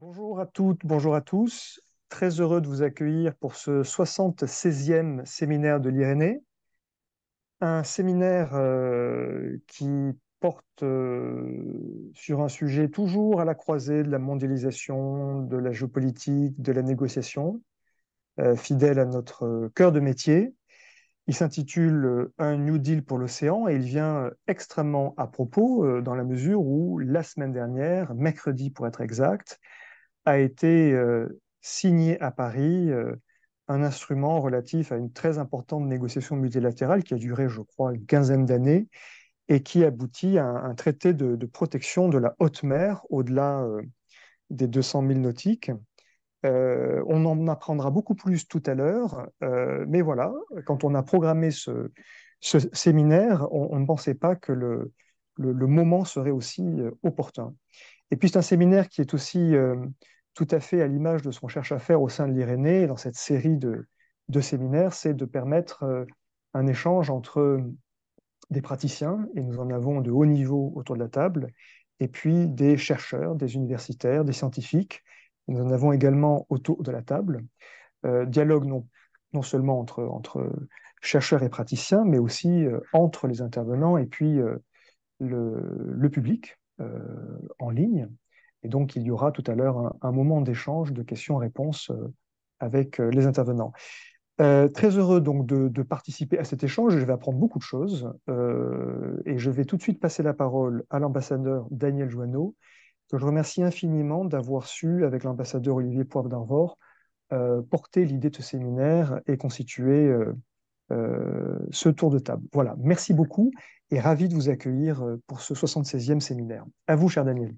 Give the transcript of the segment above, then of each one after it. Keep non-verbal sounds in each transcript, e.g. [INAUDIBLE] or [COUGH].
Bonjour à toutes, bonjour à tous. Très heureux de vous accueillir pour ce 76e séminaire de l'IRENée. Un séminaire euh, qui porte euh, sur un sujet toujours à la croisée de la mondialisation, de la géopolitique, de la négociation, euh, fidèle à notre cœur de métier. Il s'intitule Un New Deal pour l'océan et il vient extrêmement à propos dans la mesure où la semaine dernière, mercredi pour être exact, a été signé à Paris un instrument relatif à une très importante négociation multilatérale qui a duré, je crois, une quinzaine d'années et qui aboutit à un, traité de, protection de la haute mer au-delà euh, des 200 000 nautiques. Euh, on en apprendra beaucoup plus tout à l'heure, euh, mais voilà, quand on a programmé ce, séminaire, on, ne pensait pas que le, moment serait aussi opportun. Et puis c'est un séminaire qui est aussi tout à fait à l'image de ce qu'on cherche à faire au sein de l'Irénée, dans cette série de, de séminaires, c'est de permettre un échange entre des praticiens, et nous en avons de haut niveau autour de la table, et puis des chercheurs, des universitaires, des scientifiques. Nous en avons également autour de la table. Euh, dialogue non, non seulement entre, entre chercheurs et praticiens, mais aussi euh, entre les intervenants et puis euh, le, le, public en ligne. Et donc, il y aura tout à l'heure un, moment d'échange, de questions-réponses avec les intervenants. Euh, très heureux donc de, participer à cet échange. Je vais apprendre beaucoup de choses euh, et je vais tout de suite passer la parole à l'ambassadeur Daniel Joanneau, que je remercie infiniment d'avoir su, avec l'ambassadeur Olivier Poivre d'Arvor, euh, porter l'idée de ce séminaire et constituer ce tour de table. Voilà, merci beaucoup et ravi de vous accueillir pour ce 76e séminaire. À vous, cher Daniel.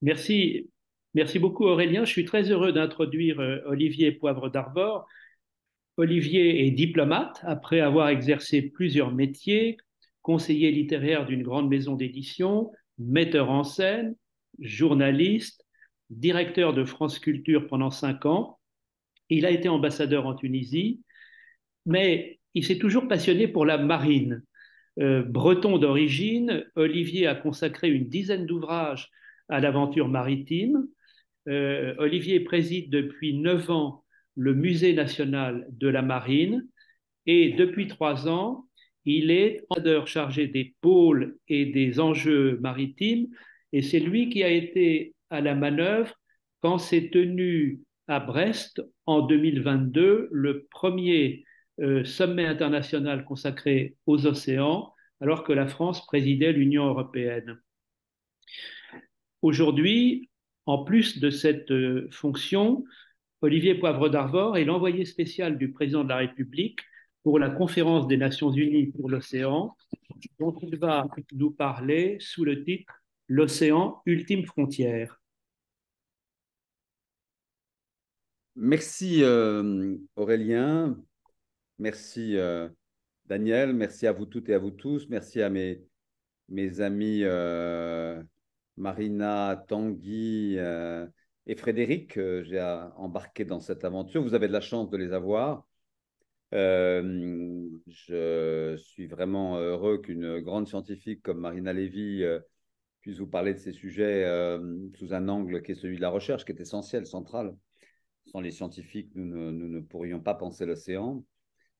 Merci. Merci beaucoup Aurélien. Je suis très heureux d'introduire Olivier Poivre d'Arvor Olivier est diplomate après avoir exercé plusieurs métiers, conseiller littéraire d'une grande maison d'édition, metteur en scène, journaliste, directeur de France Culture pendant cinq ans. Il a été ambassadeur en Tunisie, mais il s'est toujours passionné pour la marine. Euh, breton d'origine, Olivier a consacré une dizaine d'ouvrages à l'aventure maritime. Euh, Olivier préside depuis neuf ans le Musée national de la marine et depuis trois ans, il est ambassadeur chargé des pôles et des enjeux maritimes et c'est lui qui a été à la manœuvre quand s'est tenu à Brest en 2022 le premier euh, sommet international consacré aux océans alors que la France présidait l'Union européenne. Aujourd'hui, en plus de cette euh, fonction, Olivier Poivre d'Arvor est l'envoyé spécial du président de la République pour la conférence des Nations Unies pour l'océan, dont il va nous parler sous le titre L'océan, ultime frontière. Merci euh, Aurélien, merci euh, Daniel, merci à vous toutes et à vous tous, merci à mes, amis euh, Marina, Tanguy, et Frédéric, que j'ai embarqué dans cette aventure. Vous avez de la chance de les avoir. Je suis vraiment heureux qu'une grande scientifique comme Marina Lévy puisse vous parler de ces sujets euh, sous un angle qui est celui de la recherche, qui est essentiel, central. Sans les scientifiques, nous ne, pourrions pas penser l'océan.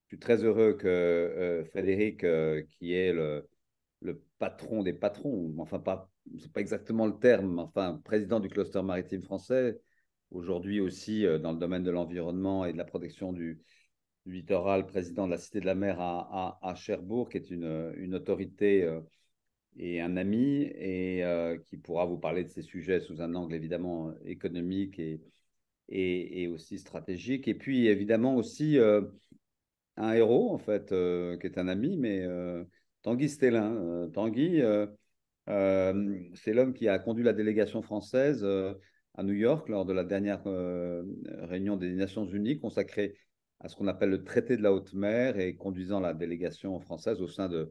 Je suis très heureux que Frédéric, qui est le, patron des patrons, enfin pas, c'est pas exactement le terme, enfin président du cluster maritime français, aujourd'hui aussi euh, dans le domaine de l'environnement et de la protection du, littoral, président de la Cité de la Mer à, Cherbourg, qui est une, autorité euh, et un ami, et euh, qui pourra vous parler de ces sujets sous un angle évidemment économique et, et, aussi stratégique. Et puis évidemment aussi un héros, en fait, qui est un ami, mais Tanguy. Euh, Tanguy, euh, euh, c'est l'homme qui a conduit la délégation française à New York lors de la dernière réunion des Nations Unies consacrée à ce qu'on appelle le traité de la haute mer et conduisant la délégation française au sein de,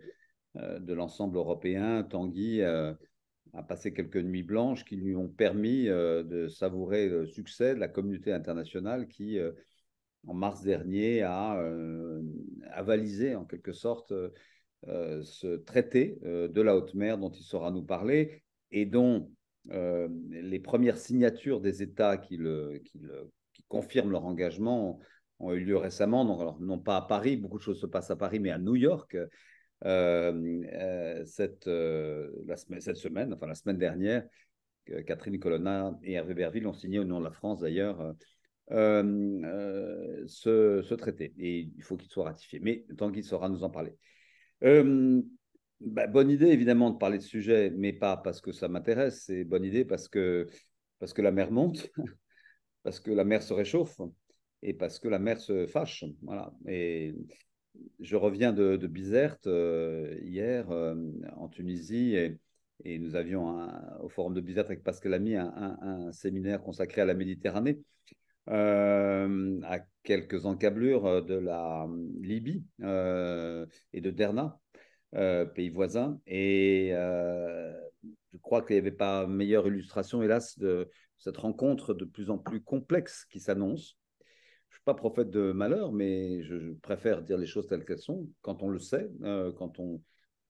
de l'ensemble européen. Tanguy a passé quelques nuits blanches qui lui ont permis de savourer le succès de la communauté internationale qui, en mars dernier, a avalisé en quelque sorte ce traité de la haute mer dont il saura nous parler et dont les premières signatures des États qui, confirment leur engagement ont eu lieu récemment, alors, non pas à Paris, beaucoup de choses se passent à Paris, mais à New York. Euh, euh, cette, euh, la semaine, enfin la semaine dernière, Catherine Colonna et Hervé Berville ont signé au nom de la France d'ailleurs ce, ce, traité. Et il faut qu'il soit ratifié. Mais tant qu'il saura nous en parler. Bah, bonne idée évidemment de parler de sujet, mais pas parce que ça m'intéresse. C'est bonne idée parce que, parce que la mer monte, [LAUGHS] parce que la mer se réchauffe et parce que la mer se fâche. Voilà. Et je reviens de, Bizerte euh, hier euh, en Tunisie et, nous avions au forum de Bizerte avec Pascal Ami un, un, séminaire consacré à la Méditerranée, euh, à quelques encablures de la Libye et de Derna, pays voisins. Et je crois qu'il n'y avait pas meilleure illustration, hélas, de cette rencontre de plus en plus complexe qui s'annonce pas prophète de malheur, mais je, préfère dire les choses telles qu'elles sont, quand on le sait, euh, quand on,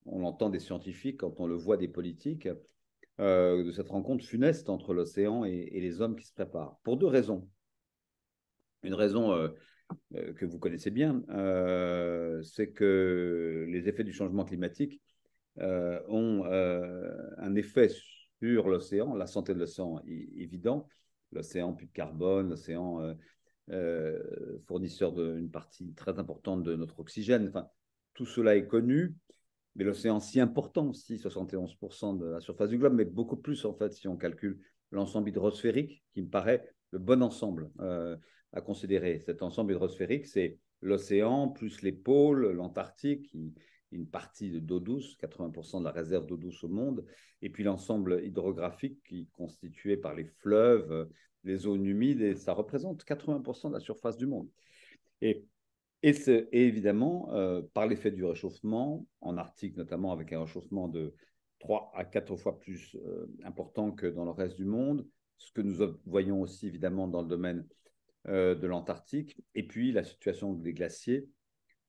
on l'entend des scientifiques, quand on le voit des politiques, euh, de cette rencontre funeste entre l'océan et, les hommes qui se préparent. Pour deux raisons. Une raison euh, que vous connaissez bien, c'est que les effets du changement climatique ont un effet sur l'océan, la santé de l'océan évident, l'océan plus de carbone, l'océan fournisseur d'une partie très importante de notre oxygène. Enfin, tout cela est connu, mais l'océan si important, si 71% de la surface du globe, mais beaucoup plus en fait si on calcule l'ensemble hydrosphérique, qui me paraît le bon ensemble euh, à considérer. Cet ensemble hydrosphérique, c'est l'océan plus les pôles, l'Antarctique, une partie d'eau douce, 80% de la réserve d'eau douce au monde, et puis l'ensemble hydrographique qui est constitué par les fleuves, les zones humides, et ça représente 80% de la surface du monde. Et, et, évidemment, euh, par l'effet du réchauffement, en Arctique notamment, avec un réchauffement de 3 à 4 fois plus euh, important que dans le reste du monde, ce que nous voyons aussi évidemment dans le domaine euh, de l'Antarctique, et puis la situation des glaciers,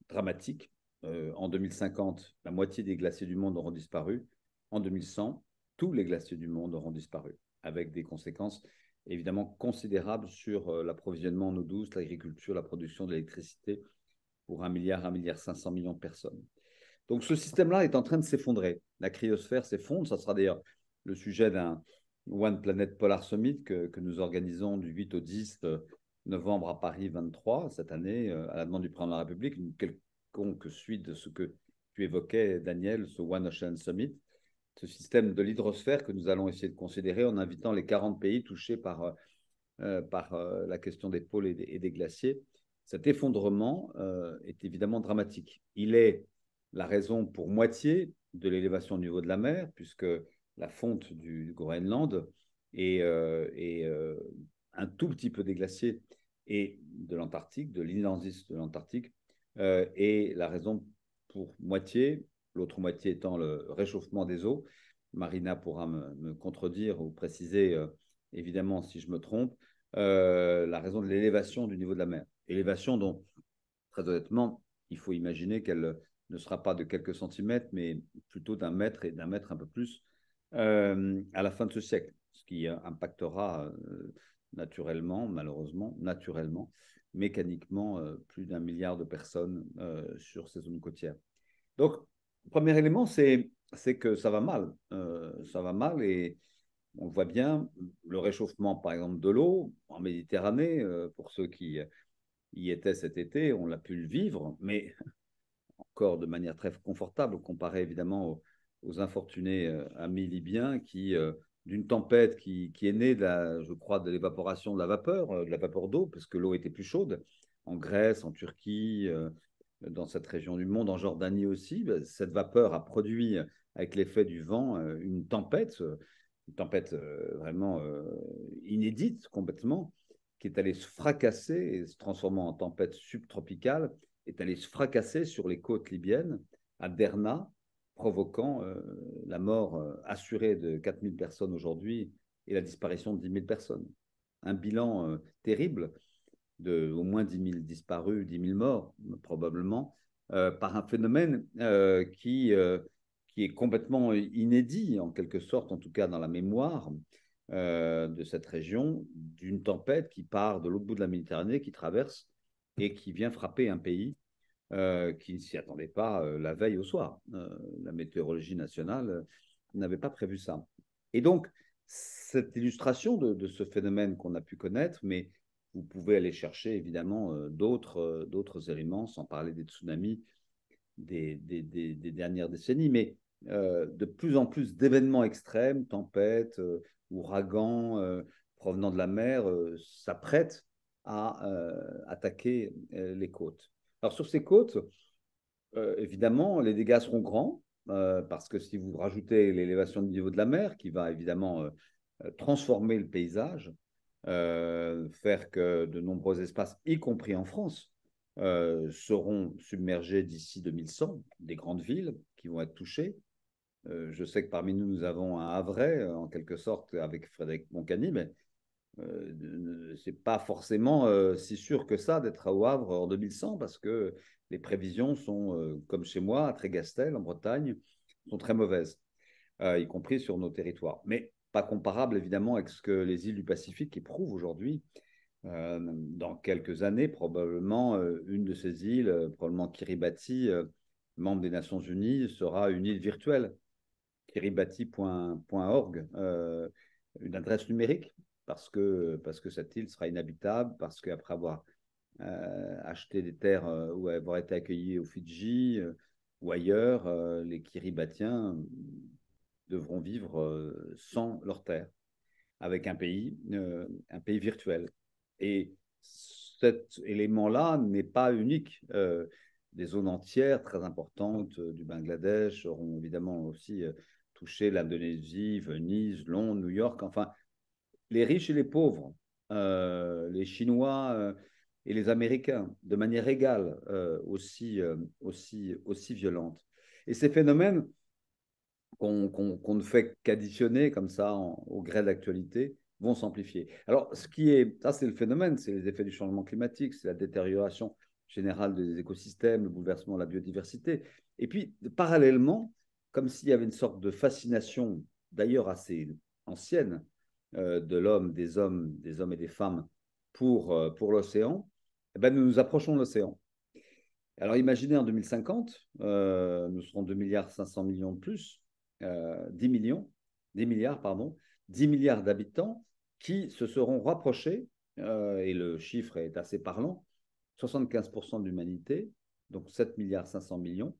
dramatique. en 2050, la moitié des glaciers du monde auront disparu. En 2100, tous les glaciers du monde auront disparu, avec des conséquences évidemment considérable sur euh, l'approvisionnement en eau douce, l'agriculture, la production d'électricité pour un milliard, un milliard 500 millions de personnes. Donc ce système-là est en train de s'effondrer. La cryosphère s'effondre. Ça sera d'ailleurs le sujet d'un One Planet Polar Summit que, nous organisons du 8 au 10 novembre à Paris 23 cette année, euh, à la demande du président de la République, une quelconque suite de ce que tu évoquais, Daniel, ce One Ocean Summit ce système de l'hydrosphère que nous allons essayer de considérer en invitant les 40 pays touchés par, euh, euh, euh, la question des pôles et des, glaciers. Cet effondrement est évidemment dramatique. Il est la raison pour moitié de l'élévation du niveau de la mer, puisque la fonte du Groenland et, un tout petit peu des glaciers et de l'Antarctique, de l'inlandise de l'Antarctique, est la raison pour moitié l'autre moitié étant le réchauffement des eaux. Marina pourra me, contredire ou préciser, euh, évidemment, si je me trompe, euh, la raison de l'élévation du niveau de la mer. Élévation dont, très honnêtement, il faut imaginer qu'elle ne sera pas de quelques centimètres, mais plutôt d'un mètre et d'un mètre un peu plus euh, à la fin de ce siècle, ce qui impactera naturellement, malheureusement, naturellement, mécaniquement, plus d'un milliard de personnes sur ces zones côtières. Donc, premier élément, c'est que ça va mal. Euh, ça va mal et on voit bien, le réchauffement, par exemple, de l'eau en Méditerranée, euh, pour ceux qui y étaient cet été, on l'a pu le vivre, mais encore de manière très confortable, comparé évidemment aux, infortunés euh, amis libyens qui, d'une tempête qui, est née, je crois, de l'évaporation de la vapeur, de la vapeur d'eau, parce que l'eau était plus chaude, en Grèce, en Turquie, dans cette région du monde, en Jordanie aussi. Bah, cette vapeur a produit, avec l'effet du vent, euh, une tempête, euh, une tempête euh, vraiment inédite complètement, qui est allée se fracasser et se transformant en tempête subtropicale, est allée se fracasser sur les côtes libyennes, à Derna, provoquant la mort assurée de 4000 personnes aujourd'hui et la disparition de 10 000 personnes. Un bilan terrible de au moins 10 000 disparus, 10 000 morts probablement, par un phénomène qui, qui est complètement inédit, en quelque sorte, en tout cas dans la mémoire de cette région, d'une tempête qui part de l'autre bout de la Méditerranée, qui traverse et qui vient frapper un pays qui ne s'y attendait pas la veille au soir. la météorologie nationale n'avait pas prévu ça. Et donc, cette illustration de, ce phénomène qu'on a pu connaître, mais vous pouvez aller chercher évidemment euh, d'autres, euh, d'autres éléments, sans parler des tsunamis des, dernières décennies, mais euh, de plus en plus d'événements extrêmes, tempêtes, ouragans provenant de la mer, s'apprêtent à attaquer les côtes. Alors sur ces côtes, évidemment, les dégâts seront grands, parce que si vous rajoutez l'élévation du niveau de la mer, qui va évidemment transformer le paysage, euh, faire que de nombreux espaces, y compris en France, euh, seront submergés d'ici 2100, des grandes villes qui vont être touchées. Euh, je sais que parmi nous, nous avons un Havre, en quelque sorte, avec Frédéric Moncani, mais c'est pas forcément si sûr que ça d'être au Havre en 2100, parce que les prévisions sont, comme chez moi, à Trégastel, en Bretagne, sont très mauvaises, y compris sur nos territoires. Mais pas comparable évidemment avec ce que les îles du Pacifique éprouvent aujourd'hui. Euh, dans quelques années, probablement, euh, une de ces îles, euh, probablement Kiribati, membre des Nations Unies, sera une île virtuelle, kiribati.org, une adresse numérique, parce que, parce que cette île sera inhabitable, parce qu'après avoir acheté des terres ou avoir été accueillis au Fidji ou ailleurs, les Kiribatiens devront vivre euh, sans leur terre, avec un pays, euh, un pays virtuel. Et cet élément-là n'est pas unique. Euh, des zones entières très importantes du Bangladesh auront évidemment aussi touché l'Indonésie, Venise, Londres, New York, enfin, les riches et les pauvres, les Chinois et les Américains, de manière égale, aussi, aussi, aussi violente. Et ces phénomènes qu'on ne fait qu'additionner comme ça au gré de l'actualité, vont s'amplifier. Alors, ce qui est, ça c'est le phénomène, c'est les effets du changement climatique, c'est la détérioration générale des écosystèmes, le bouleversement de la biodiversité. Et puis, parallèlement, comme s'il y avait une sorte de fascination, d'ailleurs assez ancienne, euh, de l'homme, des hommes, des hommes et des femmes pour, euh, pour l'océan, eh ben, nous nous approchons de l'océan. Alors imaginez en 2050, euh, nous serons 2 milliards 500 millions de plus, 10 euh, millions, 10 milliards, pardon, 10 milliards d'habitants qui se seront rapprochés, euh, et le chiffre est assez parlant, 75% de l'humanité, donc 7 milliards 500 millions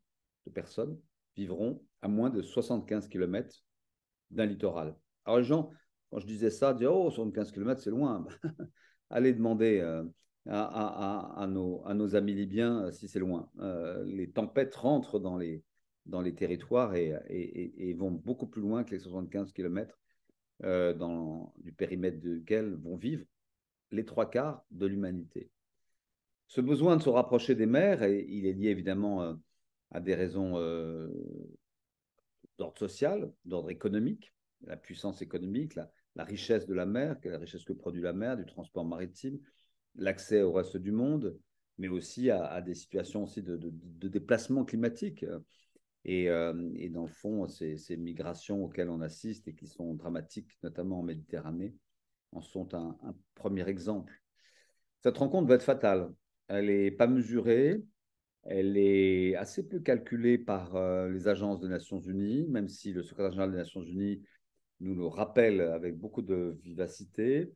de personnes, vivront à moins de 75 km d'un littoral. Alors les gens, quand je disais ça, disaient, oh, 75 km, c'est loin. [LAUGHS] Allez demander euh, à, nos, à, nos, amis libyens si c'est loin. les tempêtes rentrent dans les, dans les territoires et, vont beaucoup plus loin que les 75 km euh, du périmètre duquel vont vivre les trois quarts de l'humanité. Ce besoin de se rapprocher des mers, il est lié évidemment euh, à des raisons euh, d'ordre social, d'ordre économique, la puissance économique, la, richesse de la mer, la richesse que produit la mer, du transport maritime, l'accès au reste du monde, mais aussi à, des situations aussi de déplacement climatique. Euh, et, dans le fond, ces, migrations auxquelles on assiste et qui sont dramatiques, notamment en Méditerranée, en sont un, premier exemple. Cette rencontre va être fatale. Elle n'est pas mesurée, elle est assez peu calculée par euh, les agences des Nations Unies, même si le secrétaire général des Nations Unies nous le rappelle avec beaucoup de vivacité.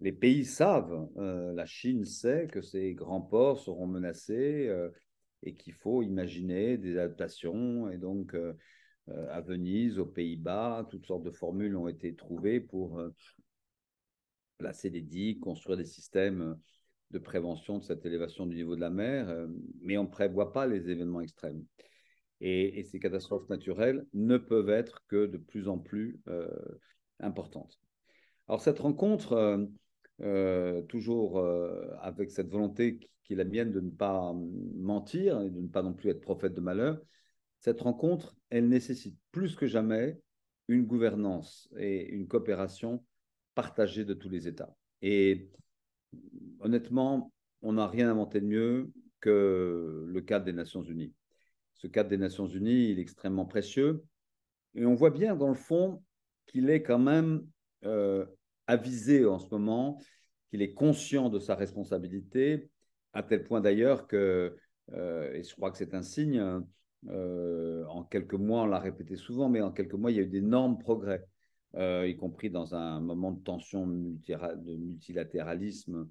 Les pays savent, euh, la Chine sait que ces grands ports seront menacés, et qu'il faut imaginer des adaptations. Et donc, euh, euh, à Venise, aux Pays-Bas, toutes sortes de formules ont été trouvées pour euh, placer des digues, construire des systèmes de prévention de cette élévation du niveau de la mer, mais on ne prévoit pas les événements extrêmes. Et, ces catastrophes naturelles ne peuvent être que de plus en plus importantes. Alors cette rencontre, toujours avec cette volonté qui est la mienne de ne pas mentir et de ne pas non plus être prophète de malheur, cette rencontre, elle nécessite plus que jamais une gouvernance et une coopération partagée de tous les États. Et honnêtement, on n'a rien inventé de mieux. que le cadre des Nations Unies. Ce cadre des Nations Unies, il est extrêmement précieux. Et on voit bien, dans le fond, qu'il est quand même euh, avisé en ce moment, qu'il est conscient de sa responsabilité, à tel point d'ailleurs que, euh, et je crois que c'est un signe, euh, en quelques mois, on l'a répété souvent, mais en quelques mois, il y a eu d'énormes progrès, y compris dans un moment de tension de multilatéralisme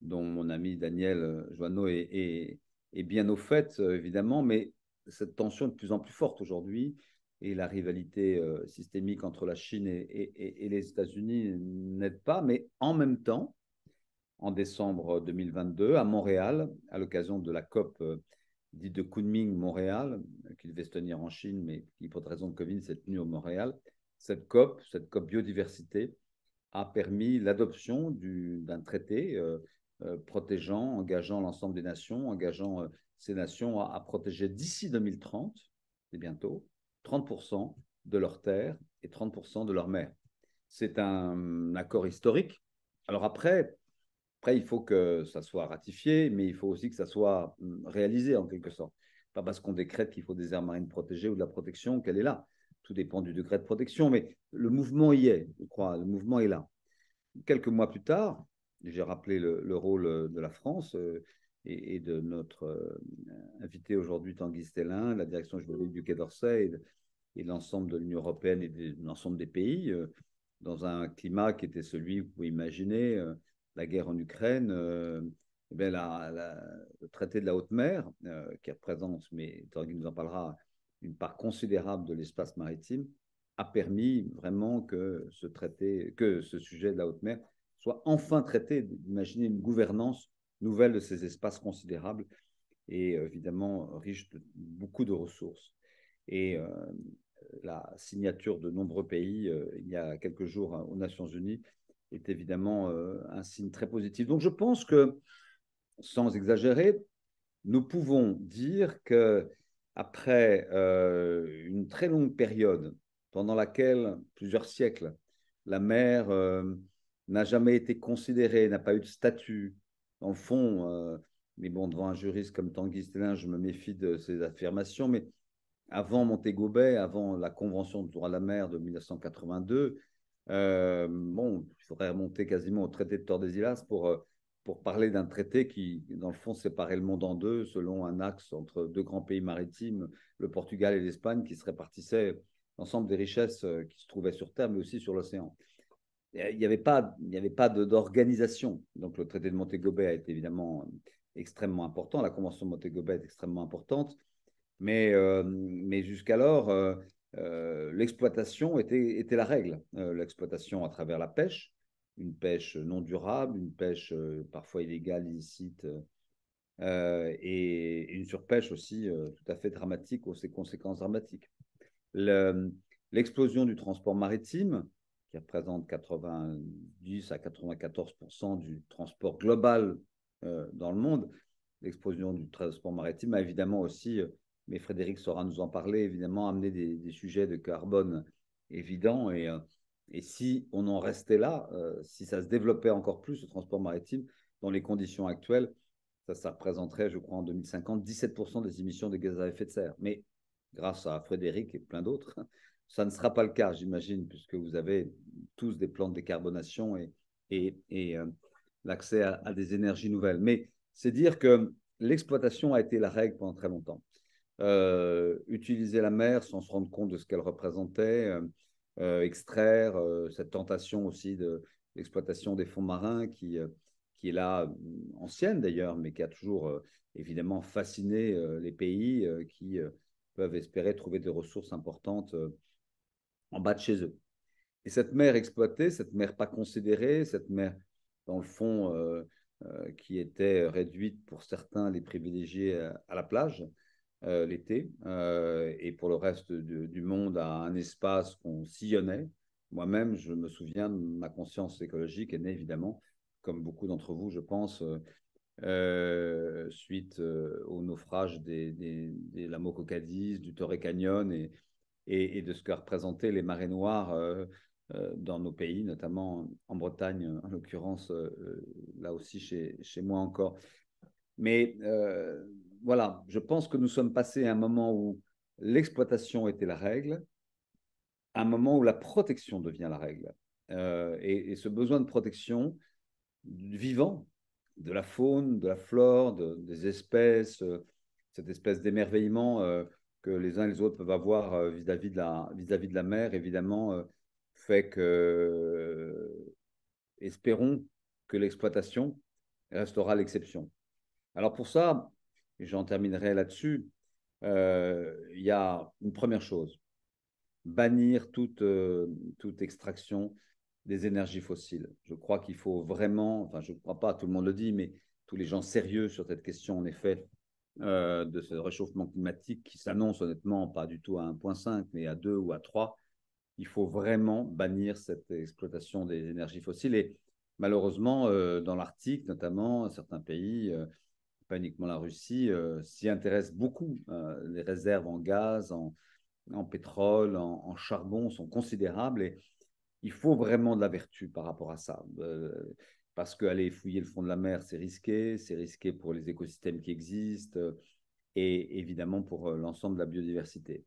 dont mon ami Daniel Joanneau est, est, bien au fait, évidemment, mais cette tension est de plus en plus forte aujourd'hui et la rivalité euh, systémique entre la Chine et, les États-Unis n'aide pas. Mais en même temps, en décembre 2022, à Montréal, à l'occasion de la COP euh, dite de Kunming Montréal, qui devait se tenir en Chine, mais qui, pour des raisons de Covid, s'est tenue au Montréal, cette COP, cette COP biodiversité, a permis l'adoption d'un traité euh, protégeant, engageant l'ensemble des nations, engageant ces nations à, à protéger d'ici 2030, c'est bientôt, 30% de leurs terres et 30% de leurs mers. C'est un accord historique. Alors après, après, il faut que ça soit ratifié, mais il faut aussi que ça soit hum, réalisé en quelque sorte. Pas parce qu'on décrète qu'il faut des aires marines protégées ou de la protection qu'elle est là. Tout dépend du degré de protection, mais le mouvement y est, je crois. Le mouvement est là. Quelques mois plus tard, j'ai rappelé le, rôle de la France euh, et, de notre euh, invité aujourd'hui, Tanguy Stellin, la direction juridique du Quai d'Orsay et, l'ensemble de l'Union européenne et de l'ensemble des pays, euh, dans un climat qui était celui, vous pouvez imaginer, euh, la guerre en Ukraine, eh le traité de la haute mer, qui représente, mais Tanguy nous en parlera, une part considérable de l'espace maritime, a permis vraiment que ce traité, que ce sujet de la haute mer soit enfin traité, d'imaginer une gouvernance nouvelle de ces espaces considérables et euh, évidemment riches de beaucoup de ressources. Et euh, la signature de nombreux pays euh, il y a quelques jours hein, aux Nations Unies est évidemment un signe très positif. Donc je pense que, sans exagérer, nous pouvons dire que après une très longue période pendant laquelle plusieurs siècles la mer n'a jamais été considérée, n'a pas eu de statut, dans le fond, euh, mais bon, devant un juriste comme Tanguy je me méfie de ses affirmations, mais avant Montego Bay, avant la Convention du droit de la mer de 1982, euh, bon, il faudrait remonter quasiment au traité de Tordesillas pour, euh, pour parler d'un traité qui, dans le fond, séparait le monde en deux selon un axe entre deux grands pays maritimes, le Portugal et l'Espagne, qui se répartissaient l'ensemble des richesses qui se trouvaient sur Terre, mais aussi sur l'océan il n'y avait pas, il avait pas d'organisation. Donc le traité de Montego Bay a été évidemment extrêmement important. La convention de Montego Bay est extrêmement importante. Mais, euh, mais jusqu'alors, euh, euh, l'exploitation était, était la règle. l'exploitation à travers la pêche, une pêche non durable, une pêche parfois illégale, illicite, et, une surpêche aussi tout à fait dramatique, aux conséquences dramatiques. L'explosion du transport maritime, qui représente 90 à 94% du transport global euh, dans le monde. L'explosion du transport maritime a évidemment aussi, euh, mais Frédéric saura nous en parler, évidemment amené des, sujets de carbone évidents. Et, euh, et si on en restait là, si ça se développait encore plus, le transport maritime, dans les conditions actuelles, ça représenterait, je crois, en 2050, 17% des émissions de gaz à effet de serre. Mais grâce à Frédéric et plein d'autres, ça ne sera pas le cas, j'imagine, puisque vous avez tous des plans de décarbonation et, et, euh, l'accès à, des énergies nouvelles. Mais c'est dire que l'exploitation a été la règle pendant très longtemps. Euh, utiliser la mer sans se rendre compte de ce qu'elle représentait, euh, extraire, cette tentation aussi de l'exploitation des fonds marins qui, qui est là, ancienne d'ailleurs, mais qui a toujours évidemment fasciné les pays qui peuvent espérer trouver des ressources importantes en bas de chez eux. Et cette mer exploitée, cette mer pas considérée, cette mer, dans le fond, euh, euh, qui était réduite pour certains, les privilégiés à, la plage euh, l'été, et pour le reste du monde à un espace qu'on sillonnait. Moi-même, je me souviens ma conscience écologique est née évidemment, comme beaucoup d'entre vous, je pense, suite au naufrage des, des, des du Torrey Canyon et, et, de ce que représentaient les marées noires euh, euh, dans nos pays, notamment en Bretagne, en l'occurrence, euh, là aussi chez, moi encore. Mais voilà, je pense que nous sommes passés à un moment où l'exploitation était la règle, à un moment où la protection devient la règle. Et, ce besoin de protection du vivant, de la faune, de la flore, des espèces, cette espèce d'émerveillement que les uns et les autres peuvent avoir vis-à-vis de, la, vis -vis de la mer, évidemment, fait que, espérons que l'exploitation restera l'exception. Alors pour ça, j'en terminerai là-dessus, il y a une première chose, bannir toute, toute extraction des énergies fossiles. Je crois qu'il faut vraiment, enfin je ne crois pas, tout le monde le dit, mais tous les gens sérieux sur cette question, en effet, euh, de ce réchauffement climatique qui s'annonce honnêtement pas du tout à 1,5, mais à 2 ou à 3, il faut vraiment bannir cette exploitation des énergies fossiles. Et malheureusement, euh, dans l'Arctique notamment, certains pays, euh, pas uniquement la Russie, s'y intéressent beaucoup. les réserves en gaz, en, pétrole, en, en, charbon sont considérables. Et il faut vraiment de la vertu par rapport à ça. Euh, parce qu'aller fouiller le fond de la mer, c'est risqué, c'est risqué pour les écosystèmes qui existent euh, et évidemment pour euh, l'ensemble de la biodiversité.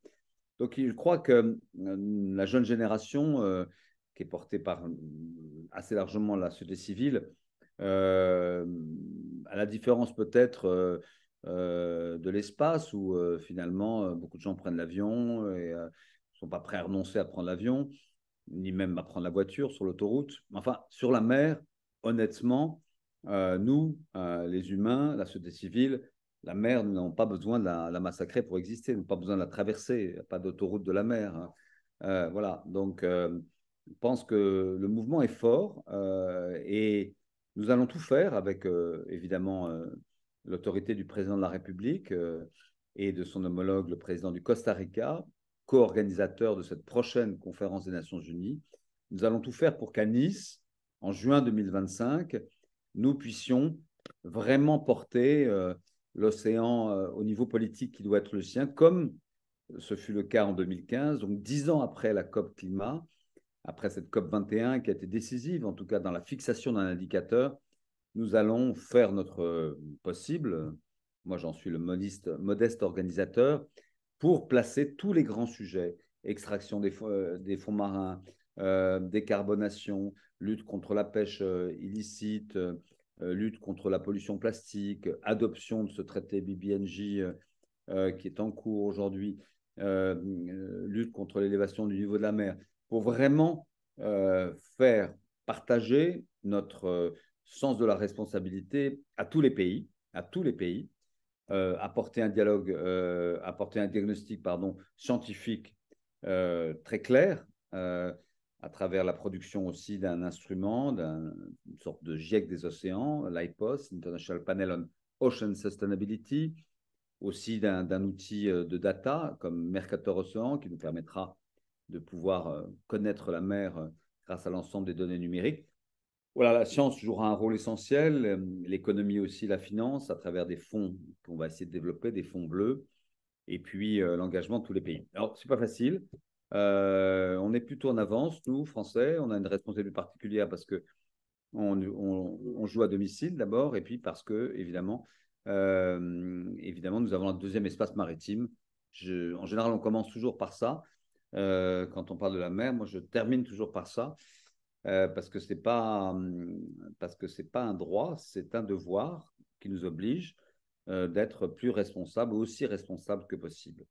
Donc je crois que la jeune génération, qui est portée par assez largement la société civile, à la différence peut-être de l'espace où finalement beaucoup de gens prennent l'avion et ne sont pas prêts à renoncer à prendre l'avion, ni même à prendre la voiture sur l'autoroute. Enfin, sur la mer, honnêtement, euh, nous, euh, les humains, la société civile, la mer, nous n'avons pas besoin de la, massacrer pour exister, nous n'avons pas besoin de la traverser, il n'y a pas d'autoroute de la mer. Hein. Euh, voilà, donc je pense que le mouvement est fort et nous allons tout faire avec évidemment l'autorité du président de la République et de son homologue, le président du Costa Rica, co-organisateur de cette prochaine conférence des Nations Unies. Nous allons tout faire pour qu'à Nice, en juin 2025, nous puissions vraiment porter euh, l'océan euh, au niveau politique qui doit être le sien, comme ce fut le cas en 2015, donc dix ans après la COP climat, après cette COP 21 qui a été décisive, en tout cas dans la fixation d'un indicateur, nous allons faire notre euh, possible. Moi, j'en suis le modeste, organisateur pour placer tous les grands sujets, extraction des fonds marins, euh, décarbonation, lutte contre la pêche euh, illicite, lutte contre la pollution plastique, adoption de ce traité BBNJ qui est en cours aujourd'hui, lutte contre l'élévation du niveau de la mer, pour vraiment faire partager notre sens de la responsabilité à tous les pays, à tous les pays, euh, apporter un dialogue, euh, apporter un diagnostic pardon, scientifique euh, très clair à travers la production aussi d'un instrument, d'une sorte de GIEC des océans, l'IPOS, International Panel on Ocean Sustainability, aussi d'un outil de data comme Mercator Océan qui nous permettra de pouvoir connaître la mer grâce à l'ensemble des données numériques. Voilà, la science jouera un rôle essentiel, euh, l'économie aussi, la finance, à travers des fonds qu'on va essayer de développer, des fonds bleus, et puis euh, l'engagement de tous les pays. Alors, ce n'est pas facile. Euh, on est plutôt en avance, nous, Français. On a une responsabilité particulière parce que on, joue à domicile d'abord, et puis parce que, évidemment, évidemment, nous avons un deuxième espace maritime. en général, on commence toujours par ça. quand on parle de la mer, moi, je termine toujours par ça. Euh, parce que ce n'est pas, hum, c'est pas un droit, c'est un devoir qui nous oblige euh, d'être plus responsable, aussi responsable que possible.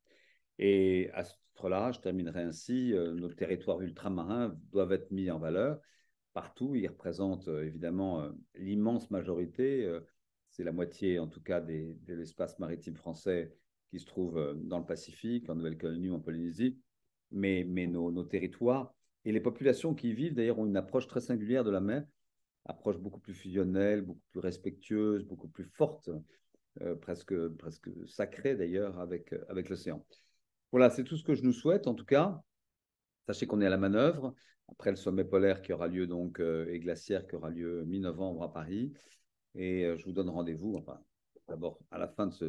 Et à ce titre-là, je terminerai ainsi, euh, nos territoires ultramarins doivent être mis en valeur partout. Ils représentent évidemment l'immense majorité, c'est la moitié en tout cas de l'espace maritime français qui se trouve dans le Pacifique, en Nouvelle-Calédonie, en Polynésie. Mais, nos, territoires et les populations qui y vivent, d'ailleurs, ont une approche très singulière de la mer, approche beaucoup plus fusionnelle, beaucoup plus respectueuse, beaucoup plus forte, euh, presque, presque sacrée d'ailleurs avec, avec l'océan. Voilà, c'est tout ce que je nous souhaite en tout cas. Sachez qu'on est à la manœuvre après le sommet polaire qui aura lieu donc euh, et glaciaire qui aura lieu mi-novembre à Paris. Et euh, je vous donne rendez-vous, enfin, d'abord à la fin de, ce,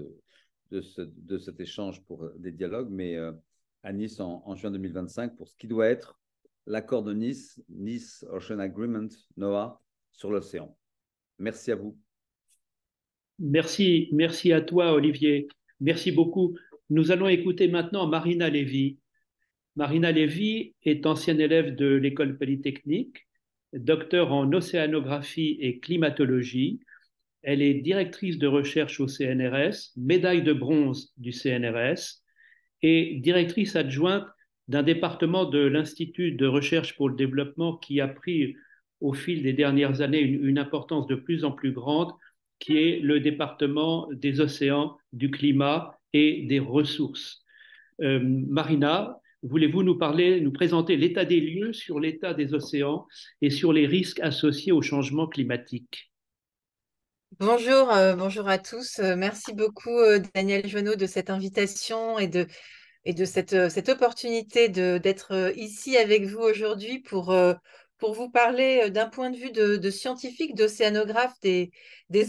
de, ce, de cet échange pour des dialogues, mais à Nice en juin 2025 pour ce qui doit être l'accord de Nice, Nice Ocean Agreement, NOAA, sur l'océan. Merci à vous. Merci, merci à toi, Olivier. Merci beaucoup. Nous allons écouter maintenant Marina Lévy. Marina Lévy est ancienne élève de l'école polytechnique, docteur en océanographie et climatologie. Elle est directrice de recherche au CNRS, médaille de bronze du CNRS et directrice adjointe d'un département de l'Institut de recherche pour le développement qui a pris au fil des dernières années une, une importance de plus en plus grande qui est le département des océans, du climat et des ressources. Euh, Marina, voulez-vous nous parler, nous présenter l'état des lieux sur l'état des océans et sur les risques associés au changement climatique? Bonjour, euh, bonjour à tous. Euh, merci beaucoup, Daniel Joanneau, de cette invitation et de, et de cette, cette opportunité d'être ici avec vous aujourd'hui pour, pour vous parler euh, d'un point de vue de, scientifique, d'océanographe des,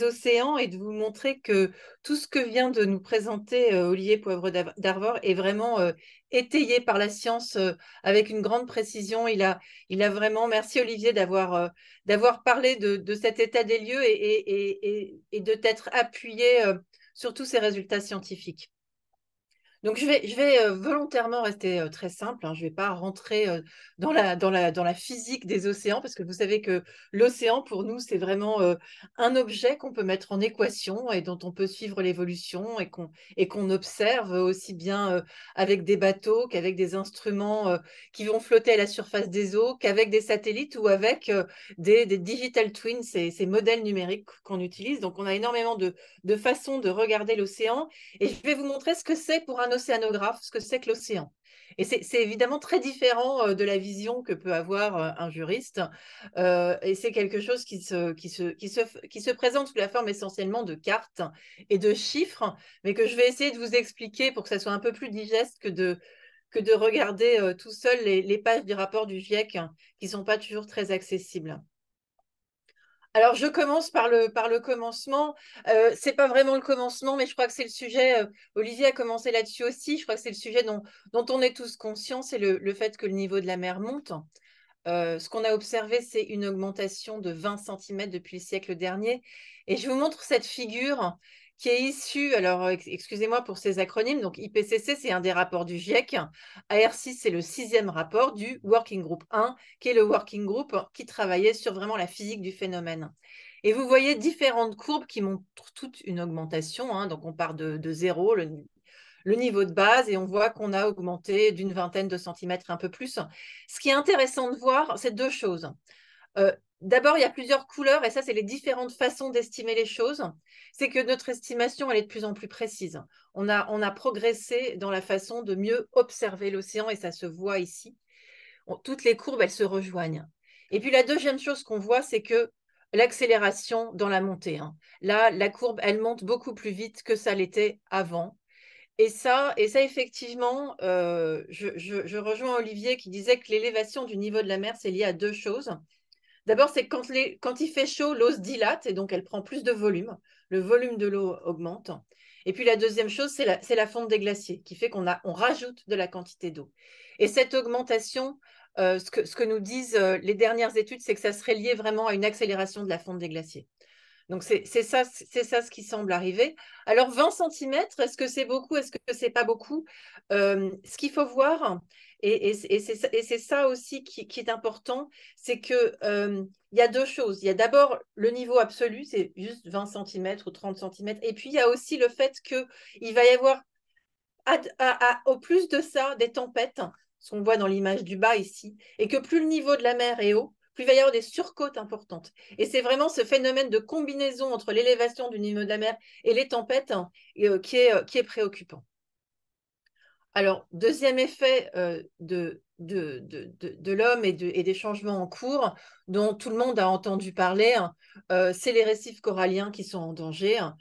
océans et de vous montrer que tout ce que vient de nous présenter euh, Olivier Poivre d'Arvor est vraiment euh, étayé par la science avec une grande précision. Il a, il a vraiment, merci Olivier d'avoir parlé de, cet état des lieux et, et, de t'être appuyé sur tous ces résultats scientifiques. Donc, je vais, je vais euh, volontairement rester euh, très simple. Hein. Je ne vais pas rentrer euh, dans, la, dans, la, dans la physique des océans, parce que vous savez que l'océan, pour nous, c'est vraiment un objet qu'on peut mettre en équation et dont on peut suivre l'évolution et qu'on qu'on observe aussi bien avec des bateaux qu'avec des instruments qui vont flotter à la surface des eaux, qu'avec des satellites ou avec des, des digital twins, ces, ces modèles numériques qu'on utilise. Donc, on a énormément de, de façons de regarder l'océan. Et je vais vous montrer ce que c'est pour un océanographe ce que c'est que l'océan. Et c'est évidemment très différent euh, de la vision que peut avoir euh, un juriste. Euh, et c'est quelque chose qui se, présente sous la forme essentiellement de cartes et de chiffres, mais que je vais essayer de vous expliquer pour que ça soit un peu plus digeste que de, regarder tout seul les, les, pages du rapport du GIEC qui ne sont pas toujours très accessibles. Alors, je commence par le, commencement. Euh, ce n'est pas vraiment le commencement, mais je crois que c'est le sujet. Euh, Olivier a commencé là-dessus aussi. Je crois que c'est le sujet dont, dont, on est tous conscients c'est le, le, fait que le niveau de la mer monte. Euh, ce qu'on a observé, c'est une augmentation de 20 cm depuis le siècle dernier. Et je vous montre cette figure qui est issu, alors excusez-moi pour ces acronymes, donc IPCC, c'est un des rapports du GIEC, AR6, c'est le sixième rapport du Working Group 1, qui est le Working Group qui travaillait sur vraiment la physique du phénomène. Et vous voyez différentes courbes qui montrent toute une augmentation, hein, donc on part de, zéro, le, le niveau de base et on voit qu'on a augmenté d'une vingtaine de centimètres, un peu plus. Ce qui est intéressant de voir, c'est deux choses. Euh, D'abord, il y a plusieurs couleurs, et ça, c'est les différentes façons d'estimer les choses. C'est que notre estimation, elle est de plus en plus précise. On a, progressé dans la façon de mieux observer l'océan, et ça se voit ici. Toutes les courbes, elles se rejoignent. Et puis la deuxième chose qu'on voit, c'est que l'accélération dans la montée. Hein. Là, la courbe, elle monte beaucoup plus vite que ça l'était avant. Et ça, et ça effectivement, euh, je, je, je rejoins Olivier qui disait que l'élévation du niveau de la mer, c'est lié à deux choses. D'abord, c'est quand, quand il fait chaud, l'eau se dilate et donc elle prend plus de volume. Le volume de l'eau augmente. Et puis la deuxième chose, c'est la, fonte des glaciers qui fait qu'on on rajoute de la quantité d'eau. Et cette augmentation, euh, ce, que, ce, que, nous disent euh, les dernières études, c'est que ça serait lié vraiment à une accélération de la fonte des glaciers. Donc c'est ça, ça ce qui semble arriver. Alors 20 cm, est-ce que c'est beaucoup, est-ce que c'est pas beaucoup? Ce qu'il faut voir, et, c'est ça aussi qui, est important, c'est qu'il euh, y a deux choses. Il y a d'abord le niveau absolu, c'est juste 20 cm ou 30 cm. Et puis il y a aussi le fait qu'il va y avoir au plus de ça des tempêtes, ce qu'on voit dans l'image du bas ici, et que plus le niveau de la mer est haut, plus il va y avoir des surcotes importantes. Et c'est vraiment ce phénomène de combinaison entre l'élévation du niveau de la mer et les tempêtes hein, euh, qui, est, euh, qui est préoccupant. Alors, deuxième effet euh, de, l'homme et, des changements en cours dont tout le monde a entendu parler, hein, c'est les récifs coralliens qui sont en danger. Hein.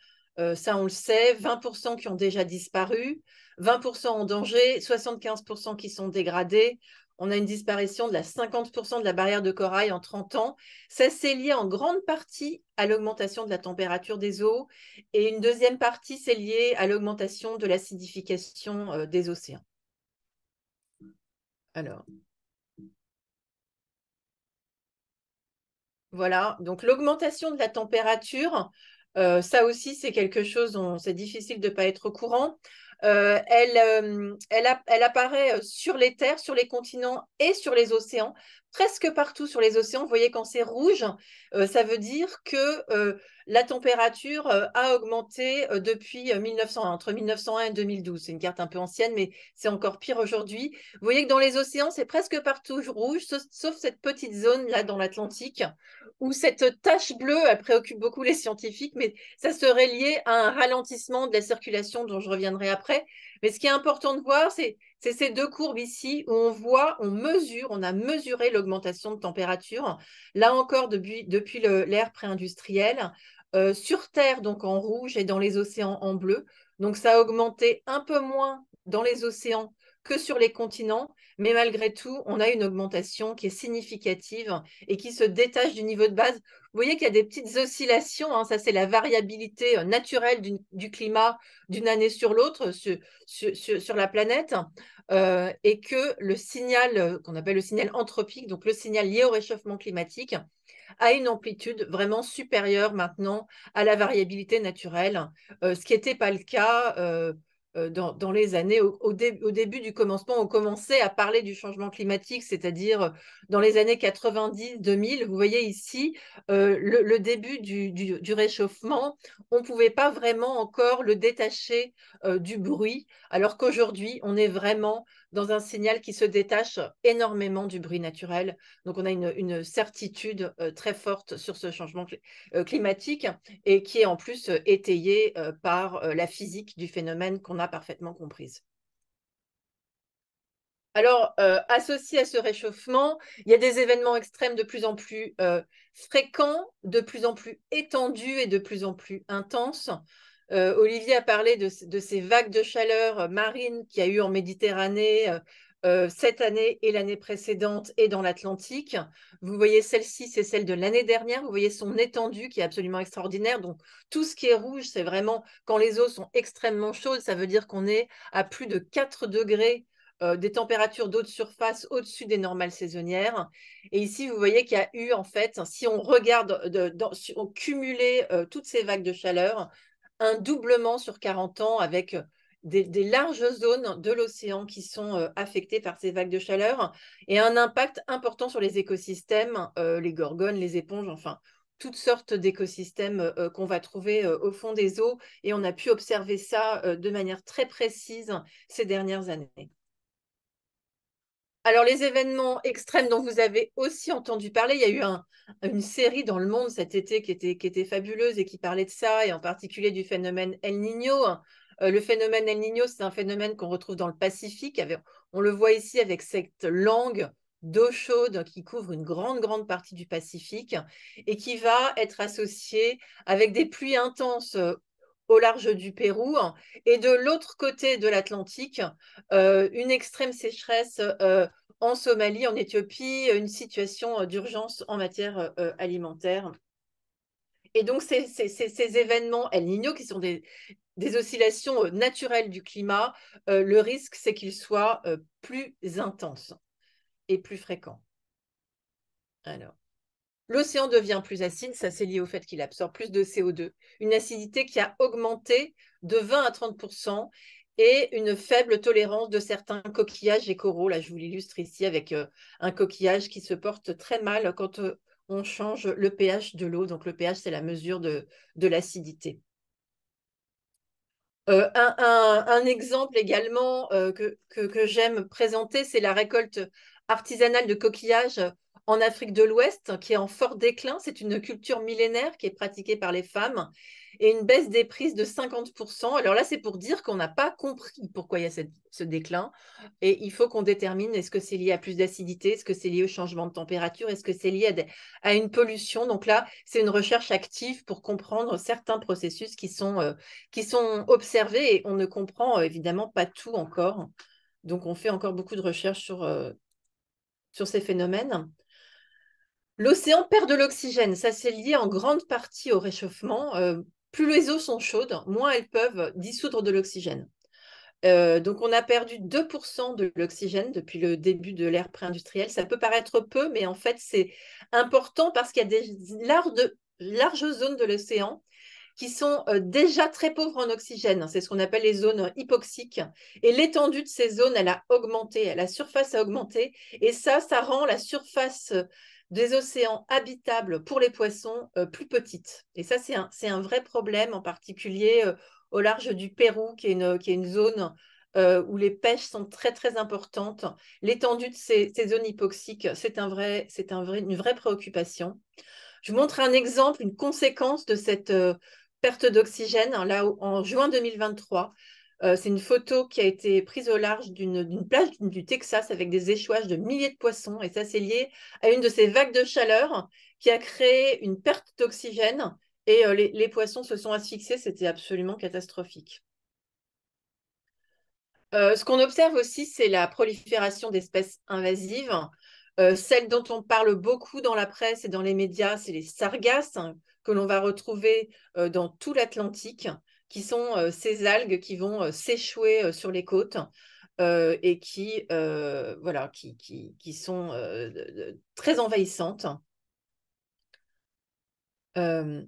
Ça, on le sait, 20% qui ont déjà disparu, 20% en danger, 75% qui sont dégradés. On a une disparition de la 50% de la barrière de corail en 30 ans. Ça, c'est lié en grande partie à l'augmentation de la température des eaux et une deuxième partie, c'est lié à l'augmentation de l'acidification euh, des océans. Alors. Voilà, donc l'augmentation de la température, ça aussi, c'est quelque chose dont c'est difficile de ne pas être au courant. Elle, elle, elle, apparaît sur les terres, sur les continents et sur les océans presque partout sur les océans. Vous voyez, quand c'est rouge, euh, ça veut dire que euh, la température euh, a augmenté depuis 1901, entre 1901 et 2012. C'est une carte un peu ancienne, mais c'est encore pire aujourd'hui. Vous voyez que dans les océans, c'est presque partout rouge, sauf, cette petite zone là dans l'Atlantique, où cette tache bleue, elle préoccupe beaucoup les scientifiques, mais ça serait lié à un ralentissement de la circulation dont je reviendrai après. Mais ce qui est important de voir, c'est ces deux courbes ici où on voit, on mesure, on a mesuré l'augmentation de température. Là encore, depuis, depuis l'ère pré-industrielle, euh, sur Terre, donc en rouge, et dans les océans en bleu. Donc ça a augmenté un peu moins dans les océans que sur les continents, mais malgré tout, on a une augmentation qui est significative et qui se détache du niveau de base. Vous voyez qu'il y a des petites oscillations, hein. ça c'est la variabilité euh, naturelle du, climat d'une année sur l'autre sur, la planète, euh, et que le signal qu'on appelle le signal anthropique, donc le signal lié au réchauffement climatique, a une amplitude vraiment supérieure maintenant à la variabilité naturelle, ce qui n'était pas le cas euh, dans, les années, au, début du commencement, on commençait à parler du changement climatique, c'est-à-dire euh, dans les années 90-2000. Vous voyez ici euh, le, début du, réchauffement. On ne pouvait pas vraiment encore le détacher du bruit, alors qu'aujourd'hui, on est vraiment dans un signal qui se détache énormément du bruit naturel. Donc, on a une, certitude euh, très forte sur ce changement euh, climatique et qui est en plus euh, étayée par la physique du phénomène qu'on a parfaitement comprise. Alors, associé à ce réchauffement, il y a des événements extrêmes de plus en plus fréquents, de plus en plus étendus et de plus en plus intenses. Euh, Olivier a parlé de, ces vagues de chaleur euh, marine qu'il y a eu en Méditerranée euh, cette année et l'année précédente et dans l'Atlantique. Vous voyez celle-ci, c'est celle de l'année dernière. Vous voyez son étendue qui est absolument extraordinaire. Donc tout ce qui est rouge, c'est vraiment quand les eaux sont extrêmement chaudes, ça veut dire qu'on est à plus de 4 degrés des températures d'eau de surface au-dessus des normales saisonnières. Et ici, vous voyez qu'il y a eu, en fait, si on regarde, on cumulait toutes ces vagues de chaleur, un doublement sur 40 ans avec euh, des, larges zones de l'océan qui sont euh, affectées par ces vagues de chaleur et un impact important sur les écosystèmes, euh, les gorgones, les éponges, enfin toutes sortes d'écosystèmes qu'on va trouver au fond des eaux. Et on a pu observer ça de manière très précise ces dernières années. Alors, les événements extrêmes dont vous avez aussi entendu parler, il y a eu une série dans le monde cet été qui était, fabuleuse et qui parlait de ça, et en particulier du phénomène El Niño. Euh, le phénomène El Niño, c'est un phénomène qu'on retrouve dans le Pacifique. On le voit ici avec cette langue d'eau chaude qui couvre une grande, grande partie du Pacifique et qui va être associé avec des pluies intenses euh, au large du Pérou et de l'autre côté de l'Atlantique, euh, une extrême sécheresse euh, en Somalie, en Éthiopie, une situation euh, d'urgence en matière alimentaire. Et donc, ces, ces, événements El Niño, qui sont des, des oscillations naturelles du climat, le risque, c'est qu'ils soient plus intenses et plus fréquents. Alors. L'océan devient plus acide, ça c'est lié au fait qu'il absorbe plus de CO2. Une acidité qui a augmenté de 20 à 30% et une faible tolérance de certains coquillages et coraux. Là, je vous l'illustre ici avec euh, un coquillage qui se porte très mal quand euh, on change le pH de l'eau. Donc le pH, c'est la mesure de, l'acidité. Euh, un, exemple également que, que j'aime présenter, c'est la récolte artisanale de coquillages en Afrique de l'Ouest, qui est en fort déclin. C'est une culture millénaire qui est pratiquée par les femmes et une baisse des prises de 50%. Alors là, c'est pour dire qu'on n'a pas compris pourquoi il y a ce déclin. Et il faut qu'on détermine est-ce que c'est lié à plus d'acidité, est-ce que c'est lié au changement de température, est-ce que c'est lié à, une pollution. Donc là, c'est une recherche active pour comprendre certains processus qui sont, euh, qui sont observés et on ne comprend euh, évidemment pas tout encore. Donc on fait encore beaucoup de recherches sur, euh, sur ces phénomènes. L'océan perd de l'oxygène. Ça, c'est lié en grande partie au réchauffement. Euh, plus les eaux sont chaudes, moins elles peuvent dissoudre de l'oxygène. Euh, donc, on a perdu 2% de l'oxygène depuis le début de l'ère pré-industrielle. Ça peut paraître peu, mais en fait, c'est important parce qu'il y a des larges, zones de l'océan qui sont euh, déjà très pauvres en oxygène. C'est ce qu'on appelle les zones hypoxiques. Et l'étendue de ces zones, elle a augmenté, la surface a augmenté. Et ça, ça rend la surface des océans habitables pour les poissons euh, plus petites. Et ça, c'est un, un, vrai problème, en particulier euh, au large du Pérou, qui est une, qui est une zone où les pêches sont très très importantes. L'étendue de ces, ces, zones hypoxiques, c'est un vrai, un vrai, une vraie préoccupation. Je vous montre un exemple, une conséquence de cette perte d'oxygène, hein, là en juin 2023. C'est une photo qui a été prise au large d'une plage du Texas avec des échouages de milliers de poissons. Et ça, c'est lié à une de ces vagues de chaleur qui a créé une perte d'oxygène. Et les, poissons se sont asphyxiés. C'était absolument catastrophique. Ce qu'on observe aussi, c'est la prolifération d'espèces invasives. celles dont on parle beaucoup dans la presse et dans les médias, c'est les sargasses, hein, que l'on va retrouver dans tout l'Atlantique, qui sont ces algues qui vont s'échouer sur les côtes et qui, voilà, qui, qui, sont très envahissantes. je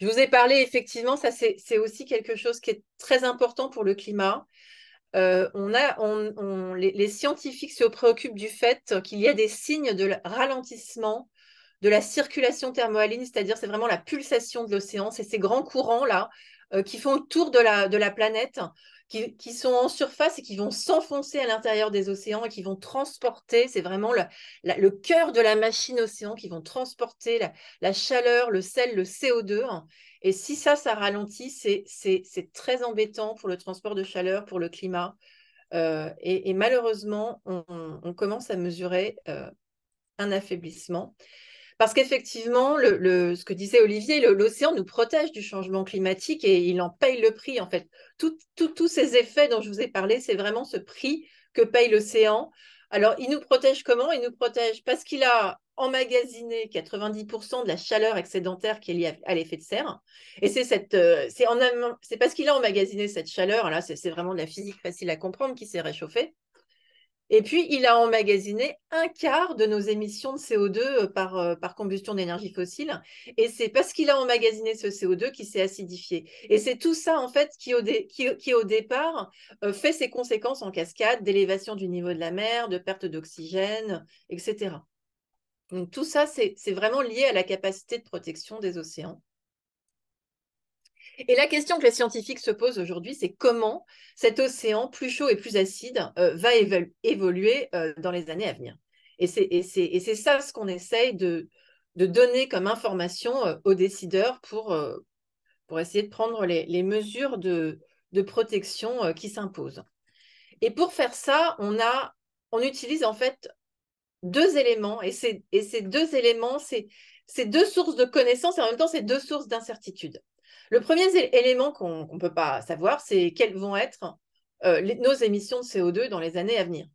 vous ai parlé, effectivement, ça c'est aussi quelque chose qui est très important pour le climat. on a, on, les, les, scientifiques se préoccupent du fait qu'il y a des signes de ralentissement de la circulation thermohaline, c'est-à-dire c'est vraiment la pulsation de l'océan, c'est ces grands courants-là euh, qui font le tour de la, planète, qui, sont en surface et qui vont s'enfoncer à l'intérieur des océans et qui vont transporter, c'est vraiment le, cœur de la machine océan, qui vont transporter la, chaleur, le sel, le CO2. Et si ça, ça ralentit, c'est très embêtant pour le transport de chaleur, pour le climat. Euh, et, malheureusement, on, commence à mesurer euh, un affaiblissement. Parce qu'effectivement, ce que disait Olivier, l'océan nous protège du changement climatique et il en paye le prix. En fait, tous ces effets dont je vous ai parlé, c'est vraiment ce prix que paye l'océan. Alors, il nous protège comment? Il nous protège parce qu'il a emmagasiné 90% de la chaleur excédentaire qui est liée à, l'effet de serre. Et c'est euh, parce qu'il a emmagasiné cette chaleur, là, c'est vraiment de la physique facile à comprendre, qui s'est réchauffé. Et puis, il a emmagasiné un quart de nos émissions de CO2 euh, par, euh, par combustion d'énergie fossile. Et c'est parce qu'il a emmagasiné ce CO2 qui s'est acidifié. Et c'est tout ça, en fait, qui au, qui, au départ euh, fait ses conséquences en cascade d'élévation du niveau de la mer, de perte d'oxygène, etc. Donc, tout ça, c'est vraiment lié à la capacité de protection des océans. Et la question que les scientifiques se posent aujourd'hui, c'est comment cet océan plus chaud et plus acide euh, va évoluer euh, dans les années à venir. Et c'est ça ce qu'on essaye de, donner comme information euh, aux décideurs pour, essayer de prendre les, mesures de, protection qui s'imposent. Et pour faire ça, on, on utilise en fait deux éléments, et, et ces deux éléments, c'est deux sources de connaissances et en même temps, c'est deux sources d'incertitude. Le premier élément qu'on ne peut pas savoir, c'est quelles vont être euh, nos émissions de CO2 dans les années à venir.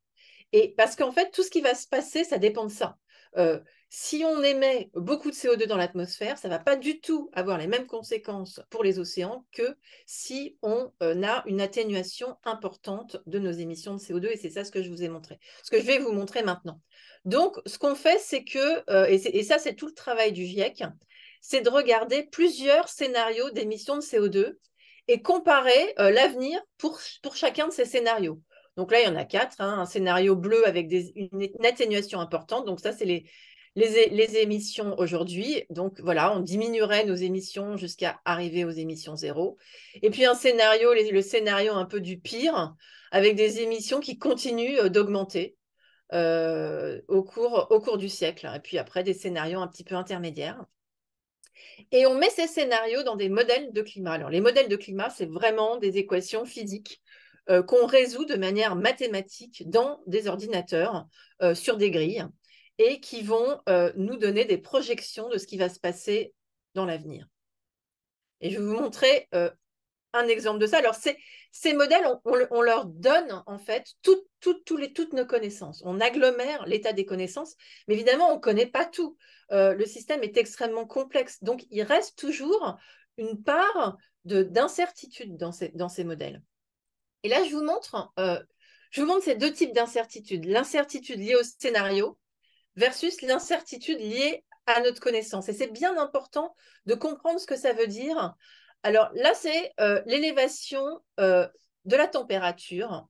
Et parce qu'en fait, tout ce qui va se passer, ça dépend de ça. Euh, si on émet beaucoup de CO2 dans l'atmosphère, ça ne va pas du tout avoir les mêmes conséquences pour les océans que si on euh, a une atténuation importante de nos émissions de CO2. Et c'est ça ce que je vous ai montré. Ce que je vais vous montrer maintenant. Donc, ce qu'on fait, c'est que, et, ça, c'est tout le travail du GIEC, c'est de regarder plusieurs scénarios d'émissions de CO2 et comparer euh, l'avenir pour, chacun de ces scénarios. Donc là, il y en a quatre. Hein. un scénario bleu avec une, atténuation importante. Donc ça, c'est les, les, émissions aujourd'hui. Donc voilà, on diminuerait nos émissions jusqu'à arriver aux émissions zéro. Et puis un scénario, le scénario un peu du pire, avec des émissions qui continuent euh, d'augmenter. Euh, au, cours, au cours du siècle. Et puis après, des scénarios un petit peu intermédiaires. Et on met ces scénarios dans des modèles de climat. Alors, les modèles de climat, c'est vraiment des équations physiques euh, qu'on résout de manière mathématique dans des ordinateurs euh, sur des grilles et qui vont euh, nous donner des projections de ce qui va se passer dans l'avenir. Et je vais vous montrer un exemple de ça. Alors, ces modèles, on, leur donne en fait toutes nos connaissances. On agglomère l'état des connaissances, mais évidemment, on ne connaît pas tout. Euh, le système est extrêmement complexe. Donc, il reste toujours une part d'incertitude dans ces, modèles. Et là, je vous montre, euh, je vous montre ces deux types d'incertitude. L'incertitude liée au scénario versus l'incertitude liée à notre connaissance. Et c'est bien important de comprendre ce que ça veut dire Alors là, c'est l'élévation de la température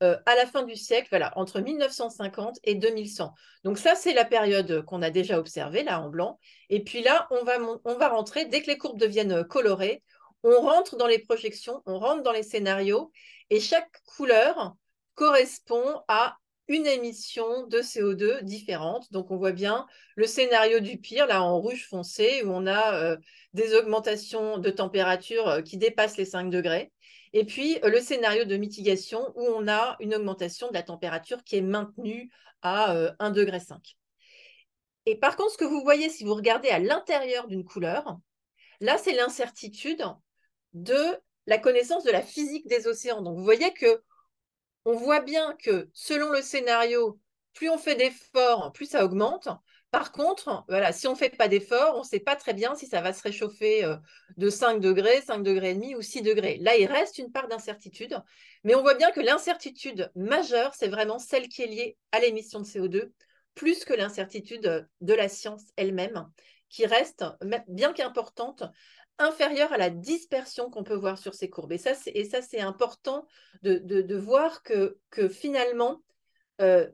à la fin du siècle, voilà, entre 1950 et 2100. Donc ça, c'est la période qu'on a déjà observée, là, en blanc. Et puis là, on va, on va rentrer, dès que les courbes deviennent colorées, on rentre dans les projections, on rentre dans les scénarios, et chaque couleur correspond à une émission de CO2 différente. Donc, on voit bien le scénario du pire, là en rouge foncé, où on a euh, des augmentations de température euh, qui dépassent les 5 degrés. Et puis, euh, le scénario de mitigation, où on a une augmentation de la température qui est maintenue à 1,5 degré. Et par contre, ce que vous voyez, si vous regardez à l'intérieur d'une couleur, là, c'est l'incertitude de la connaissance de la physique des océans. Donc, vous voyez que on voit bien que selon le scénario, plus on fait d'efforts, plus ça augmente. Par contre, si on ne fait pas d'efforts, on ne sait pas très bien si ça va se réchauffer euh, de 5 degrés, 5 degrés et demi ou 6 degrés. Là, il reste une part d'incertitude, mais on voit bien que l'incertitude majeure, c'est vraiment celle qui est liée à l'émission de CO2, plus que l'incertitude de la science elle-même, qui reste, bien qu'importante, inférieure à la dispersion qu'on peut voir sur ces courbes. Et ça, c'est important de, voir que, finalement, euh,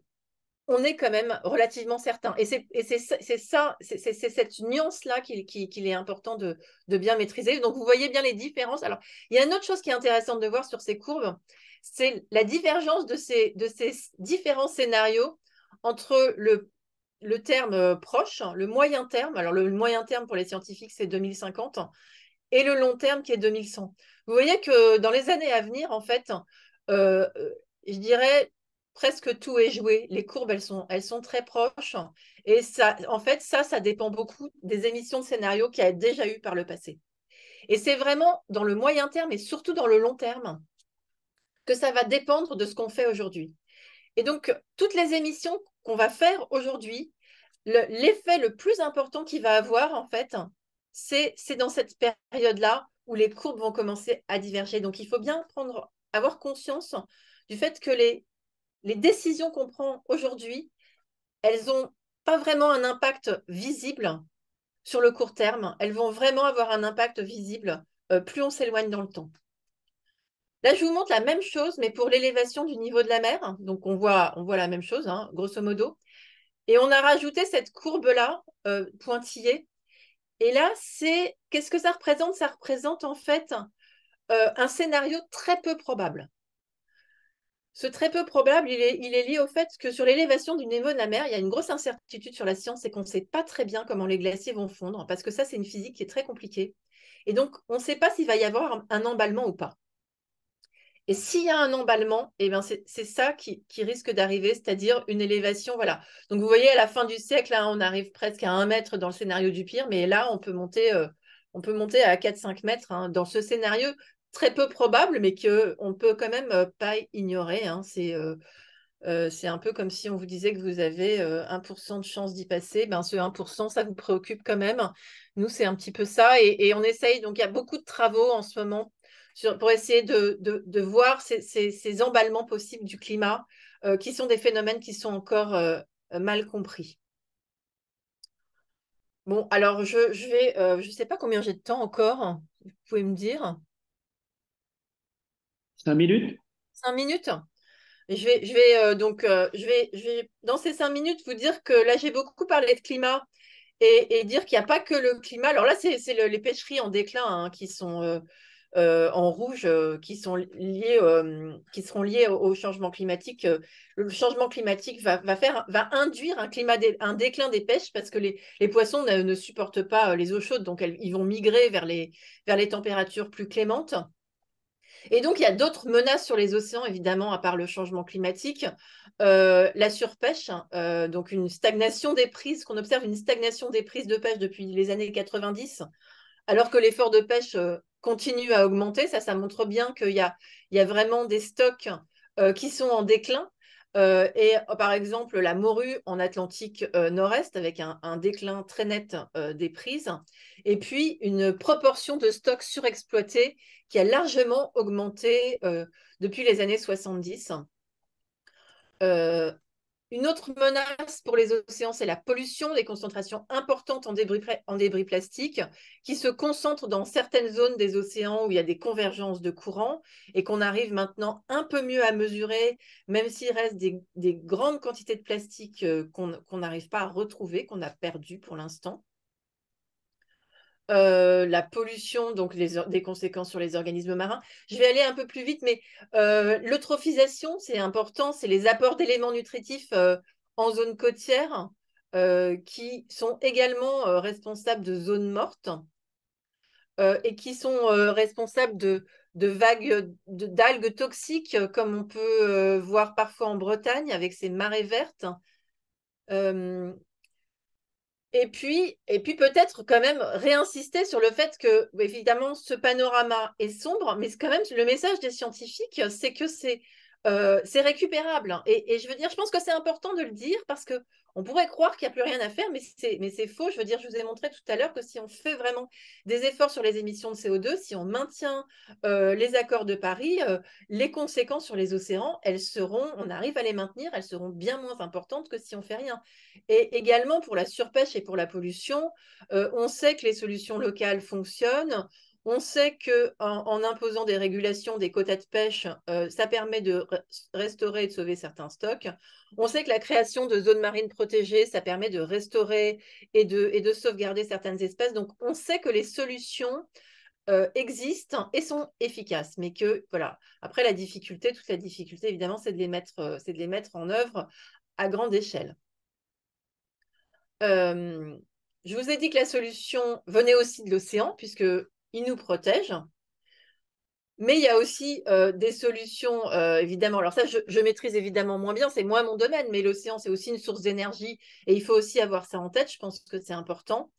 on est quand même relativement certain. Et c'est ça, c'est cette nuance-là qu'il est important de, bien maîtriser. Donc, vous voyez bien les différences. Alors, il y a une autre chose qui est intéressante de voir sur ces courbes, c'est la divergence de ces différents scénarios entre le, le terme euh, proche, le moyen terme, alors le moyen terme pour les scientifiques, c'est 2050, et le long terme qui est 2100. Vous voyez que dans les années à venir, en fait, euh, euh, je dirais presque tout est joué. Les courbes, elles sont, elles sont très proches. Et ça, en fait, ça, ça dépend beaucoup des émissions de scénarios qu'il y a déjà eu par le passé. Et c'est vraiment dans le moyen terme et surtout dans le long terme que ça va dépendre de ce qu'on fait aujourd'hui. Et donc, toutes les émissions qu'on va faire aujourd'hui, l'effet le, plus important qu'il va avoir, en fait, c'est dans cette période-là où les courbes vont commencer à diverger. Donc, il faut bien avoir conscience du fait que les, les décisions qu'on prend aujourd'hui, elles n'ont pas vraiment un impact visible sur le court terme. Elles vont vraiment avoir un impact visible euh, plus on s'éloigne dans le temps. Là, je vous montre la même chose, mais pour l'élévation du niveau de la mer. Donc, on voit, on voit la même chose, hein, grosso modo. Et on a rajouté cette courbe-là, euh, pointillée. Et là, c'est qu'est-ce que ça représente? Ça représente en fait euh, un scénario très peu probable. Ce très peu probable, il est, il est lié au fait que sur l'élévation du niveau de la mer, il y a une grosse incertitude sur la science et qu'on ne sait pas très bien comment les glaciers vont fondre, parce que ça, c'est une physique qui est très compliquée. Et donc, on ne sait pas s'il va y avoir un emballement ou pas. Et s'il y a un emballement, eh ben c'est ça qui, risque d'arriver, c'est-à-dire une élévation. Voilà. Donc vous voyez, à la fin du siècle, on arrive presque à un mètre dans le scénario du pire, mais là, on peut monter, euh, on peut monter à 4-5 mètres hein, dans ce scénario très peu probable, mais qu'on ne peut quand même euh, pas ignorer. Hein. Euh, c'est un peu comme si on vous disait que vous avez 1% de chance d'y passer. Ben, ce 1%, ça vous préoccupe quand même. Nous, c'est un petit peu ça. Et, et on essaye, donc il y a beaucoup de travaux en ce moment pour essayer de, voir ces, emballements possibles du climat, euh, qui sont des phénomènes qui sont encore euh, mal compris. Bon, alors je, je vais, euh, je ne sais pas combien j'ai de temps encore, vous pouvez me dire? Cinq minutes? Cinq minutes? Je vais, je vais donc, je vais, je vais, dans ces cinq minutes, vous dire que là, j'ai beaucoup parlé de climat et, dire qu'il n'y a pas que le climat. Alors là, c'est les pêcheries en déclin hein, qui sont euh, en rouge euh, qui, sont liés, euh, seront liés au, changement climatique. Le changement climatique va, induire un, déclin des pêches parce que les, poissons ne, supportent pas les eaux chaudes, donc ils vont migrer vers les, vers les températures plus clémentes. Et donc, il y a d'autres menaces sur les océans, évidemment, à part le changement climatique. la surpêche, donc une stagnation des prises, qu'on observe une stagnation des prises de pêche depuis les années 90, alors que l'effort de pêche continue à augmenter. Ça, ça montre bien qu'il y a, il y a vraiment des stocks euh, qui sont en déclin. Euh, et euh, par exemple, la morue en Atlantique Nord-Est avec un, déclin très net des prises. Et puis, une proportion de stocks surexploités qui a largement augmenté depuis les années 70. Une autre menace pour les océans, c'est la pollution, des concentrations importantes en débris, en plastiques qui se concentrent dans certaines zones des océans où il y a des convergences de courants et qu'on arrive maintenant un peu mieux à mesurer, même s'il reste des, grandes quantités de plastique euh, qu'on n'arrive pas à retrouver, qu'on a perdu pour l'instant. Euh, la pollution, donc les, des conséquences sur les organismes marins. Je vais aller un peu plus vite, mais euh, l'eutrophisation, c'est important, c'est les apports d'éléments nutritifs euh, en zone côtière qui sont également responsables de zones mortes et qui sont responsables de, de vagues d'algues toxiques, comme on peut voir parfois en Bretagne avec ces marées vertes. Et puis, et puis peut-être quand même réinsister sur le fait que, évidemment, ce panorama est sombre, mais quand même, le message des scientifiques, c'est que c'est c'est récupérable. Et, je veux dire, je pense que c'est important de le dire parce que on pourrait croire qu'il n'y a plus rien à faire, mais c'est, faux. Je veux dire, je vous ai montré tout à l'heure que si on fait vraiment des efforts sur les émissions de CO2, si on maintient les accords de Paris, les conséquences sur les océans, elles seront, on arrive à les maintenir, elles seront bien moins importantes que si on fait rien. Et également pour la surpêche et pour la pollution, on sait que les solutions locales fonctionnent. On sait que en, imposant des régulations des quotas de pêche, euh, ça permet de restaurer et de sauver certains stocks. On sait que la création de zones marines protégées, ça permet de restaurer et de, sauvegarder certaines espèces. Donc, on sait que les solutions euh, existent et sont efficaces, mais que voilà. Après, la difficulté, toute la difficulté, évidemment, c'est de les mettre, euh, c'est de les mettre en œuvre à grande échelle. je vous ai dit que la solution venait aussi de l'océan, puisque il nous protège. Mais il y a aussi euh, des solutions, euh, évidemment. Alors ça, je, maîtrise évidemment moins bien, c'est moins mon domaine, mais l'océan, c'est aussi une source d'énergie et il faut aussi avoir ça en tête, je pense que c'est important.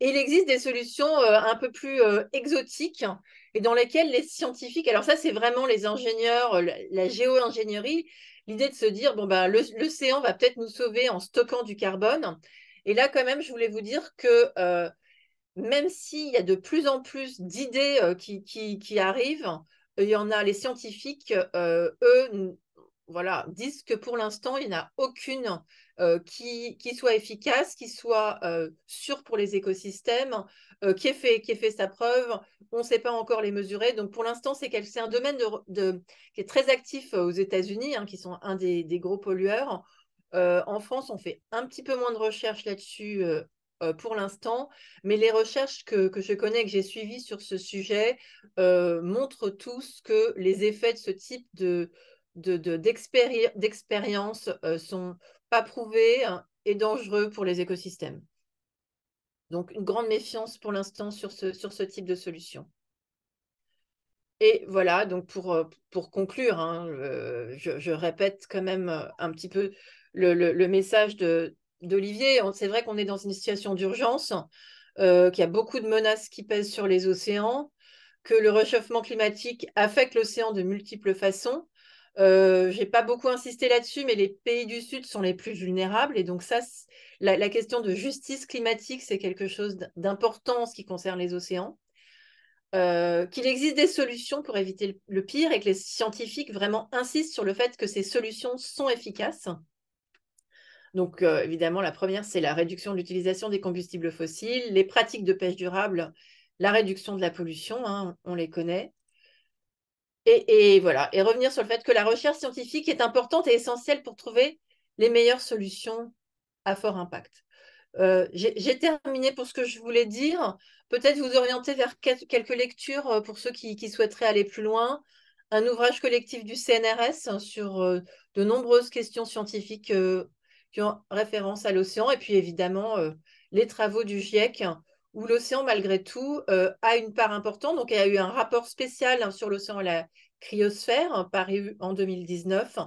Et il existe des solutions euh, un peu plus exotiques et dans lesquelles les scientifiques, alors ça, c'est vraiment les ingénieurs, la, géo-ingénierie, l'idée de se dire, bon, ben, l'océan va peut-être nous sauver en stockant du carbone. Et là, quand même, je voulais vous dire que même s'il y a de plus en plus d'idées euh, qui, qui, arrivent, il y en a, les scientifiques, euh, eux, voilà, disent que pour l'instant, il n'y en a aucune euh, qui, soit efficace, qui soit sûre pour les écosystèmes, qui, ait fait, sa preuve. On ne sait pas encore les mesurer. Donc, pour l'instant, c'est un domaine qui est très actif aux États-Unis, hein, qui sont un des, des gros pollueurs. en France, on fait un petit peu moins de recherches là-dessus pour l'instant, mais les recherches que, je connais, que j'ai suivies sur ce sujet, euh, montrent tous que les effets de ce type de, d'expérience de, euh, sont pas prouvés hein, et dangereux pour les écosystèmes. Donc, une grande méfiance pour l'instant sur ce, sur ce type de solution. Et voilà, donc pour, pour conclure, hein, je, répète quand même un petit peu le message de, d'Olivier, c'est vrai qu'on est dans une situation d'urgence, euh, qu'il y a beaucoup de menaces qui pèsent sur les océans, que le réchauffement climatique affecte l'océan de multiples façons. Euh, Je n'ai pas beaucoup insisté là-dessus, mais les pays du Sud sont les plus vulnérables. Et donc ça, la, question de justice climatique, c'est quelque chose d'important en ce qui concerne les océans. Euh, qu'il existe des solutions pour éviter le pire et que les scientifiques vraiment insistent sur le fait que ces solutions sont efficaces. Donc, évidemment, la première, c'est la réduction de l'utilisation des combustibles fossiles, les pratiques de pêche durable, la réduction de la pollution, hein, on les connaît. Et, voilà, et revenir sur le fait que la recherche scientifique est importante et essentielle pour trouver les meilleures solutions à fort impact. J'ai terminé pour ce que je voulais dire. Peut-être vous orienter vers quelques lectures pour ceux qui, souhaiteraient aller plus loin. Un ouvrage collectif du CNRS sur de nombreuses questions scientifiques qui ont référence à l'océan. Et puis évidemment, euh, les travaux du GIEC, où l'océan, malgré tout, euh, a une part importante. Donc, il y a eu un rapport spécial hein, sur l'océan et la cryosphère, hein, paru en 2019.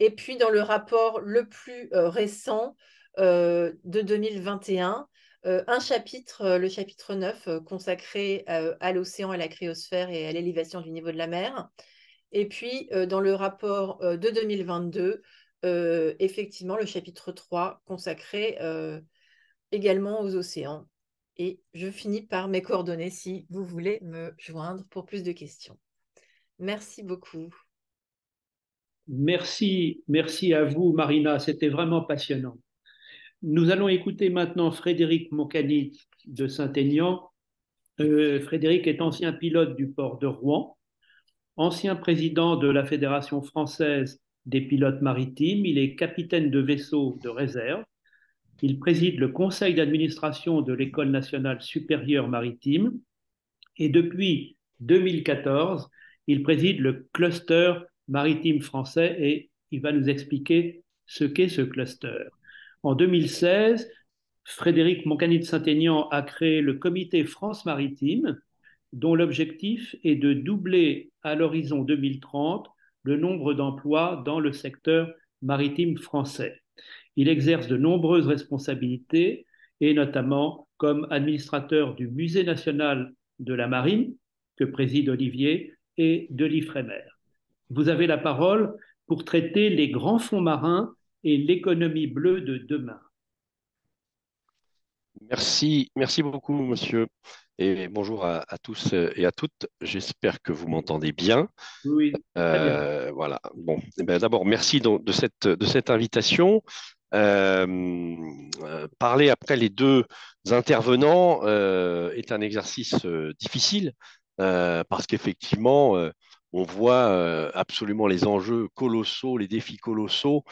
Et puis, dans le rapport le plus euh, récent de 2021, un chapitre, le chapitre 9, consacré à l'océan, à la cryosphère et à l'élévation du niveau de la mer. Et puis, dans le rapport de 2022, euh, effectivement le chapitre 3 consacré euh, également aux océans. Et je finis par mes coordonnées si vous voulez me joindre pour plus de questions. Merci beaucoup. Merci, merci à vous, Marina. C'était vraiment passionnant. Nous allons écouter maintenant Frédéric Moncani de Saint-Aignan. Euh, Frédéric est ancien pilote du port de Rouen, ancien président de la Fédération française des pilotes maritimes. Il est capitaine de vaisseau de réserve. Il préside le conseil d'administration de l'École nationale supérieure maritime. Et depuis 2014, il préside le cluster maritime français et il va nous expliquer ce qu'est ce cluster. En 2016, Frédéric Moncani de Saint-Aignan a créé le comité France Maritime, dont l'objectif est de doubler à l'horizon 2030 le nombre d'emplois dans le secteur maritime français. Il exerce de nombreuses responsabilités et notamment comme administrateur du Musée national de la marine que préside Olivier et de l'IFREMER. Vous avez la parole pour traiter les grands fonds marins et l'économie bleue de demain. Merci, merci beaucoup, monsieur. Et bonjour à, tous et à toutes. J'espère que vous m'entendez bien. Oui. Euh, voilà. Bon, eh ben, d'abord, merci de, cette, de cette invitation. Euh, euh, parler après les deux intervenants est un exercice difficile parce qu'effectivement, on voit absolument les enjeux colossaux, les défis colossaux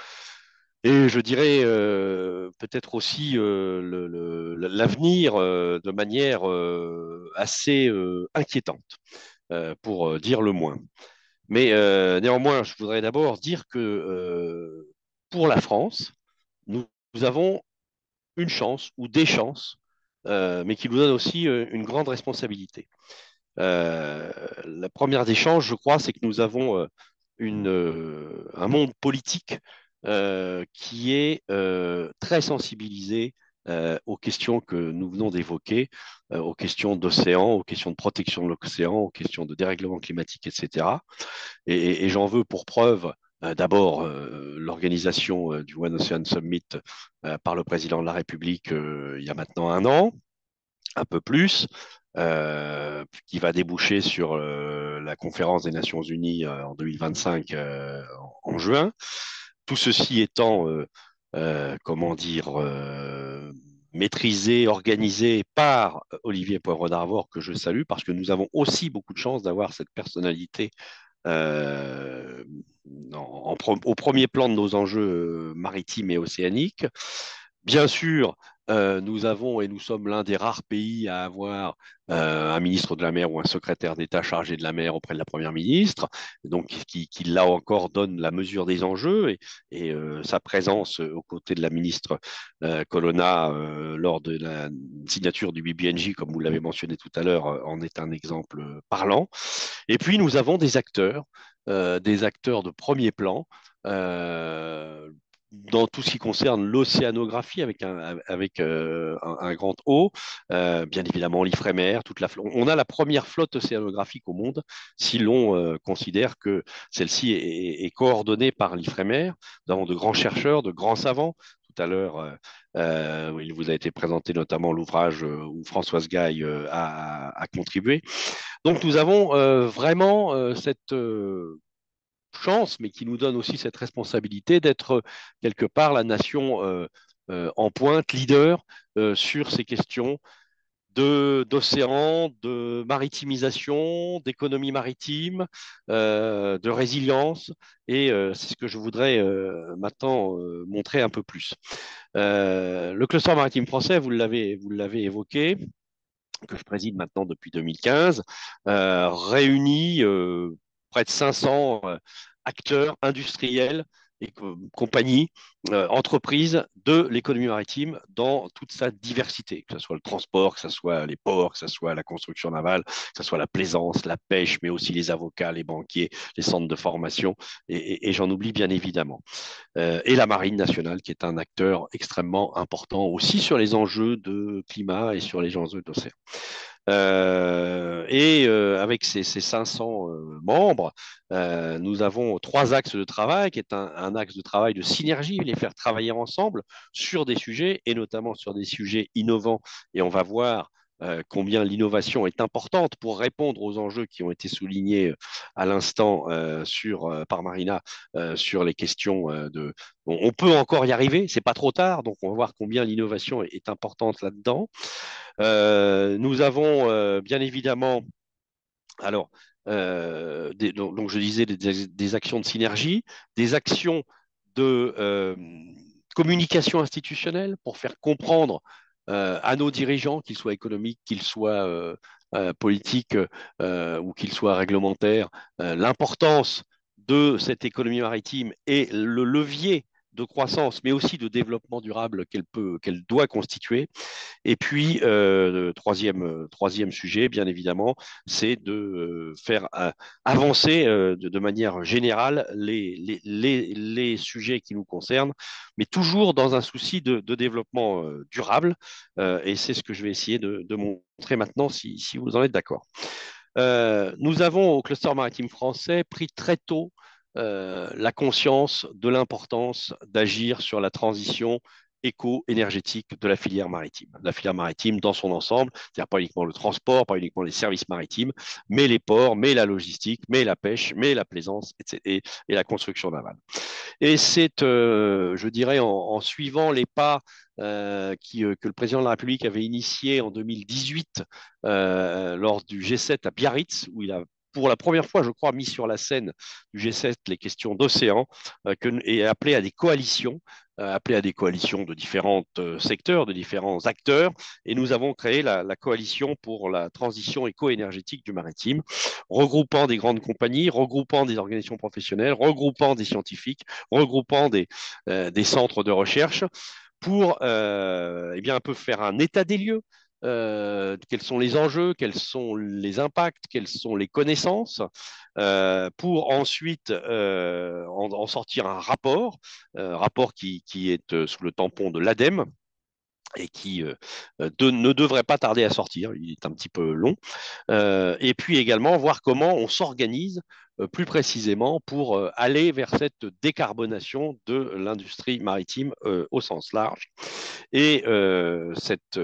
et je dirais euh, peut-être aussi euh, l'avenir euh, de manière assez inquiétante, pour dire le moins. Mais néanmoins, je voudrais d'abord dire que pour la France, nous, avons une chance ou des chances, mais qui nous donnent aussi une grande responsabilité. la première des chances, je crois, c'est que nous avons un monde politique euh, qui est euh, très sensibilisé euh, aux questions que nous venons d'évoquer, aux questions d'océan, aux questions de protection de l'océan, aux questions de dérèglement climatique, etc. Et, j'en veux pour preuve d'abord l'organisation du One Ocean Summit par le président de la République il y a maintenant un an, un peu plus, qui va déboucher sur la conférence des Nations Unies en 2025 en juin. Tout ceci étant, euh, euh, comment dire, euh, maîtrisé, organisé par Olivier Poivre d'Arvor, que je salue, parce que nous avons aussi beaucoup de chance d'avoir cette personnalité au premier plan de nos enjeux maritimes et océaniques. Bien sûr, euh, nous avons et nous sommes l'un des rares pays à avoir euh, un ministre de la mer ou un secrétaire d'État chargé de la mer auprès de la Première ministre, donc qui, là encore donne la mesure des enjeux et, euh, sa présence aux côtés de la ministre Colonna lors de la signature du BBNJ, comme vous l'avez mentionné tout à l'heure, en est un exemple parlant. Et puis nous avons des acteurs, des acteurs de premier plan dans tout ce qui concerne l'océanographie avec un, euh, grand O, euh, bien évidemment l'IFREMER, toute la on a la première flotte océanographique au monde si l'on euh, considère que celle-ci est, coordonnée par l'IFREMER. Nous avons de grands chercheurs, de grands savants. Tout à l'heure, il vous a été présenté notamment l'ouvrage où Françoise Gaille a, contribué. Donc nous avons vraiment cette chance, mais qui nous donne aussi cette responsabilité d'être quelque part la nation euh, euh, en pointe, leader euh, sur ces questions d'océan, de, maritimisation, d'économie maritime, de résilience. Et c'est ce que je voudrais maintenant montrer un peu plus. le cluster maritime français, vous l'avez évoqué, que je préside maintenant depuis 2015, réunit près de 500 euh, acteurs industriels et compagnies, euh, entreprises de l'économie maritime dans toute sa diversité, que ce soit le transport, que ce soit les ports, que ce soit la construction navale, que ce soit la plaisance, la pêche, mais aussi les avocats, les banquiers, les centres de formation, et, j'en oublie bien évidemment. Euh, et la marine nationale, qui est un acteur extrêmement important aussi sur les enjeux de climat et sur les enjeux d'océan. Euh, et euh, avec ces, 500 euh, membres, nous avons trois axes de travail, qui est un, axe de travail de synergie, les faire travailler ensemble sur des sujets, et notamment sur des sujets innovants. Et on va voir combien l'innovation est importante pour répondre aux enjeux qui ont été soulignés à l'instant sur par Marina sur les questions de. on peut encore y arriver, c'est pas trop tard, donc on va voir combien l'innovation est, importante là-dedans. nous avons bien évidemment alors, donc, je disais des, actions de synergie, des actions de communication institutionnelle pour faire comprendre euh, à nos dirigeants, qu'ils soient économiques, qu'ils soient euh, euh, politiques ou qu'ils soient réglementaires, l'importance de cette économie maritime et le levier de croissance, mais aussi de développement durable qu'elle peut, qu'elle doit constituer. Et puis, euh, troisième, troisième sujet, bien évidemment, c'est de euh, faire euh, avancer de, manière générale les, les, les, sujets qui nous concernent, mais toujours dans un souci de, développement durable. et c'est ce que je vais essayer de, montrer maintenant, si, si, vous en êtes d'accord. nous avons au cluster maritime français pris très tôt euh, la conscience de l'importance d'agir sur la transition éco-énergétique de la filière maritime. La filière maritime dans son ensemble, c'est-à-dire pas uniquement le transport, pas uniquement les services maritimes, mais les ports, mais la logistique, mais la pêche, mais la plaisance et, la construction navale. Et c'est, euh, je dirais, en, suivant les pas euh, que le président de la République avait initiés en 2018 lors du G7 à Biarritz, où il a pour la première fois, je crois, mis sur la scène du G7 les questions d'océan euh, et appelé à des coalitions, euh, appelé à des coalitions de différents euh, secteurs, de différents acteurs. Et nous avons créé la, coalition pour la transition éco-énergétique du maritime, regroupant des grandes compagnies, regroupant des organisations professionnelles, regroupant des scientifiques, regroupant des, centres de recherche pour eh bien, un peu faire un état des lieux euh, quels sont les enjeux, quels sont les impacts, quelles sont les connaissances, euh, pour ensuite euh, en, sortir un rapport, rapport qui, qui, est sous le tampon de l'ADEME et qui ne devrait pas tarder à sortir, il est un petit peu long, et puis également voir comment on s'organise plus précisément pour aller vers cette décarbonation de l'industrie maritime au sens large. Et cette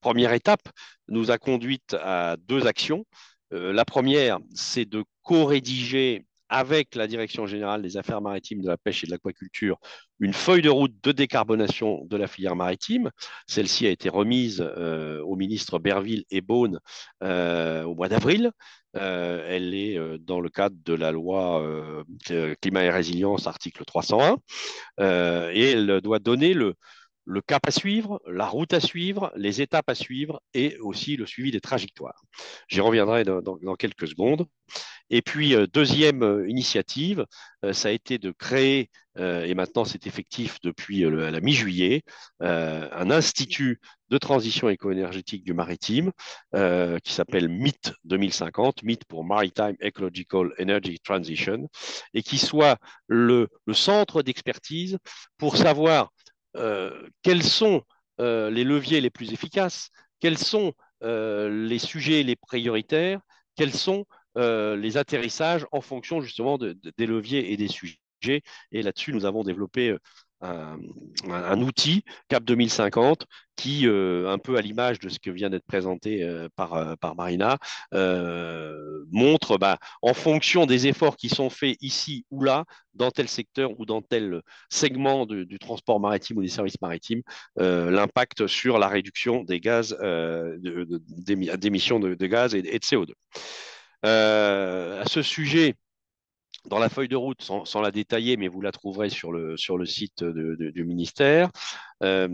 première étape nous a conduite à deux actions. Euh, la première, c'est de co-rédiger avec la Direction générale des affaires maritimes, de la pêche et de l'aquaculture, une feuille de route de décarbonation de la filière maritime. Celle-ci a été remise euh, au ministre Berville et Beaune euh, au mois d'avril. elle est dans le cadre de la loi climat et résilience, article 301, et elle doit donner le cap à suivre, la route à suivre, les étapes à suivre et aussi le suivi des trajectoires. J'y reviendrai dans, quelques secondes. Et puis, euh, deuxième euh, initiative, euh, ça a été de créer, et maintenant c'est effectif depuis la mi-juillet, un institut de transition éco-énergétique du maritime qui s'appelle MIT 2050, MIT pour Maritime Ecological Energy Transition, et qui soit le centre d'expertise pour savoir quels sont les leviers les plus efficaces, quels sont les sujets les prioritaires, quels sont les atterrissages en fonction justement des leviers et des sujets. Et là-dessus, nous avons développé un, outil Cap 2050 qui, euh, un peu à l'image de ce que vient d'être présenté euh, par, euh, Marina, montre bah, en fonction des efforts qui sont faits ici ou là, dans tel secteur ou dans tel segment du transport maritime ou des services maritimes, l'impact sur la réduction des gaz, d'émissions de, gaz et, et de CO2. À ce sujet, dans la feuille de route, sans, la détailler, mais vous la trouverez sur le, site du ministère, euh,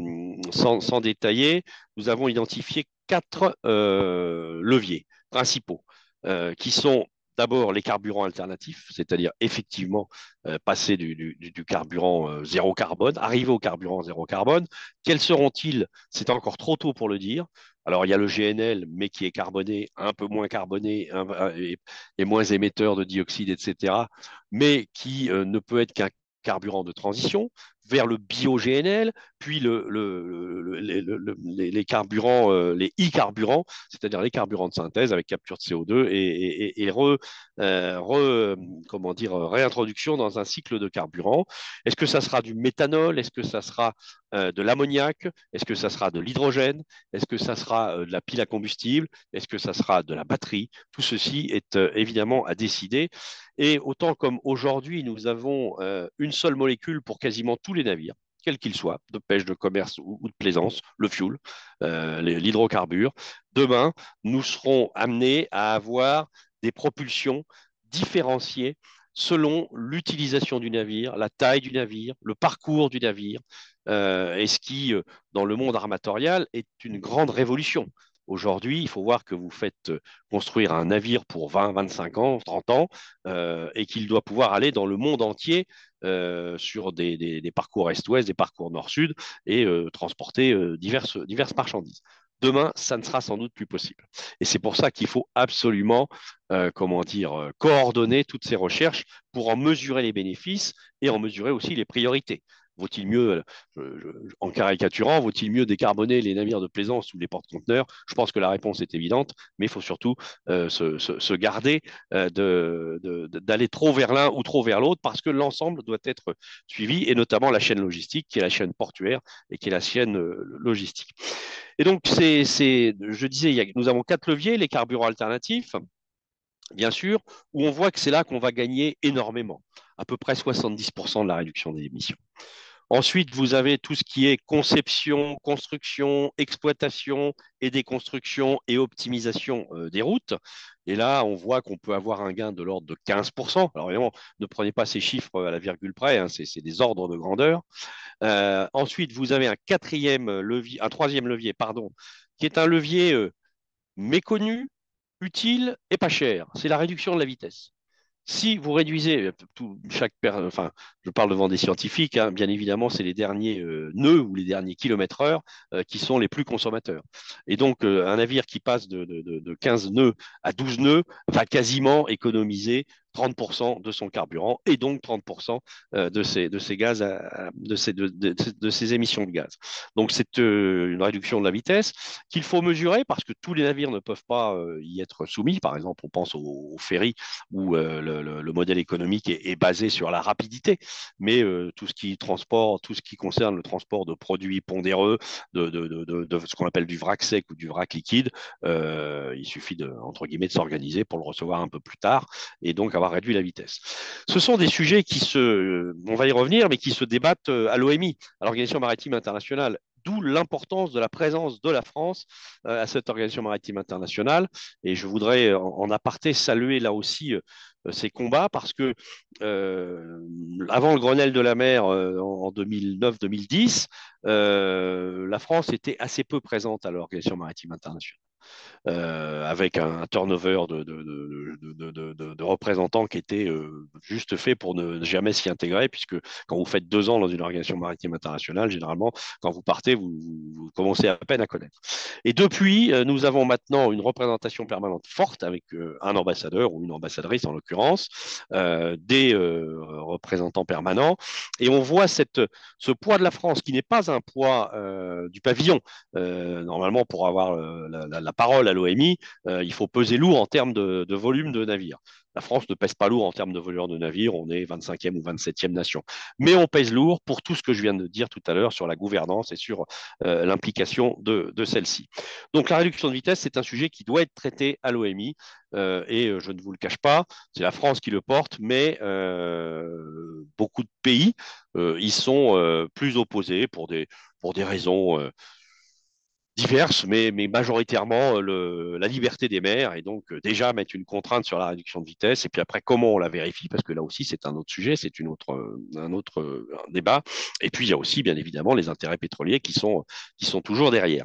sans, détailler, nous avons identifié quatre euh, leviers principaux euh, qui sont d'abord les carburants alternatifs, c'est-à-dire effectivement passer du, carburant zéro carbone, arriver au carburant zéro carbone. Quels seront-ils? C'est encore trop tôt pour le dire. Alors, il y a le GNL, mais qui est carboné, un peu moins carboné et, moins émetteur de dioxyde, etc., mais qui euh, ne peut être qu'un carburant de transition vers le bio-GNL, puis le, les, carburants, euh, les e-carburants, c'est-à-dire les carburants de synthèse avec capture de CO2 et, re, euh, comment dire, réintroduction dans un cycle de carburant. Est-ce que ça sera du méthanol? Est-ce que ça sera euh, de l'ammoniac? Est-ce que ça sera de l'hydrogène? Est-ce que ça sera de la pile à combustible? Est-ce que ça sera de la batterie? Tout ceci est évidemment à décider. Et autant comme aujourd'hui, nous avons une seule molécule pour quasiment tous les navires, quel qu'il soit, de pêche, de commerce ou, de plaisance, le fuel, euh, l'hydrocarbure. Demain, nous serons amenés à avoir des propulsions différenciées selon l'utilisation du navire, la taille du navire, le parcours du navire, euh, et ce qui, euh, dans le monde armatorial, est une grande révolution. Aujourd'hui, il faut voir que vous faites construire un navire pour 20, 25 ans, 30 ans, et qu'il doit pouvoir aller dans le monde entier euh, sur des, parcours est-ouest, des parcours nord-sud et euh, transporter euh, diverses, diverses marchandises. Demain, ça ne sera sans doute plus possible. Et c'est pour ça qu'il faut absolument, comment dire, coordonner toutes ces recherches pour en mesurer les bénéfices et en mesurer aussi les priorités. Vaut-il mieux, en caricaturant, vaut-il mieux décarboner les navires de plaisance ou les porte-conteneurs? Je pense que la réponse est évidente, mais il faut surtout euh, se, garder euh, d'aller trop vers l'un ou trop vers l'autre parce que l'ensemble doit être suivi, et notamment la chaîne logistique, qui est la chaîne portuaire et qui est la chaîne euh, logistique. Et donc, c'est, je disais, nous avons quatre leviers, les carburants alternatifs, bien sûr, où on voit que c'est là qu'on va gagner énormément, à peu près 70% de la réduction des émissions. Ensuite, vous avez tout ce qui est conception, construction, exploitation et déconstruction et optimisation euh, des routes. Et là, on voit qu'on peut avoir un gain de l'ordre de 15%. Alors évidemment, ne prenez pas ces chiffres à la virgule près, hein, c'est des ordres de grandeur. Euh, ensuite, vous avez un quatrième levier, un troisième levier, pardon, qui est un levier euh, méconnu, utile et pas cher. C'est la réduction de la vitesse. Si vous réduisez euh, chaque, enfin, je parle devant des scientifiques, hein, bien évidemment, c'est les derniers euh, nœuds ou les derniers kilomètres heure euh, qui sont les plus consommateurs. Et donc, un navire qui passe de, de, 15 nœuds à 12 nœuds va quasiment économiser 30% de son carburant et donc 30% euh, de ces, de ces gaz, de, ces émissions de gaz. Donc c'est euh, une réduction de la vitesse qu'il faut mesurer parce que tous les navires ne peuvent pas euh, y être soumis. Par exemple, on pense au, ferry où le, modèle économique est, basé sur la rapidité, mais tout ce qui tout ce qui concerne le transport de produits pondéreux, de, de ce qu'on appelle du vrac sec ou du vrac liquide, il suffit de, entre guillemets de s'organiser pour le recevoir un peu plus tard et donc réduit la vitesse. Ce sont des sujets qui se, on va y revenir, mais qui se débattent euh, à l'OMI, à l'Organisation maritime internationale. D'où l'importance de la présence de la France euh, à cette organisation maritime internationale. Et je voudrais en aparté saluer là aussi euh, ces combats parce que avant le Grenelle de la mer en 2009-2010, la France était assez peu présente à l'Organisation maritime internationale. Euh, avec un, turnover de, représentants qui était euh, juste fait pour ne jamais s'y intégrer, puisque quand vous faites deux ans dans une organisation maritime internationale, généralement, quand vous partez, vous, commencez à peine à connaître. Et depuis, euh, nous avons maintenant une représentation permanente forte avec un ambassadeur ou une ambassadrice en l'occurrence, des représentants permanents, et on voit ce poids de la France qui n'est pas un poids du pavillon. normalement, pour avoir la, la parole à l'OMI, euh, il faut peser lourd en termes de, volume de navires. La France ne pèse pas lourd en termes de volume de navires, on est 25e ou 27e nation. Mais on pèse lourd pour tout ce que je viens de dire tout à l'heure sur la gouvernance et sur euh, l'implication de, celle-ci. Donc la réduction de vitesse, c'est un sujet qui doit être traité à l'OMI euh, et je ne vous le cache pas, c'est la France qui le porte, mais beaucoup de pays y sont plus opposés pour des, pour des raisons diverses, mais, majoritairement euh, la liberté des maires et donc euh, déjà mettre une contrainte sur la réduction de vitesse et puis après comment on la vérifie parce que là aussi c'est un autre sujet, c'est euh, un autre débat et puis il y a aussi bien évidemment les intérêts pétroliers qui sont, qui sont toujours derrière.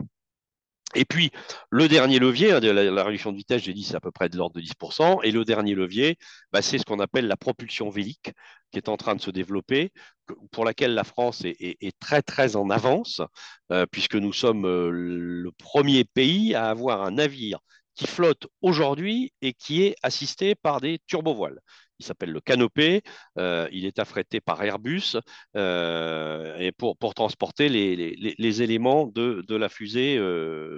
Et puis, le dernier levier, hein, la, réduction de vitesse, j'ai dit, c'est à peu près de l'ordre de 10%. Et le dernier levier, bah, c'est ce qu'on appelle la propulsion vélique, qui est en train de se développer, pour laquelle la France est, très, très en avance, euh, puisque nous sommes euh, le premier pays à avoir un navire qui flotte aujourd'hui et qui est assisté par des turbovoiles. Il s'appelle le Canopé. il est affrété par Airbus et pour, pour transporter les, les, éléments de, de, la fusée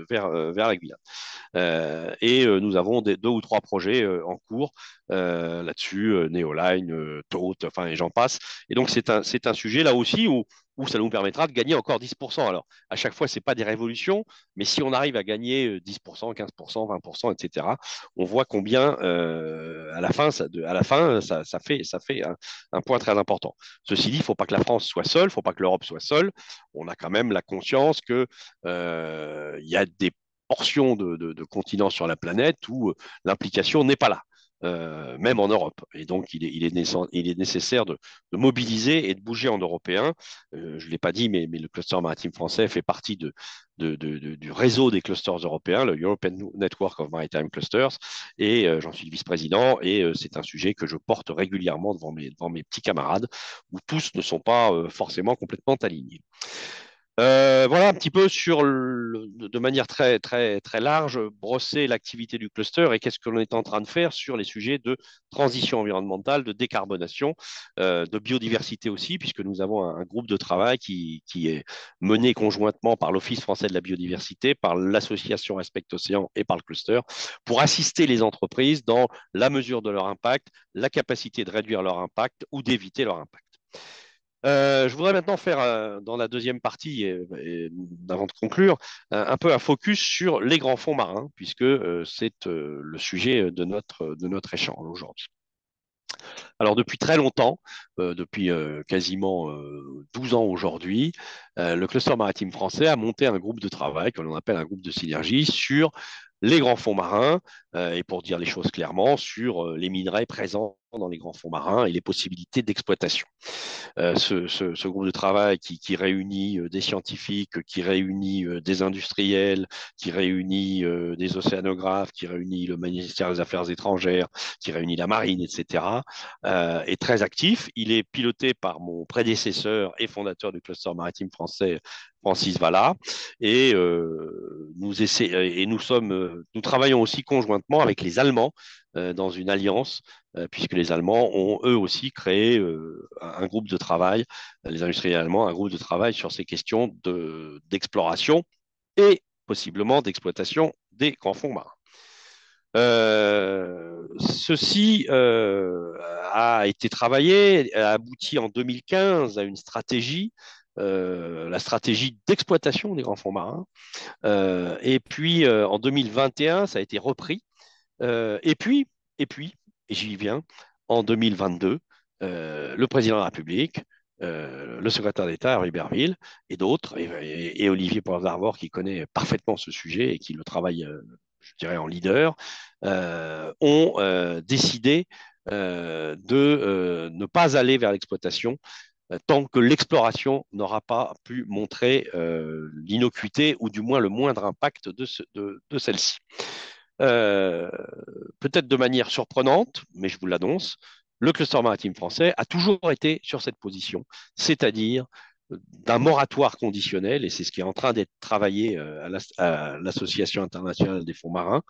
vers, vers la Guyane. et nous avons deux ou trois projets en cours là-dessus, Neoline, Tote, enfin, et j'en passe. Et donc, c'est un, un sujet là aussi où où ça nous permettra de gagner encore 10%. Alors, à chaque fois, ce n'est pas des révolutions, mais si on arrive à gagner 10%, 15%, 20%, etc., on voit combien, euh, à la fin, ça, à la fin, ça, fait, ça fait un, point très important. Ceci dit, il ne faut pas que la France soit seule, il ne faut pas que l'Europe soit seule. On a quand même la conscience qu'il euh, y a des portions de, de continents sur la planète où euh, l'implication n'est pas là. Euh, même en Europe. Et donc, il est, nécessaire de, mobiliser et de bouger en européen. Euh, je ne l'ai pas dit, mais, le cluster maritime français fait partie du réseau des clusters européens, le European Network of Maritime Clusters, et euh, j'en suis vice-président, et c'est un sujet que je porte régulièrement devant mes petits camarades, où tous ne sont pas forcément complètement alignés. Euh, voilà un petit peu sur de manière très large brosser l'activité du cluster et qu'est-ce que l'on est en train de faire sur les sujets de transition environnementale, de décarbonation, euh, de biodiversité aussi, puisque nous avons un, groupe de travail qui, qui est mené conjointement par l'Office français de la biodiversité, par l'association Respect Océan et par le cluster pour assister les entreprises dans la mesure de leur impact, la capacité de réduire leur impact ou d'éviter leur impact. Euh, je voudrais maintenant faire, euh, dans la deuxième partie, et, avant de conclure, un, peu un focus sur les grands fonds marins, puisque euh, c'est le sujet de notre, de notre échange aujourd'hui. Alors depuis très longtemps, depuis quasiment 12 ans aujourd'hui, le cluster maritime français a monté un groupe de travail que l'on appelle un groupe de synergie sur les grands fonds marins, et pour dire les choses clairement, sur les minerais présents dans les grands fonds marins et les possibilités d'exploitation. Euh, ce, groupe de travail qui, réunit euh, des scientifiques, qui réunit euh, des industriels, qui réunit des océanographes, qui réunit le ministère des Affaires étrangères, qui réunit la marine, etc., est très actif. Il est piloté par mon prédécesseur et fondateur du cluster maritime français, Francis Valla, et nous et nous sommes, nous travaillons aussi conjointement avec les Allemands dans une alliance euh, puisque les Allemands ont eux aussi créé euh, un groupe de travail, les industriels allemands, un groupe de travail sur ces questions d'exploration et possiblement d'exploitation des grands fonds marins. Euh, ceci a été travaillé, a abouti en 2015 à une stratégie, la stratégie d'exploitation des grands fonds marins. et puis en 2021, ça a été repris. Et puis, et puis, et j'y viens, en 2022, euh, le président de la République, euh, le secrétaire d'État, Henri Berville, et d'autres, et, Olivier Poivre qui connaît parfaitement ce sujet et qui le travaille, euh, je dirais, en leader, ont décidé de ne pas aller vers l'exploitation tant que l'exploration n'aura pas pu montrer l'innocuité ou du moins le moindre impact de celle-ci. Euh, peut-être de manière surprenante, mais je vous l'annonce, le cluster maritime français a toujours été sur cette position, c'est-à-dire d'un moratoire conditionnel, et c'est ce qui est en train d'être travaillé euh, à l'Association internationale des fonds marins,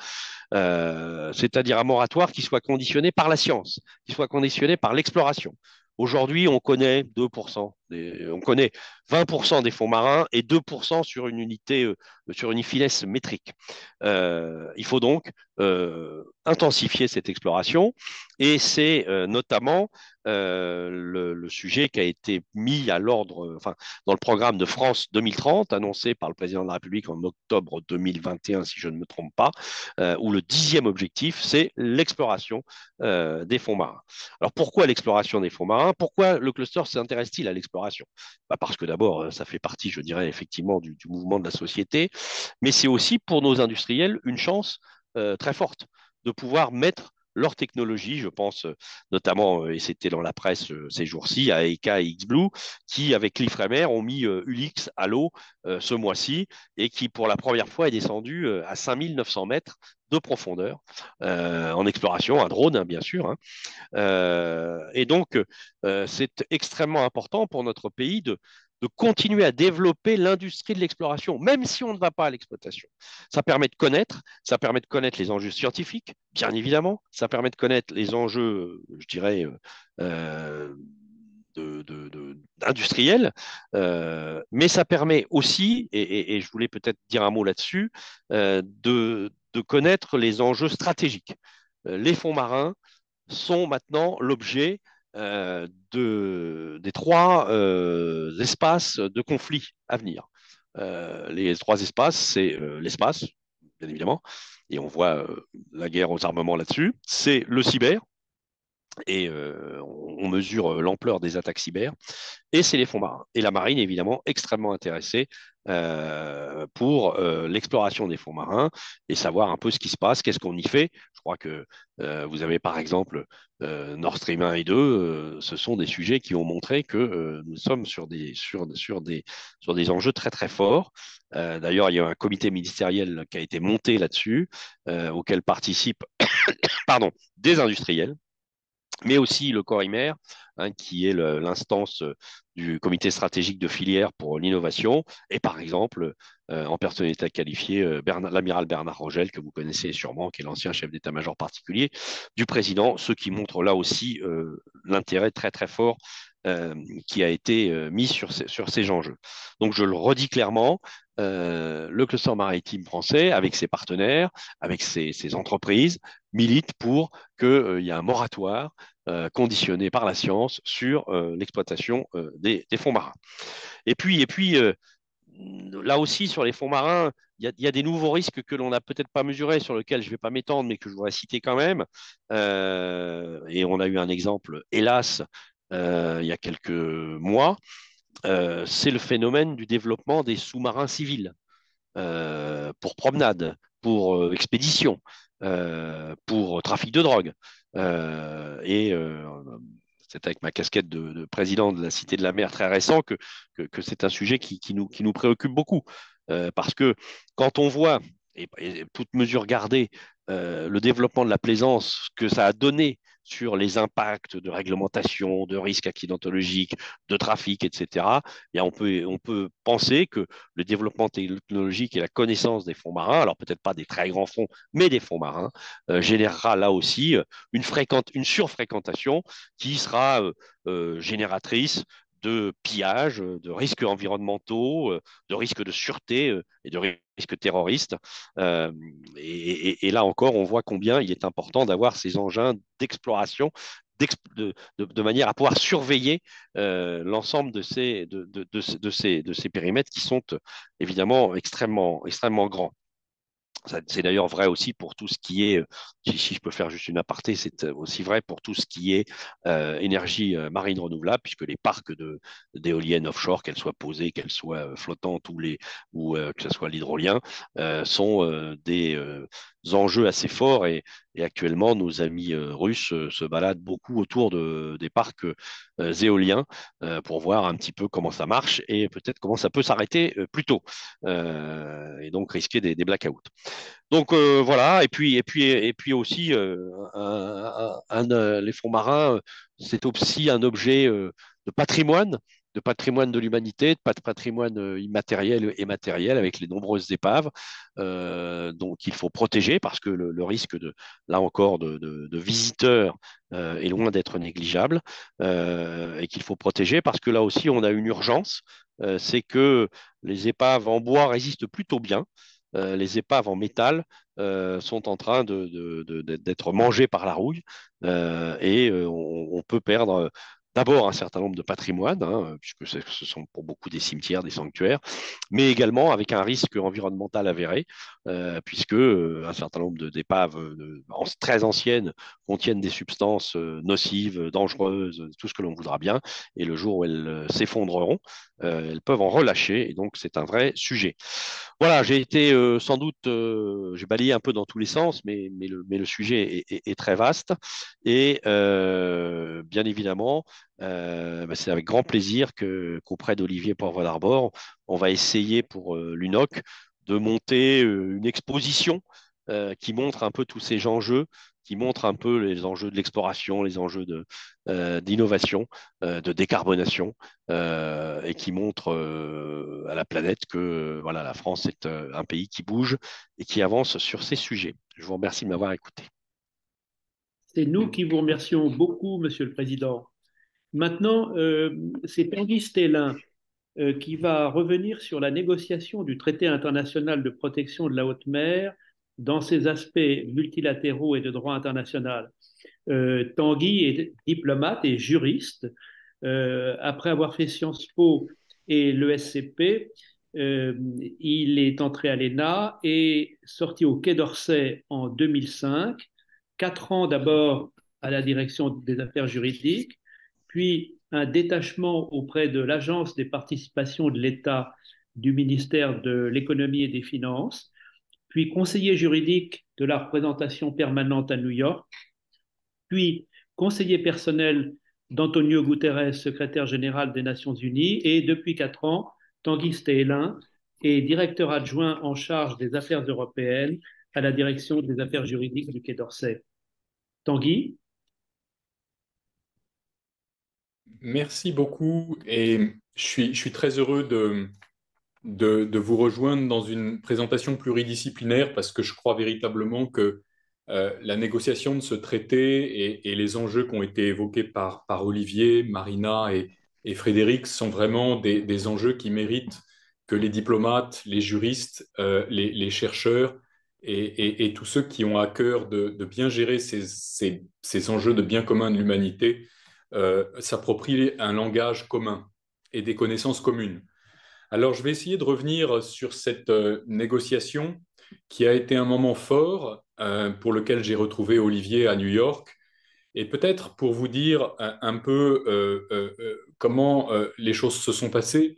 euh, c'est-à-dire un moratoire qui soit conditionné par la science, qui soit conditionné par l'exploration. Aujourd'hui, on connaît 2%, on connaît 20% des fonds marins et 2% sur une unité, euh, sur une finesse métrique. Euh, il faut donc euh, intensifier cette exploration et c'est notamment le, sujet qui a été mis à l'ordre, enfin, dans le programme de France 2030 annoncé par le président de la République en octobre 2021, si je ne me trompe pas, où le dixième objectif, c'est l'exploration des fonds marins. Alors pourquoi l'exploration des fonds marins? Pourquoi le cluster s'intéresse-t-il à l'exploration? Parce que d'abord, euh, ça fait partie, je dirais, effectivement, du, mouvement de la société, mais c'est aussi pour nos industriels une chance euh, très forte de pouvoir mettre leur technologie, je pense euh, notamment, et c'était dans la presse ces jours-ci, à EK et XBlue, qui, avec l'IFREMER, ont mis Ulix à l'eau ce mois-ci et qui, pour la première fois, est descendu à 5900 mètres de profondeur en exploration, un drone, hein, bien sûr. Hein. et donc, c'est extrêmement important pour notre pays de, de continuer à développer l'industrie de l'exploration, même si on ne va pas à l'exploitation. Ça permet de connaître, ça permet de connaître les enjeux scientifiques, bien évidemment, ça permet de connaître les enjeux, je dirais, euh, industriels, euh, mais ça permet aussi, et, je voulais peut-être dire un mot là-dessus, euh, de, connaître les enjeux stratégiques. les fonds marins sont maintenant l'objet euh, de, des trois euh, espaces de conflit à venir. Euh, les trois espaces, c'est l'espace, bien évidemment, et on voit la guerre aux armements là-dessus. C'est le cyber, et on mesure l'ampleur des attaques cyber, et c'est les fonds marins. Et la marine, évidemment, extrêmement intéressée pour l'exploration des fonds marins et savoir un peu ce qui se passe, qu'est-ce qu'on y fait. Je crois que vous avez par exemple Nord Stream 1 et 2, ce sont des sujets qui ont montré que nous sommes sur des, sur, sur, des, sur des enjeux très très forts. D'ailleurs, il y a un comité ministériel qui a été monté là-dessus, auquel participent [COUGHS] pardon, des industriels mais aussi le Corimer, hein, qui est l'instance euh, du comité stratégique de filière pour l'innovation, et par exemple, euh, en personnalité qualifiée, euh, l'amiral Bernard Rogel, que vous connaissez sûrement, qui est l'ancien chef d'état-major particulier du président, ce qui montre là aussi l'intérêt très très fort qui a été mis sur sur ces enjeux. Donc je le redis clairement, le cluster maritime français, avec ses partenaires, avec ses, ses entreprises, milite pour qu'il y ait un moratoire euh, conditionné par la science sur euh, l'exploitation euh, des, fonds marins. Et puis, et puis là aussi, sur les fonds marins, il y, a des nouveaux risques que l'on n'a peut-être pas mesurés, sur lesquels je ne vais pas m'étendre, mais que je voudrais citer quand même. et on a eu un exemple, hélas, il y a quelques mois. C'est le phénomène du développement des sous-marins civils pour promenade, pour expédition. Euh, pour trafic de drogue. Euh, et euh, c'est avec ma casquette de, président de la Cité de la Mer très récent que, c'est un sujet qui, qui, nous, qui nous préoccupe beaucoup. parce que quand on voit, et, et toute mesure gardée, le développement de la plaisance que ça a donné sur les impacts de réglementation, de risques accidentologiques, de trafic, etc., et on, peut, penser que le développement technologique et la connaissance des fonds marins, alors peut-être pas des très grands fonds, mais des fonds marins, euh, générera là aussi euh, une surfréquentation qui sera euh, génératrice de pillage, de risques environnementaux, de risques de sûreté et de risques terroristes. Et, là encore, on voit combien il est important d'avoir ces engins d'exploration de, manière à pouvoir surveiller l'ensemble de ces, périmètres qui sont évidemment extrêmement grands. C'est d'ailleurs vrai aussi pour tout ce qui est, si, je peux faire juste une aparté, c'est aussi vrai pour tout ce qui est euh, énergie euh, marine renouvelable, puisque les parcs d'éoliennes offshore, qu'elles soient posées, qu'elles soient euh, flottantes ou, les, ou que ce soit l'hydrolien, sont des enjeux assez forts et, actuellement nos amis russes se baladent beaucoup autour de, des parcs éoliens pour voir un petit peu comment ça marche et peut-être comment ça peut s'arrêter plus tôt et donc risquer des, des blackouts. Donc voilà, et puis, et puis, et puis aussi, les fonds marins, c'est aussi un objet de patrimoine de patrimoine de l'humanité, de patrimoine euh, immatériel et matériel avec les nombreuses épaves euh, donc il faut protéger parce que le, risque de là encore de, visiteurs euh, est loin d'être négligeable et qu'il faut protéger parce que là aussi on a une urgence, c'est que les épaves en bois résistent plutôt bien. les épaves en métal sont en train d'être mangées par la rouille et on, peut perdre d'abord un certain nombre de patrimoines, hein, puisque ce sont pour beaucoup des cimetières, des sanctuaires, mais également avec un risque environnemental avéré, euh, puisque euh, un certain nombre d'épaves euh, très anciennes contiennent des substances nocives, dangereuses, tout ce que l'on voudra bien, et le jour où elles s'effondreront, elles peuvent en relâcher, et donc c'est un vrai sujet. Voilà, j'ai été sans doute, j'ai balayé un peu dans tous les sens, mais, mais, le, sujet est, très vaste, et bien évidemment, bah, c'est avec grand plaisir qu'auprès d'Olivier Poivre d'Arbor, on va essayer pour l'UNOC de monter une exposition qui montre un peu tous ces enjeux qui montre un peu les enjeux de l'exploration, les enjeux d'innovation, de, décarbonation, et qui montre à la planète que voilà, la France est un pays qui bouge et qui avance sur ces sujets. Je vous remercie de m'avoir écouté. C'est nous qui vous remercions beaucoup, Monsieur le Président. Maintenant, c'est Tanguy Stélin qui va revenir sur la négociation du traité international de protection de la haute mer dans ses aspects multilatéraux et de droit international. Euh, Tanguy est diplomate et juriste. Euh, après avoir fait Sciences Po et l'ESCP, euh, il est entré à l'ENA et sorti au Quai d'Orsay en 2005. Quatre ans d'abord à la direction des affaires juridiques, puis un détachement auprès de l'Agence des participations de l'État du ministère de l'économie et des finances, puis conseiller juridique de la représentation permanente à New York, puis conseiller personnel d'Antonio Guterres, secrétaire général des Nations Unies, et depuis quatre ans, Tanguy Stélin est directeur adjoint en charge des affaires européennes à la direction des affaires juridiques du Quai d'Orsay. Tanguy? Merci beaucoup et je suis, très heureux de, vous rejoindre dans une présentation pluridisciplinaire parce que je crois véritablement que euh, la négociation de ce traité et, les enjeux qui ont été évoqués par, Olivier, Marina et, Frédéric sont vraiment des, enjeux qui méritent que les diplomates, les juristes, euh, les, chercheurs et, tous ceux qui ont à cœur de, bien gérer ces, enjeux de bien commun de l'humanité euh, s'approprient un langage commun et des connaissances communes. Alors, je vais essayer de revenir sur cette euh, négociation qui a été un moment fort euh, pour lequel j'ai retrouvé Olivier à New York. Et peut-être pour vous dire un, peu euh, comment les choses se sont passées,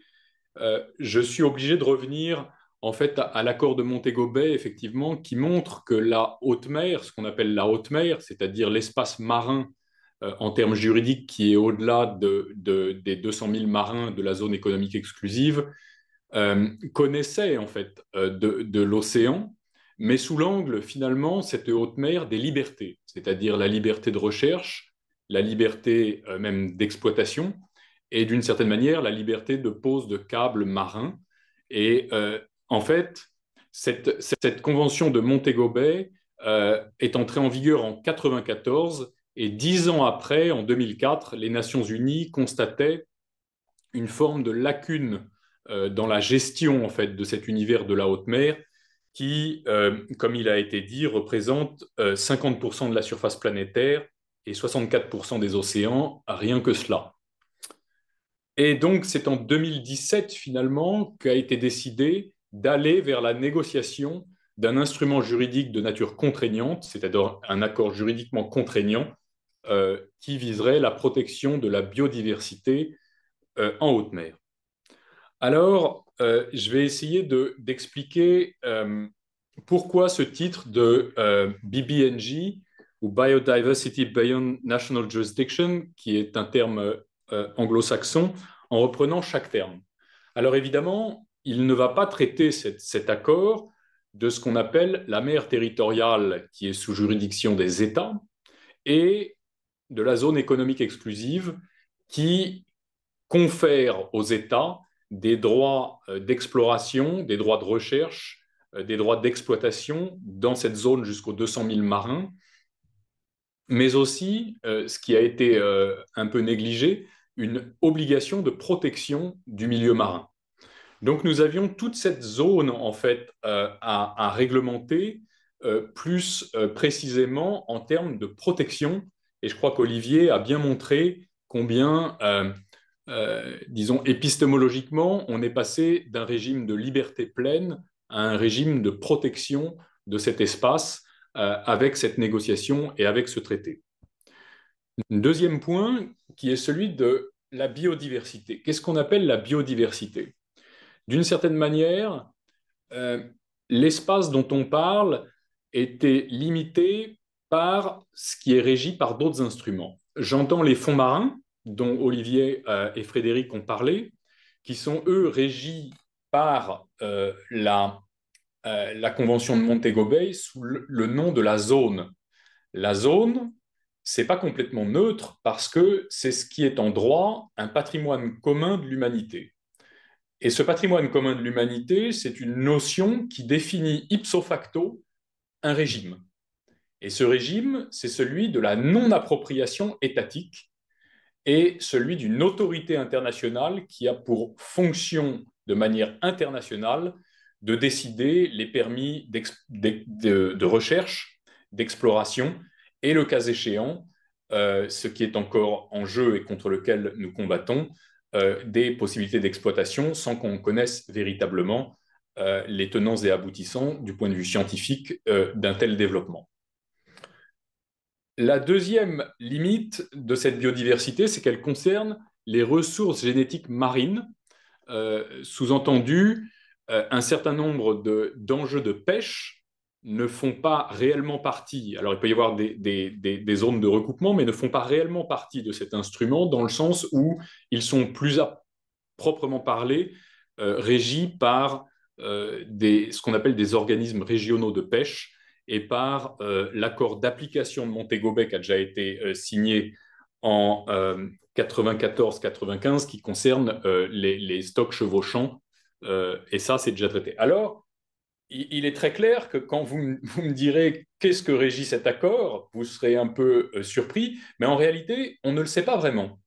je suis obligé de revenir en fait à, l'accord de Montego Bay, effectivement, qui montre que la haute mer, ce qu'on appelle la haute mer, c'est-à-dire l'espace marin en termes juridiques qui est au-delà des 200 000 marins de la zone économique exclusive, euh, connaissait en fait euh, de, l'océan, mais sous l'angle finalement cette haute mer des libertés, c'est-à-dire la liberté de recherche, la liberté euh, même d'exploitation et d'une certaine manière la liberté de pose de câbles marins. Et en fait, cette, cette, convention de Montego Bay est entrée en vigueur en 1994 et dix ans après, en 2004, les Nations Unies constataient une forme de lacune euh, dans la gestion en fait de cet univers de la haute mer qui, euh, comme il a été dit, représente 50% euh, de la surface planétaire et 64% des océans, rien que cela. Et donc c'est en 2017 finalement qu'a été décidé d'aller vers la négociation d'un instrument juridique de nature contraignante, c'est-à-dire un accord juridiquement contraignant qui viserait la protection de la biodiversité en haute mer. Alors, euh, je vais essayer d'expliquer euh, pourquoi ce titre de euh, BBNJ ou Biodiversity Beyond National Jurisdiction, qui est un terme anglo-saxon, en reprenant chaque terme. Alors évidemment, il ne va pas traiter cet accord de ce qu'on appelle la mer territoriale qui est sous juridiction des États et de la zone économique exclusive qui confère aux États des droits euh, d'exploration, des droits de recherche, euh, des droits d'exploitation dans cette zone jusqu'aux 200 000 marins, mais aussi, euh, ce qui a été un peu négligé, une obligation de protection du milieu marin. Donc nous avions toute cette zone en fait à, réglementer plus précisément en termes de protection. Et je crois qu'Olivier a bien montré combien euh, disons, épistémologiquement, on est passé d'un régime de liberté pleine à un régime de protection de cet espace euh, avec cette négociation et avec ce traité. Deuxième point qui est celui de la biodiversité. Qu'est-ce qu'on appelle la biodiversité? D'une certaine manière, euh, l'espace dont on parle était limité par ce qui est régi par d'autres instruments. J'entends les fonds marins, dont Olivier euh, et Frédéric ont parlé, qui sont, eux, régis par euh, la, euh, la, Convention de Montego Bay sous le, nom de la zone. La zone, c'est pas complètement neutre parce que c'est ce qui est en droit un patrimoine commun de l'humanité. Et ce patrimoine commun de l'humanité, c'est une notion qui définit ipso facto un régime. Et ce régime, c'est celui de la non-appropriation étatique et celui d'une autorité internationale qui a pour fonction de manière internationale de décider les permis de, recherche, d'exploration et le cas échéant, euh, ce qui est encore en jeu et contre lequel nous combattons, euh, des possibilités d'exploitation sans qu'on connaisse véritablement euh, les tenants et aboutissants du point de vue scientifique d'un tel développement. La deuxième limite de cette biodiversité, c'est qu'elle concerne les ressources génétiques marines, sous-entendu un certain nombre d'enjeux de pêche ne font pas réellement partie, alors il peut y avoir des, zones de recoupement, mais ne font pas réellement partie de cet instrument dans le sens où ils sont plus à proprement parler euh, régis par euh, ce qu'on appelle des organismes régionaux de pêche et par euh, l'accord d'application de Montego Bay qui a déjà été signé en 94-95 qui concerne les, stocks chevauchants. et ça, c'est déjà traité. Alors, il est très clair que quand vous, me direz qu'est-ce que régit cet accord, vous serez un peu euh, surpris, mais en réalité, on ne le sait pas vraiment.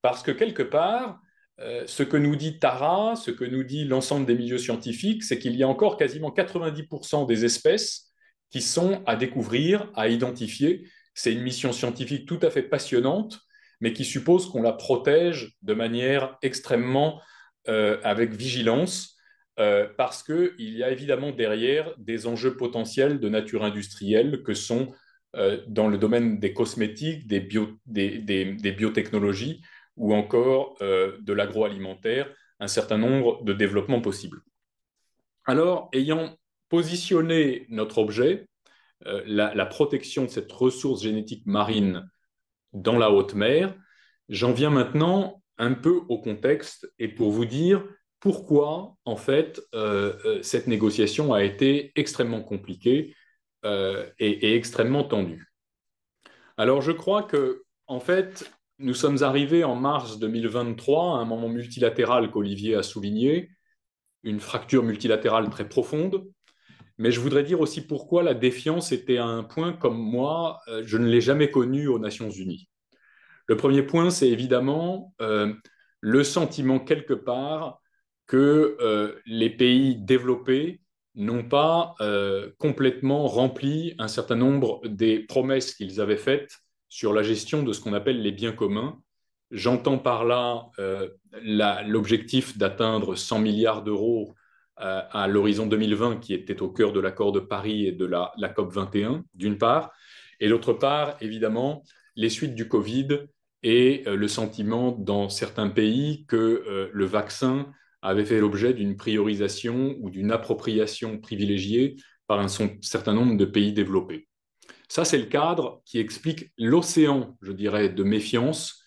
Parce que quelque part, euh, ce que nous dit Tara, ce que nous dit l'ensemble des milieux scientifiques, c'est qu'il y a encore quasiment 90% des espèces qui sont à découvrir, à identifier. C'est une mission scientifique tout à fait passionnante, mais qui suppose qu'on la protège de manière extrêmement euh, avec vigilance euh, parce qu'il y a évidemment derrière des enjeux potentiels de nature industrielle que sont euh, dans le domaine des cosmétiques, des, biotechnologies ou encore euh, de l'agroalimentaire, un certain nombre de développements possibles. Alors, ayant positionné notre objet, la, protection de cette ressource génétique marine dans la haute mer, j'en viens maintenant un peu au contexte et pour vous dire pourquoi, en fait, euh, euh, cette négociation a été extrêmement compliquée euh, et, extrêmement tendue. Alors, je crois que, en fait, nous sommes arrivés en mars 2023 à un moment multilatéral qu'Olivier a souligné, une fracture multilatérale très profonde. Mais je voudrais dire aussi pourquoi la défiance était à un point comme moi, je ne l'ai jamais connu aux Nations Unies. Le premier point, c'est évidemment le sentiment quelque part que euh, les pays développés n'ont pas euh, complètement rempli un certain nombre des promesses qu'ils avaient faites sur la gestion de ce qu'on appelle les biens communs. J'entends par là euh, l'objectif d'atteindre 100 milliards d'euros à l'horizon 2020, qui était au cœur de l'accord de Paris et de la, COP 21, d'une part, et d'autre part, évidemment, les suites du Covid et le sentiment dans certains pays que le vaccin avait fait l'objet d'une priorisation ou d'une appropriation privilégiée par un certain nombre de pays développés. Ça, c'est le cadre qui explique l'océan, je dirais, de méfiance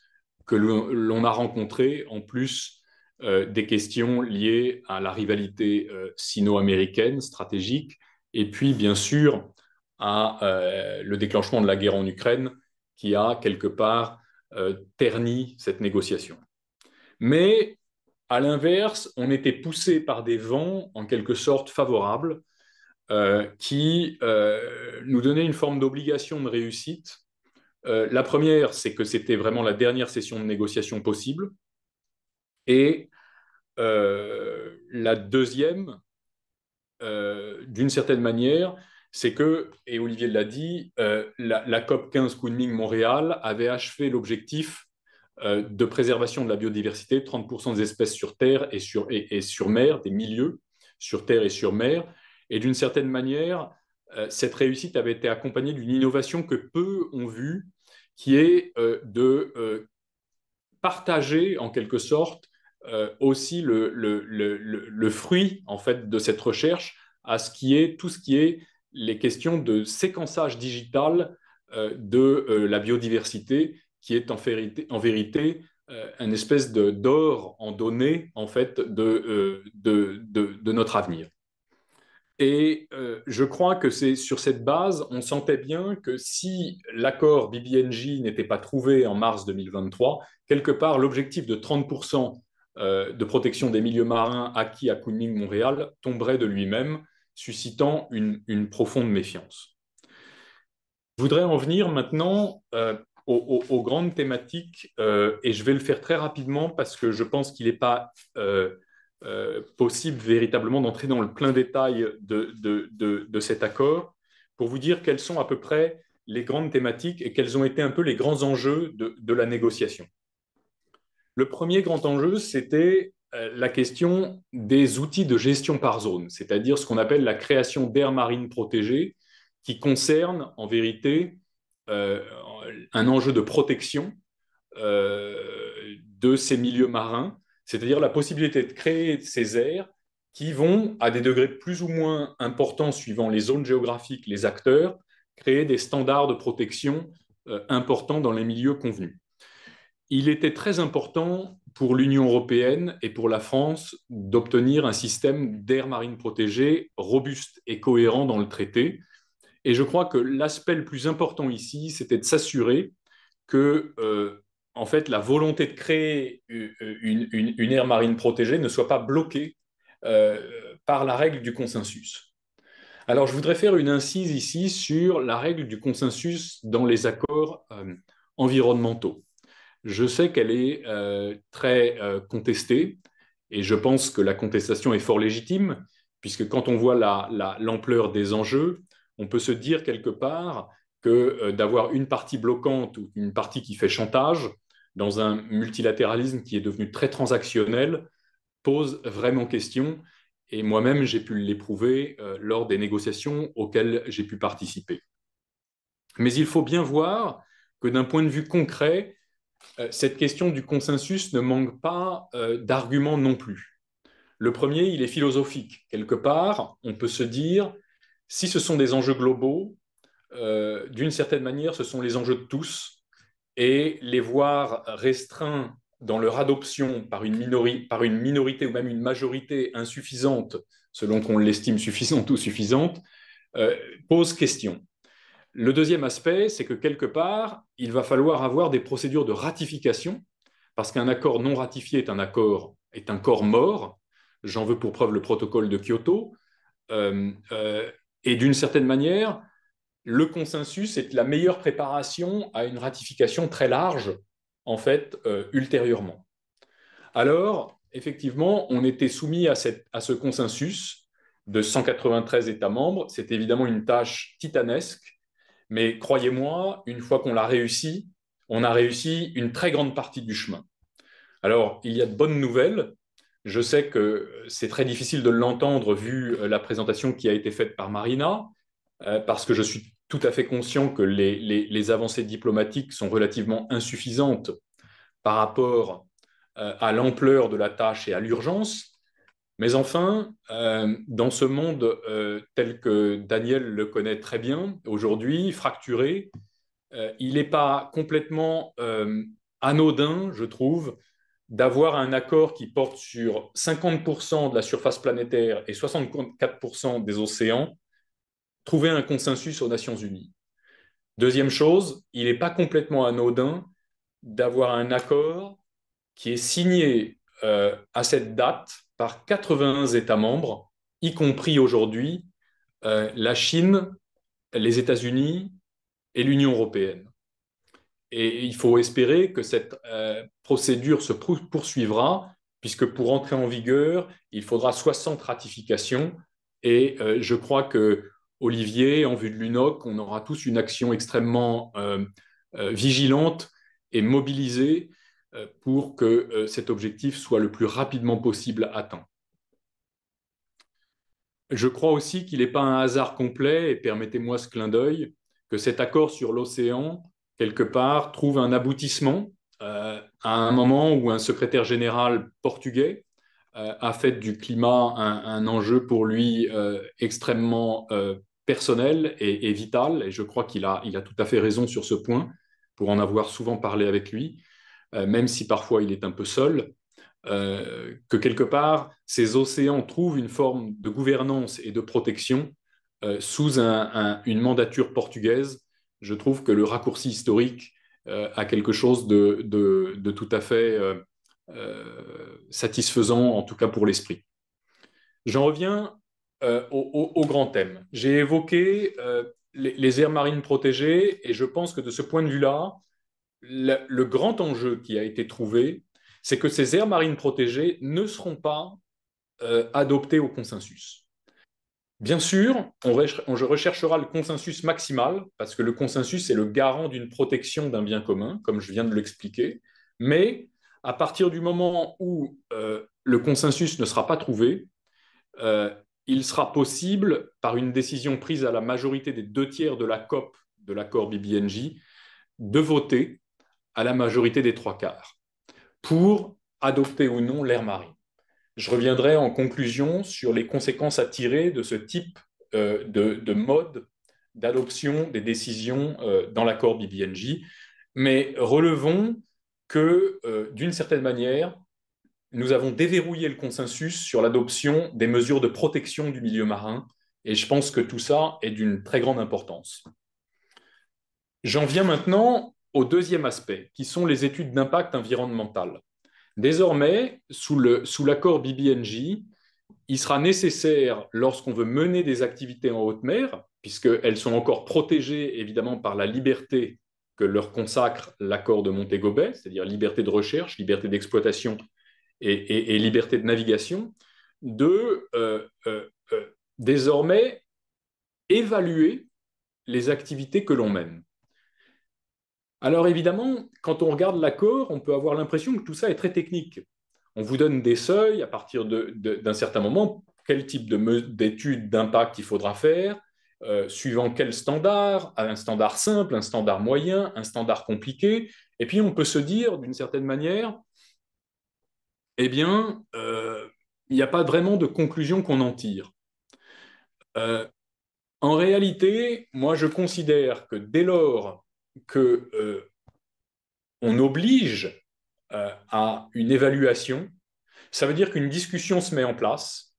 que l'on a rencontré, en plus euh, des questions liées à la rivalité euh, sino-américaine stratégique, et puis, bien sûr, à euh, le déclenchement de la guerre en Ukraine, qui a quelque part terni cette négociation. Mais à l'inverse, on était poussé par des vents en quelque sorte favorables qui nous donnaient une forme d'obligation de réussite. La première, c'est que c'était vraiment la dernière session de négociation possible. Et la deuxième, d'une certaine manière, c'est que, et Olivier l'a dit, la, la, COP 15 Kunming-Montréal avait achevé l'objectif euh, de préservation de la biodiversité, 30% des espèces sur Terre et sur, et, sur mer, des milieux sur Terre et sur mer. Et d'une certaine manière, euh, cette réussite avait été accompagnée d'une innovation que peu ont vue, qui est euh, de partager en quelque sorte aussi le, le, le, fruit en fait de cette recherche à ce qui est tout ce qui est les questions de séquençage digital de la biodiversité qui est en vérité, en vérité euh, une espèce d'or en données en fait de, euh, de, de, notre avenir. Et euh, je crois que c'est sur cette base, on sentait bien que si l'accord BBNJ n'était pas trouvé en mars 2023, quelque part, l'objectif de 30% euh, de protection des milieux marins acquis à Kunming-Montréal tomberait de lui-même, suscitant une, profonde méfiance. Je voudrais en venir maintenant euh, aux, grandes thématiques, et je vais le faire très rapidement parce que je pense qu'il n'est pas euh, possible véritablement d'entrer dans le plein détail de, cet accord pour vous dire quelles sont à peu près les grandes thématiques et quels ont été un peu les grands enjeux de, la négociation. Le premier grand enjeu, c'était euh, la question des outils de gestion par zone, c'est-à-dire ce qu'on appelle la création d'aires marines protégées, qui concerne en vérité euh, un enjeu de protection de ces milieux marins c'est-à-dire la possibilité de créer ces aires qui vont, à des degrés plus ou moins importants suivant les zones géographiques, les acteurs, créer des standards de protection euh, importants dans les milieux convenus. Il était très important pour l'Union européenne et pour la France d'obtenir un système d'air marine protégée robuste et cohérent dans le traité. Et je crois que l'aspect le plus important ici, c'était de s'assurer que euh, en fait, la volonté de créer une, aire marine protégée ne soit pas bloquée euh, par la règle du consensus. Alors, je voudrais faire une incise ici sur la règle du consensus dans les accords euh, environnementaux. Je sais qu'elle est euh, très contestée et je pense que la contestation est fort légitime, puisque quand on voit l'ampleur des enjeux, on peut se dire quelque part que d'avoir une partie bloquante ou une partie qui fait chantage, dans un multilatéralisme qui est devenu très transactionnel pose vraiment question. Et moi-même, j'ai pu l'éprouver euh, lors des négociations auxquelles j'ai pu participer. Mais il faut bien voir que d'un point de vue concret, euh, cette question du consensus ne manque pas euh, d'arguments non plus. Le premier, il est philosophique. Quelque part, on peut se dire, si ce sont des enjeux globaux, d'une certaine manière, ce sont les enjeux de tous, et les voir restreints dans leur adoption par une, minorité ou même une majorité insuffisante, selon qu'on l'estime suffisante ou suffisante, euh, pose question. Le deuxième aspect, c'est que quelque part, il va falloir avoir des procédures de ratification, parce qu'un accord non ratifié est un accord, est un corps mort. J'en veux pour preuve le protocole de Kyoto. Euh, euh, et d'une certaine manière, le consensus est la meilleure préparation à une ratification très large, en fait, euh, ultérieurement. Alors, effectivement, on était soumis à, ce consensus de 193 États membres. C'est évidemment une tâche titanesque, mais croyez-moi, une fois qu'on l'a réussi, on a réussi une très grande partie du chemin. Alors, il y a de bonnes nouvelles. Je sais que c'est très difficile de l'entendre vu la présentation qui a été faite par Marina, euh, parce que je suis tout à fait conscient que les, avancées diplomatiques sont relativement insuffisantes par rapport euh, à l'ampleur de la tâche et à l'urgence. Mais enfin, euh, dans ce monde euh, tel que Daniel le connaît très bien aujourd'hui, fracturé, il n'est pas complètement anodin, je trouve, d'avoir un accord qui porte sur 50% de la surface planétaire et 64% des océans trouver un consensus aux Nations Unies. Deuxième chose, il n'est pas complètement anodin d'avoir un accord qui est signé euh, à cette date par 81 États membres, y compris aujourd'hui euh, la Chine, les États-Unis et l'Union européenne. Et il faut espérer que cette euh, procédure se poursuivra, puisque pour entrer en vigueur, il faudra 60 ratifications. Et je crois que Olivier, en vue de l'UNOC, on aura tous une action extrêmement euh, euh, vigilante et mobilisée euh, pour que cet objectif soit le plus rapidement possible atteint. Je crois aussi qu'il n'est pas un hasard complet, et permettez-moi ce clin d'œil, que cet accord sur l'océan, quelque part, trouve un aboutissement à un moment où un secrétaire général portugais a fait du climat un, enjeu pour lui extrêmement personnel et, vital, et je crois qu'il a, tout à fait raison sur ce point, pour en avoir souvent parlé avec lui, euh, même si parfois il est un peu seul. que quelque part, ces océans trouvent une forme de gouvernance et de protection sous une mandature portugaise. Je trouve que le raccourci historique a quelque chose de tout à fait satisfaisant, en tout cas pour l'esprit. J'en reviens euh, au, grand thème. J'ai évoqué euh, les, aires marines protégées et je pense que de ce point de vue-là, le, grand enjeu qui a été trouvé, c'est que ces aires marines protégées ne seront pas euh, adoptées au consensus. Bien sûr, on, recherchera le consensus maximal, parce que le consensus est le garant d'une protection d'un bien commun, comme je viens de l'expliquer, mais à partir du moment où le consensus ne sera pas trouvé, il sera possible, par une décision prise à la majorité des deux tiers de la COP de l'accord BBNJ, de voter à la majorité des trois quarts pour adopter ou non l'air marine. Je reviendrai en conclusion sur les conséquences à tirer de ce type euh, de, mode d'adoption des décisions euh, dans l'accord BBNJ, mais relevons que, euh, d'une certaine manière, nous avons déverrouillé le consensus sur l'adoption des mesures de protection du milieu marin, et je pense que tout ça est d'une très grande importance. J'en viens maintenant au deuxième aspect, qui sont les études d'impact environnemental. Désormais, sous l'accord BBNJ, il sera nécessaire, lorsqu'on veut mener des activités en haute mer, puisqu'elles sont encore protégées évidemment par la liberté que leur consacre l'accord de Montego Bay, c'est-à-dire liberté de recherche, liberté d'exploitation et, liberté de navigation, de euh, euh, euh, désormais évaluer les activités que l'on mène. Alors évidemment, quand on regarde l'accord, on peut avoir l'impression que tout ça est très technique. On vous donne des seuils à partir d'un certain moment, quel type d'études d'impact il faudra faire, suivant quel standard, un standard simple, un standard moyen, un standard compliqué. Et puis on peut se dire, d'une certaine manière, eh bien, euh, il n'y a pas vraiment de conclusion qu'on en tire. Euh, en réalité, moi, je considère que dès lors que euh, on oblige à une évaluation, ça veut dire qu'une discussion se met en place,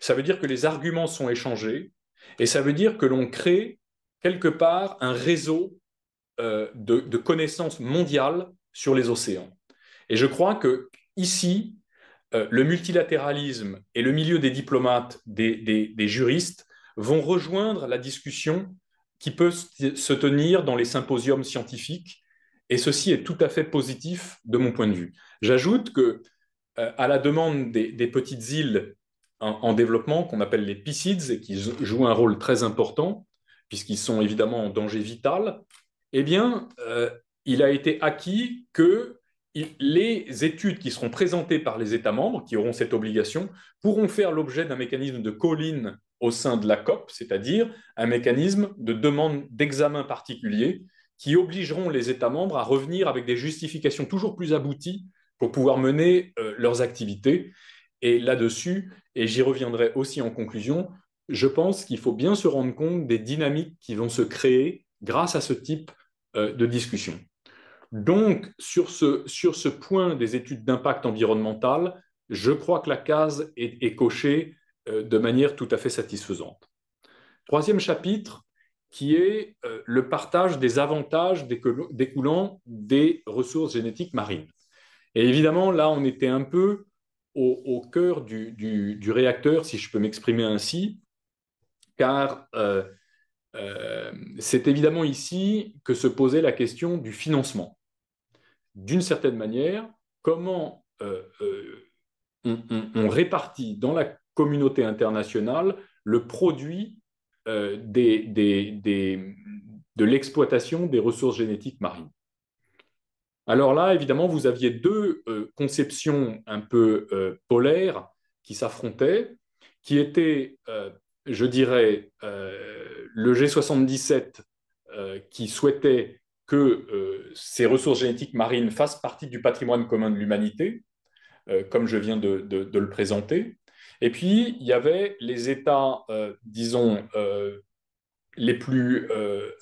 ça veut dire que les arguments sont échangés, et ça veut dire que l'on crée quelque part un réseau de, de connaissances mondiales sur les océans. Et je crois que ici, euh, le multilatéralisme et le milieu des diplomates, des, juristes, vont rejoindre la discussion qui peut se tenir dans les symposiums scientifiques, et ceci est tout à fait positif de mon point de vue. J'ajoute que, euh, à la demande des, petites îles en, développement, qu'on appelle les PICIDS, et qui jouent un rôle très important, puisqu'ils sont évidemment en danger vital, eh bien, euh, il a été acquis que les études qui seront présentées par les États membres, qui auront cette obligation, pourront faire l'objet d'un mécanisme de colline au sein de la COP, c'est-à-dire un mécanisme de demande d'examen particulier qui obligeront les États membres à revenir avec des justifications toujours plus abouties pour pouvoir mener euh, leurs activités. Et là-dessus, et j'y reviendrai aussi en conclusion, je pense qu'il faut bien se rendre compte des dynamiques qui vont se créer grâce à ce type euh, de discussion. Donc, sur ce, point des études d'impact environnemental, je crois que la case est, cochée de manière tout à fait satisfaisante. Troisième chapitre, qui est euh, le partage des avantages découlant des ressources génétiques marines. Et évidemment, là, on était un peu au, cœur du, réacteur, si je peux m'exprimer ainsi, car euh, c'est évidemment ici que se posait la question du financement d'une certaine manière, comment euh, euh, on, répartit dans la communauté internationale le produit euh, de l'exploitation des ressources génétiques marines. Alors là, évidemment, vous aviez deux conceptions un peu polaires qui s'affrontaient, qui étaient, je dirais, le G77 qui souhaitait que euh, ces ressources génétiques marines fassent partie du patrimoine commun de l'humanité, euh, comme je viens de, le présenter. Et puis, il y avait les États, euh, disons, les plus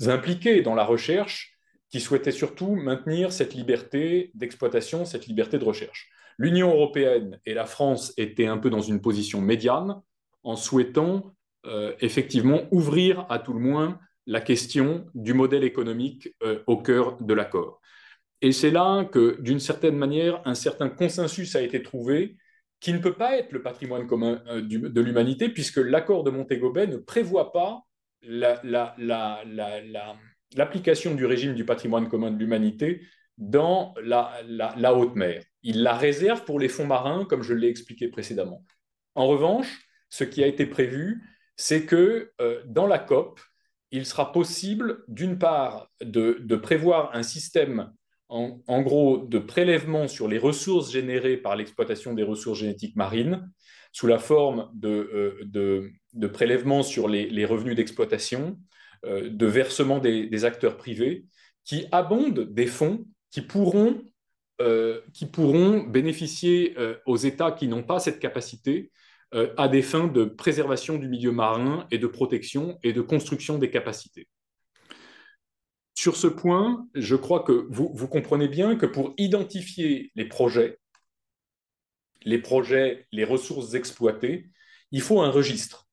impliqués dans la recherche, qui souhaitaient surtout maintenir cette liberté d'exploitation, cette liberté de recherche. L'Union européenne et la France étaient un peu dans une position médiane en souhaitant euh, effectivement ouvrir à tout le moins la question du modèle économique euh, au cœur de l'accord. Et c'est là que, d'une certaine manière, un certain consensus a été trouvé qui ne peut pas être le patrimoine commun euh, de l'humanité, puisque l'accord de Montego ne prévoit pas l'application du régime du patrimoine commun de l'humanité dans la, haute mer. Il la réserve pour les fonds marins, comme je l'ai expliqué précédemment. En revanche, ce qui a été prévu, c'est que euh, dans la COP, il sera possible, d'une part, de, prévoir un système, en, gros, de prélèvement sur les ressources générées par l'exploitation des ressources génétiques marines, sous la forme de, euh, prélèvements sur les, revenus d'exploitation, euh, de versement des, acteurs privés, qui abondent des fonds qui pourront, euh, qui pourront bénéficier aux États qui n'ont pas cette capacité à des fins de préservation du milieu marin et de protection et de construction des capacités. Sur ce point, je crois que vous, comprenez bien que pour identifier les projets, les projets, les ressources exploitées, il faut un registre.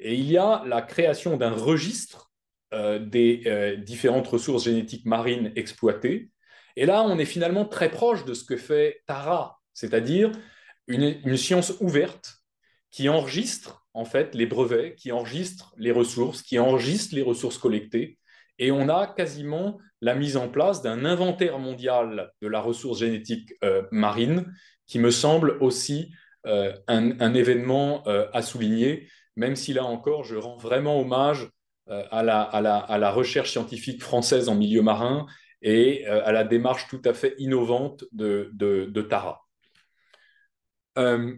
Et il y a la création d'un registre euh, des euh, différentes ressources génétiques marines exploitées. Et là, on est finalement très proche de ce que fait Tara, c'est-à-dire une, science ouverte qui enregistre en fait les brevets, qui enregistre les ressources, qui enregistre les ressources collectées. Et on a quasiment la mise en place d'un inventaire mondial de la ressource génétique euh, marine qui me semble aussi un, un, événement à souligner même si là encore, je rends vraiment hommage euh, à, la, recherche scientifique française en milieu marin et euh, à la démarche tout à fait innovante de, Tara. Euh,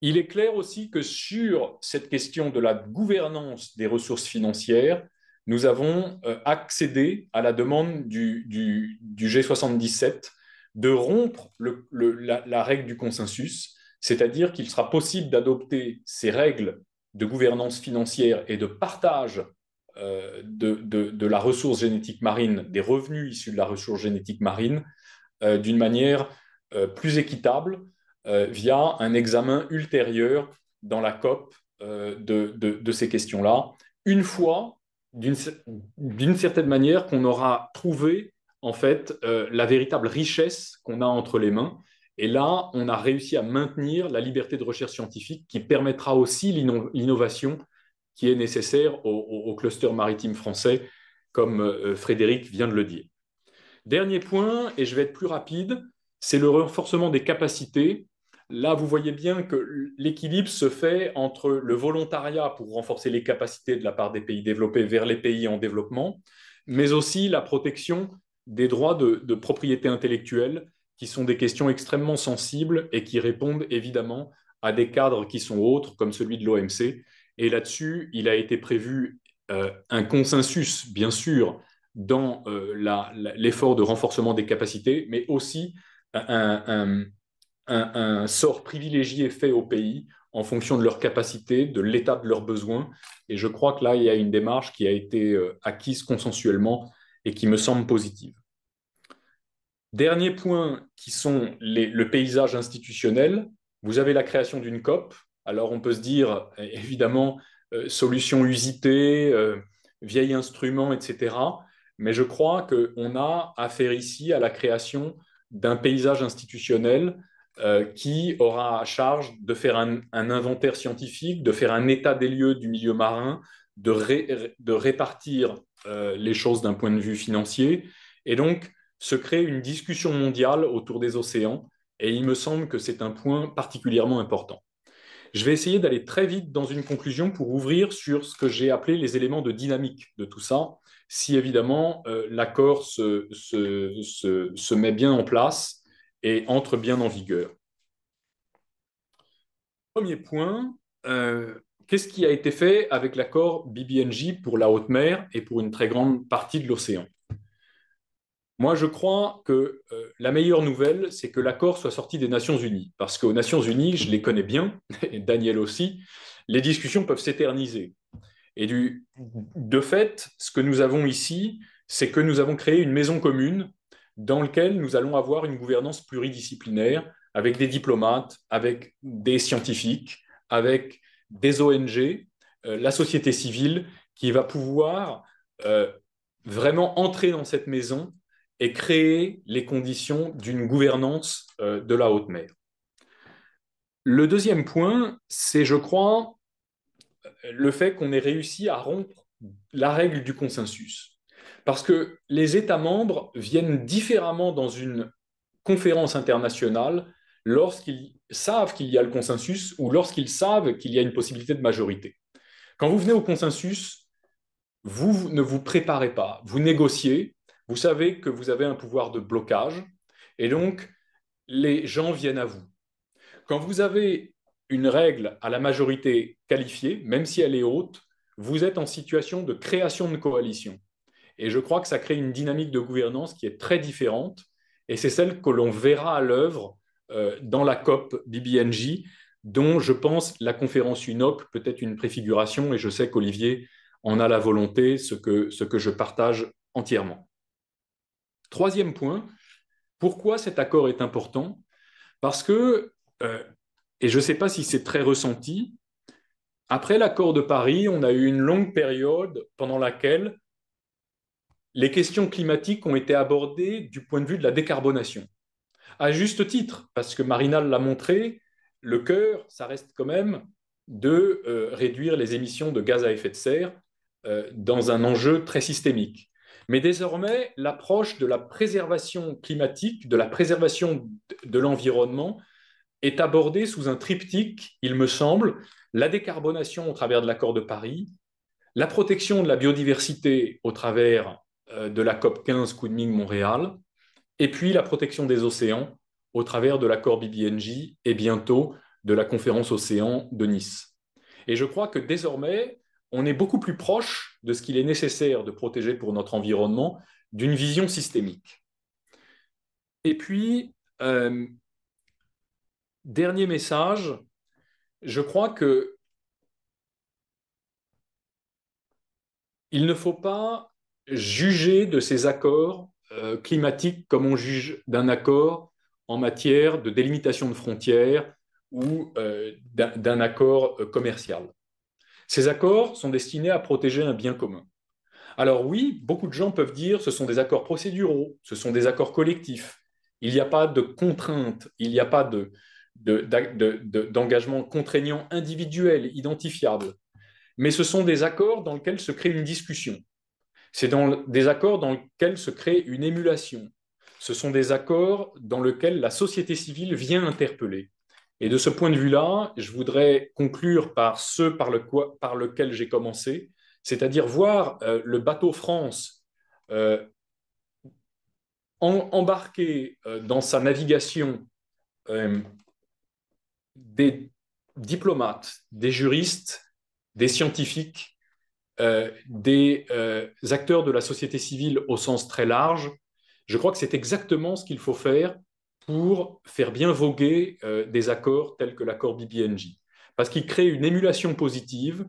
il est clair aussi que sur cette question de la gouvernance des ressources financières, nous avons accédé à la demande du, G77 de rompre la, règle du consensus c'est-à-dire qu'il sera possible d'adopter ces règles de gouvernance financière et de partage euh, de, la ressource génétique marine, des revenus issus de la ressource génétique marine, euh, d'une manière euh, plus équitable via un examen ultérieur dans la COP de, ces questions-là, une fois, d'une certaine manière, qu'on aura trouvé en fait la véritable richesse qu'on a entre les mains et là, on a réussi à maintenir la liberté de recherche scientifique qui permettra aussi l'innovation qui est nécessaire au, cluster maritime français, comme euh, Frédéric vient de le dire. Dernier point, et je vais être plus rapide, c'est le renforcement des capacités. Là, vous voyez bien que l'équilibre se fait entre le volontariat pour renforcer les capacités de la part des pays développés vers les pays en développement, mais aussi la protection des droits de propriété intellectuelle qui sont des questions extrêmement sensibles et qui répondent évidemment à des cadres qui sont autres, comme celui de l'OMC. Et là-dessus, il a été prévu euh, un consensus, bien sûr, dans euh, l'effort de renforcement des capacités, mais aussi un, un, sort privilégié fait au pays en fonction de leurs capacités, de l'état de leurs besoins. Et je crois que là, il y a une démarche qui a été euh, acquise consensuellement et qui me semble positive. Dernier point, qui sont le paysage institutionnel. Vous avez la création d'une COP. Alors on peut se dire, évidemment, euh, solution usitée, euh, vieil instrument, etc. Mais je crois qu'on a affaire ici à la création d'un paysage institutionnel euh, qui aura à charge de faire un, inventaire scientifique, de faire un état des lieux du milieu marin, de, répartir les choses d'un point de vue financier. Et donc, se crée une discussion mondiale autour des océans, et il me semble que c'est un point particulièrement important. Je vais essayer d'aller très vite dans une conclusion pour ouvrir sur ce que j'ai appelé les éléments de dynamique de tout ça, si évidemment euh, l'accord se, met bien en place et entre bien en vigueur. Premier point, euh, qu'est-ce qui a été fait avec l'accord BBNJ pour la haute mer et pour une très grande partie de l'océan? Moi, je crois que euh, la meilleure nouvelle, c'est que l'accord soit sorti des Nations Unies. Parce qu'aux Nations Unies, je les connais bien, [LAUGHS] et Daniel aussi, les discussions peuvent s'éterniser. Et de fait, ce que nous avons ici, c'est que nous avons créé une maison commune dans lequel nous allons avoir une gouvernance pluridisciplinaire avec des diplomates, avec des scientifiques, avec des ONG, euh, la société civile, qui va pouvoir euh, vraiment entrer dans cette maison et créer les conditions d'une gouvernance euh, de la haute mer. Le deuxième point, c'est, je crois, le fait qu'on ait réussi à rompre la règle du consensus. Parce que les États membres viennent différemment dans une conférence internationale lorsqu'ils savent qu'il y a le consensus ou lorsqu'ils savent qu'il y a une possibilité de majorité. Quand vous venez au consensus, vous ne vous préparez pas, vous négociez, vous savez que vous avez un pouvoir de blocage et donc les gens viennent à vous. Quand vous avez une règle à la majorité qualifiée, même si elle est haute, vous êtes en situation de création de coalition. Et je crois que ça crée une dynamique de gouvernance qui est très différente, et c'est celle que l'on verra à l'œuvre euh, dans la COP BBNJ, dont je pense la conférence UNOC peut être une préfiguration, et je sais qu'Olivier en a la volonté, ce que, ce que je partage entièrement. Troisième point, pourquoi cet accord est important? Parce que, euh, et je ne sais pas si c'est très ressenti, après l'accord de Paris, on a eu une longue période pendant laquelle les questions climatiques ont été abordées du point de vue de la décarbonation. À juste titre, parce que Marina l'a montré, le cœur, ça reste quand même de euh, réduire les émissions de gaz à effet de serre euh, dans un enjeu très systémique. Mais désormais, l'approche de la préservation climatique, de la préservation de l'environnement, est abordée sous un triptyque, il me semble, la décarbonation au travers de l'accord de Paris, la protection de la biodiversité au travers de la COP 15 Kunming-Montréal, et puis la protection des océans au travers de l'accord BBNJ et bientôt de la conférence océan de Nice. Et je crois que désormais, on est beaucoup plus proche de ce qu'il est nécessaire de protéger pour notre environnement d'une vision systémique. Et puis, euh, dernier message, je crois que il ne faut pas juger de ces accords euh, climatiques comme on juge d'un accord en matière de délimitation de frontières ou euh, d'un accord euh, commercial. Ces accords sont destinés à protéger un bien commun. Alors oui, beaucoup de gens peuvent dire ce sont des accords procéduraux, ce sont des accords collectifs. Il n'y a pas de contraintes, il n'y a pas de, d'engagement contraignant individuel, identifiable. Mais ce sont des accords dans lesquels se crée une discussion. C'est dans des accords dans lesquels se crée une émulation. Ce sont des accords dans lesquels la société civile vient interpeller. Et de ce point de vue-là, je voudrais conclure par ce par, le, par lequel j'ai commencé, c'est-à-dire voir euh, le bateau France euh, euh, dans sa navigation des diplomates, des juristes, des scientifiques, euh, des euh, acteurs de la société civile au sens très large. Je crois que c'est exactement ce qu'il faut faire pour faire bien voguer euh, des accords tels que l'accord BBNJ, parce qu'il crée une émulation positive,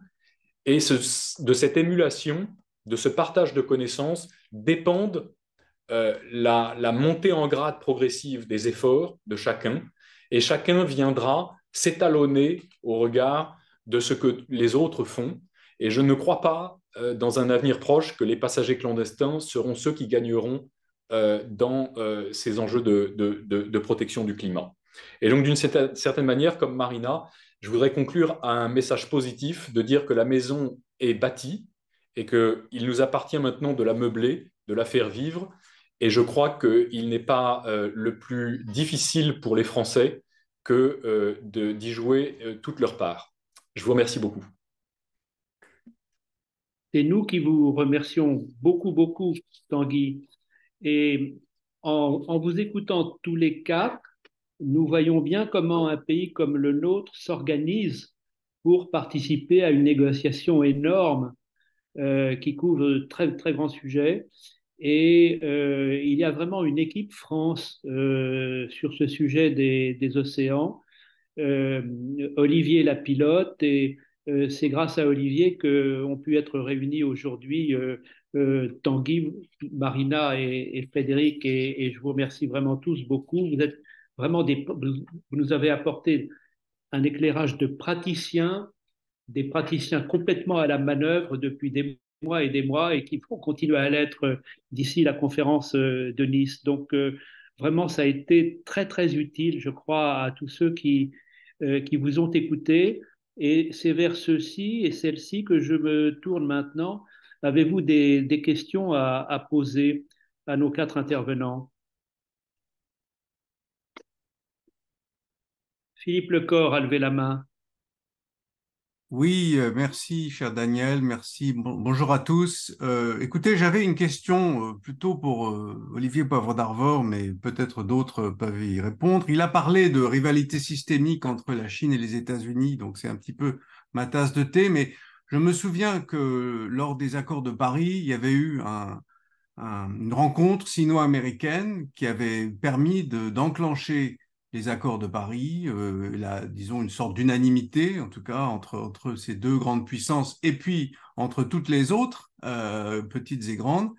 et de cette émulation, de ce partage de connaissances, dépendent la, la montée en grade progressive des efforts de chacun, et chacun viendra s'étalonner au regard de ce que les autres font. Et je ne crois pas, euh, dans un avenir proche, que les passagers clandestins seront ceux qui gagneront euh, dans euh, ces enjeux de, de, protection du climat. Et donc, d'une certaine manière, comme Marina, je voudrais conclure à un message positif de dire que la maison est bâtie et qu'il nous appartient maintenant de la meubler, de la faire vivre. Et je crois qu'il n'est pas le plus difficile pour les Français que d'y jouer toute leur part. Je vous remercie beaucoup. C'est nous qui vous remercions beaucoup, beaucoup, Tanguy. Et en, vous écoutant tous les quatre, nous voyons bien comment un pays comme le nôtre s'organise pour participer à une négociation énorme euh, qui couvre très, très grands sujets. Et euh, il y a vraiment une équipe France euh, sur ce sujet des, océans. Olivier la pilote et c'est grâce à Olivier qu'ont pu être réunis aujourd'hui Tanguy, Marina et, Frédéric, et, je vous remercie vraiment tous beaucoup. Vous êtes vraiment des, vous nous avez apporté un éclairage de praticiens, des praticiens complètement à la manœuvre depuis des mois et des mois et qui vont continuer à l'être d'ici la conférence de Nice. Donc, vraiment, ça a été très, très utile, je crois, à tous ceux qui, qui vous ont écouté. Et c'est vers ceux-ci et celles-ci que je me tourne maintenant. Avez-vous des, questions à, poser à nos quatre intervenants? Philippe Lecor a levé la main. Oui, euh, merci, cher Daniel. Merci. bonjour à tous. Euh, écoutez, j'avais une question euh, plutôt pour Olivier Poivre d'Arvor, mais peut-être d'autres peuvent y répondre. Il a parlé de rivalité systémique entre la Chine et les États-Unis, donc c'est un petit peu ma tasse de thé, mais je me souviens que lors des accords de Paris, il y avait eu une rencontre sino-américaine qui avait permis d'enclencher les accords de Paris, euh, disons une sorte d'unanimité, en tout cas, entre, ces deux grandes puissances et puis entre toutes les autres, euh, petites et grandes.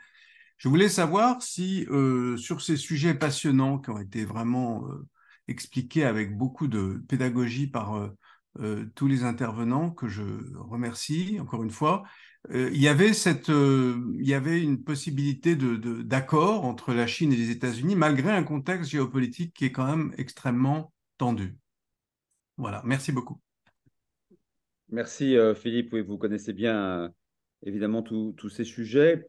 Je voulais savoir si, euh, sur ces sujets passionnants qui ont été vraiment expliqués avec beaucoup de pédagogie par tous les intervenants, que je remercie encore une fois, euh, il, y avait cette, euh, il y avait une possibilité d'accord de, entre la Chine et les États-Unis, malgré un contexte géopolitique qui est quand même extrêmement tendu. Voilà, merci beaucoup. Merci euh, Philippe, oui, vous connaissez bien évidemment tous ces sujets.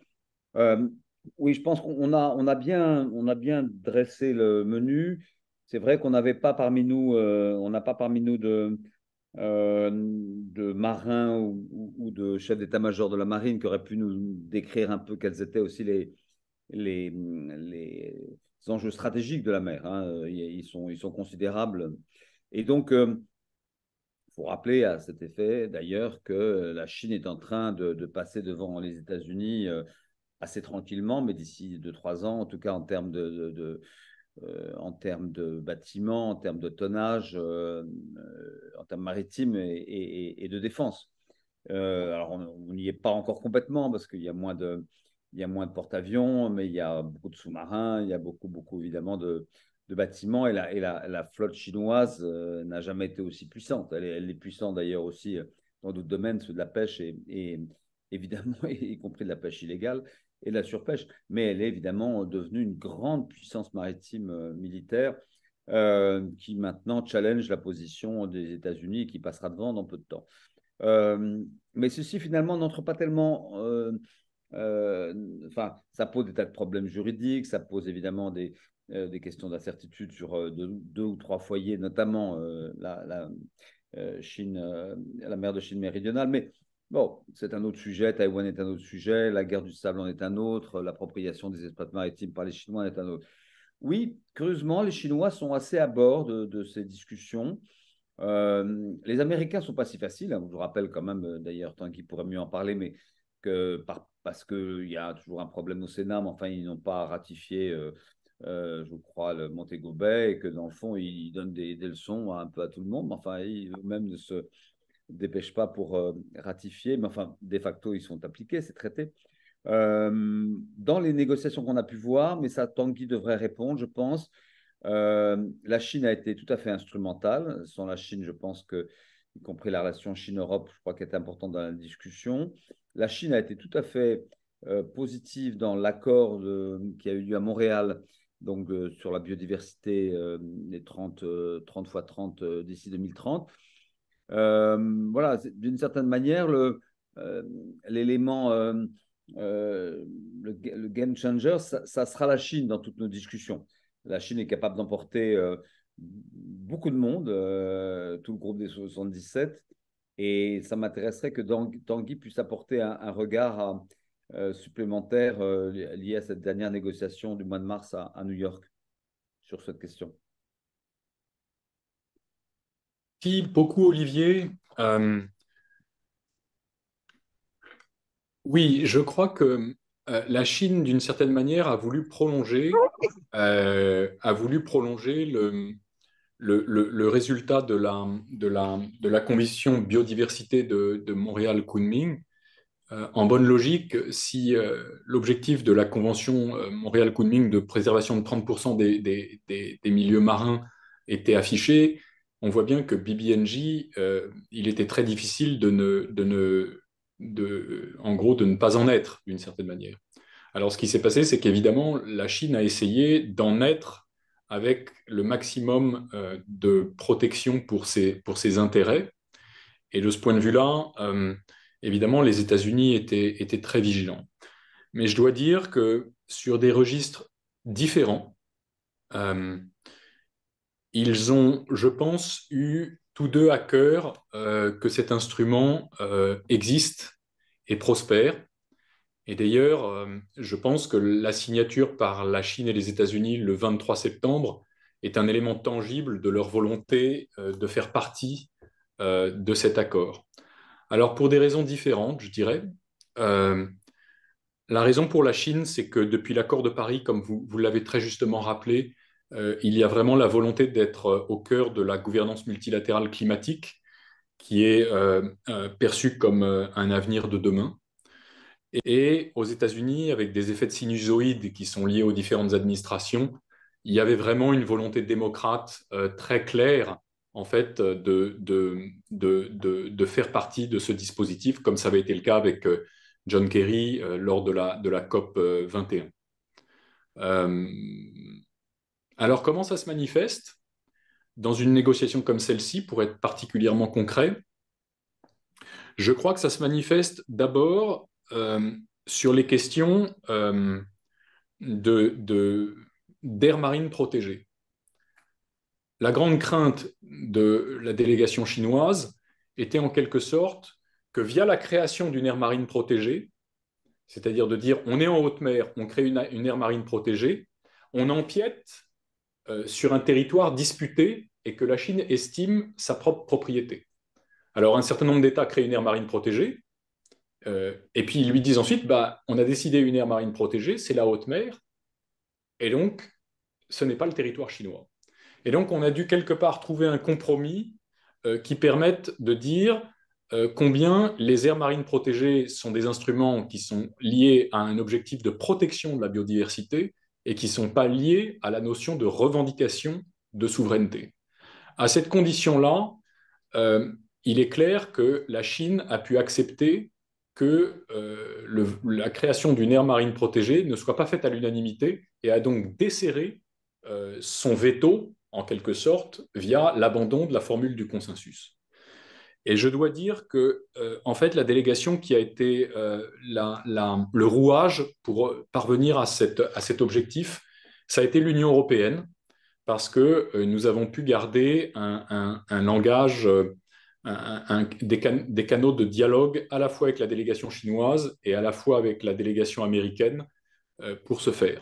oui, je pense qu'on a, on a, bien, on a bien dressé le menu. C'est vrai qu'on n'avait pas parmi nous, on n'a pas parmi nous de, euh, de marins ou, de chefs d'état-major de la marine qui auraient pu nous décrire un peu quels étaient aussi les, les, les enjeux stratégiques de la mer. Hein. Ils, sont, ils sont considérables. Et donc, il euh, faut rappeler à cet effet d'ailleurs que la Chine est en train de, passer devant les États-Unis euh, assez tranquillement, mais d'ici 2-3 ans, en tout cas en termes de euh, en termes de bâtiments, en termes de tonnage, euh, euh, en termes maritimes et, de défense. alors, on n'y est pas encore complètement parce qu'il y a moins de, de porte-avions, mais il y a beaucoup de sous-marins, il y a beaucoup, beaucoup évidemment de, bâtiments et la, et la, flotte chinoise n'a jamais été aussi puissante. Elle est, puissante d'ailleurs aussi dans d'autres domaines, ceux de la pêche et évidemment, [LAUGHS] y compris de la pêche illégale et la surpêche, mais elle est évidemment devenue une grande puissance maritime euh, militaire euh, qui maintenant challenge la position des États-Unis et qui passera devant dans peu de temps. Euh, mais ceci finalement n'entre pas tellement. enfin, ça pose des tas de problèmes juridiques, ça pose évidemment des, des questions d'incertitude sur deux, ou trois foyers, notamment la, la Chine, la mer de Chine méridionale. Mais Bon, c'est un autre sujet. Taïwan est un autre sujet. La guerre du sable en est un autre. L'appropriation des espaces maritimes par les Chinois en est un autre. Oui, curieusement, les Chinois sont assez à bord de, ces discussions. Euh, les Américains sont pas si faciles. Hein. Je vous rappelle quand même, euh, d'ailleurs, tant qu'il pourrait mieux en parler, mais que parce qu'il y a toujours un problème au Sénat, mais enfin, ils n'ont pas ratifié, euh, je crois, le Montego Bay, et que dans le fond, ils donnent des, leçons un peu à tout le monde. Mais enfin, eux-mêmes ne se dépêche pas pour euh, ratifier, mais enfin, de facto, ils sont appliqués, ces traités. Euh, dans les négociations qu'on a pu voir, mais ça, Tanguy devrait répondre, je pense, euh, la Chine a été tout à fait instrumentale. Sans la Chine, je pense que, y compris la relation Chine-Europe, je crois qu'elle est importante dans la discussion. La Chine a été tout à fait positive dans l'accord qui a eu lieu à Montréal, donc sur la biodiversité, les 30, 30 x 30 d'ici 2030. Euh, voilà, d'une certaine manière, euh, l'élément, euh, le, game changer, ça, sera la Chine dans toutes nos discussions. La Chine est capable d'emporter beaucoup de monde, tout le groupe des 77, et ça m'intéresserait que Tanguy puisse apporter un, regard supplémentaire lié à cette dernière négociation du mois de mars à New York sur cette question. Merci beaucoup, Olivier. Euh, oui, je crois que euh, la Chine, d'une certaine manière, a voulu prolonger, euh, le, le, résultat de la, de, commission biodiversité de, Montréal-Kunming, en bonne logique, si l'objectif de la convention Montréal-Kunming de préservation de 30% des, des, des, milieux marins était affiché, on voit bien que BBNJ, il était très difficile de ne, de ne en gros, de ne pas en être d'une certaine manière. Alors, ce qui s'est passé, c'est qu'évidemment, la Chine a essayé d'en être avec le maximum de protection pour ses, pour ses intérêts. Et de ce point de vue-là, évidemment, les États-Unis étaient, étaient très vigilants. Mais je dois dire que sur des registres différents, euh, ils ont, je pense, eu tous deux à cœur euh, que cet instrument euh, existe et prospère. Et d'ailleurs, je pense que la signature par la Chine et les États-Unis le 23 septembre est un élément tangible de leur volonté de faire partie de cet accord. Alors, pour des raisons différentes, je dirais. Euh, la raison pour la Chine, c'est que depuis l'accord de Paris, comme vous, l'avez très justement rappelé, euh, il y a vraiment la volonté d'être euh, au cœur de la gouvernance multilatérale climatique, qui est perçue comme un avenir de demain. Et aux États-Unis, avec des effets de sinusoïdes qui sont liés aux différentes administrations, il y avait vraiment une volonté démocrate très claire en fait, de, de, faire partie de ce dispositif, comme ça avait été le cas avec euh, John Kerry euh, lors de la, de la COP 21. Euh, alors, comment ça se manifeste dans une négociation comme celle-ci, pour être particulièrement concret? Je crois que ça se manifeste d'abord sur les questions d'air marine protégée la grande crainte de la délégation chinoise était en quelque sorte que via la création d'une aire marine protégée, c'est-à-dire de dire on est en haute mer, on crée une, aire marine protégée, on empiète euh, sur un territoire disputé et que la Chine estime sa propre propriété. Alors un certain nombre d'États créent une aire marine protégée, euh, et puis ils lui disent ensuite, bah, on a décidé une aire marine protégée, c'est la haute mer, et donc ce n'est pas le territoire chinois. Et donc, on a dû quelque part trouver un compromis euh, qui permette de dire combien les aires marines protégées sont des instruments qui sont liés à un objectif de protection de la biodiversité et qui ne sont pas liés à la notion de revendication de souveraineté. À cette condition-là, euh, il est clair que la Chine a pu accepter que la création d'une aire marine protégée ne soit pas faite à l'unanimité et a donc desserré son veto en quelque sorte, via l'abandon de la formule du consensus. Et je dois dire que, euh, en fait, la délégation qui a été euh, le rouage pour parvenir à, cet objectif, ça a été l'Union européenne, parce que euh, nous avons pu garder un, langage, des, canaux de dialogue à la fois avec la délégation chinoise et à la fois avec la délégation américaine pour ce faire.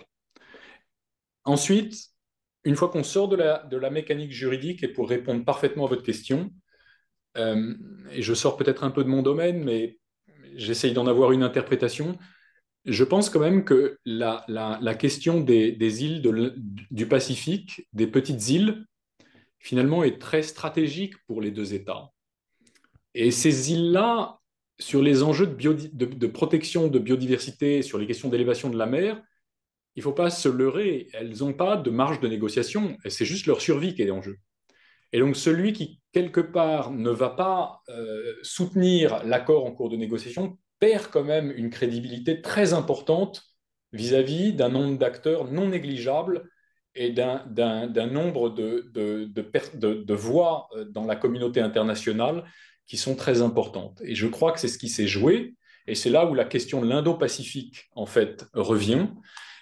Ensuite, une fois qu'on sort de la, mécanique juridique, et pour répondre parfaitement à votre question, euh, et je sors peut-être un peu de mon domaine, mais j'essaye d'en avoir une interprétation, je pense quand même que la, question des, îles du Pacifique, des petites îles, finalement est très stratégique pour les deux États. Et ces îles-là, sur les enjeux de, de, protection de biodiversité, sur les questions d'élévation de la mer, il ne faut pas se leurrer, elles n'ont pas de marge de négociation, c'est juste leur survie qui est en jeu. Et donc celui qui, quelque part, ne va pas euh, soutenir l'accord en cours de négociation perd quand même une crédibilité très importante vis-à-vis d'un nombre d'acteurs non négligeables et d'un nombre de, de, voix euh, dans la communauté internationale qui sont très importantes. Et je crois que c'est ce qui s'est joué, et c'est là où la question de l'Indo-Pacifique, en fait, revient.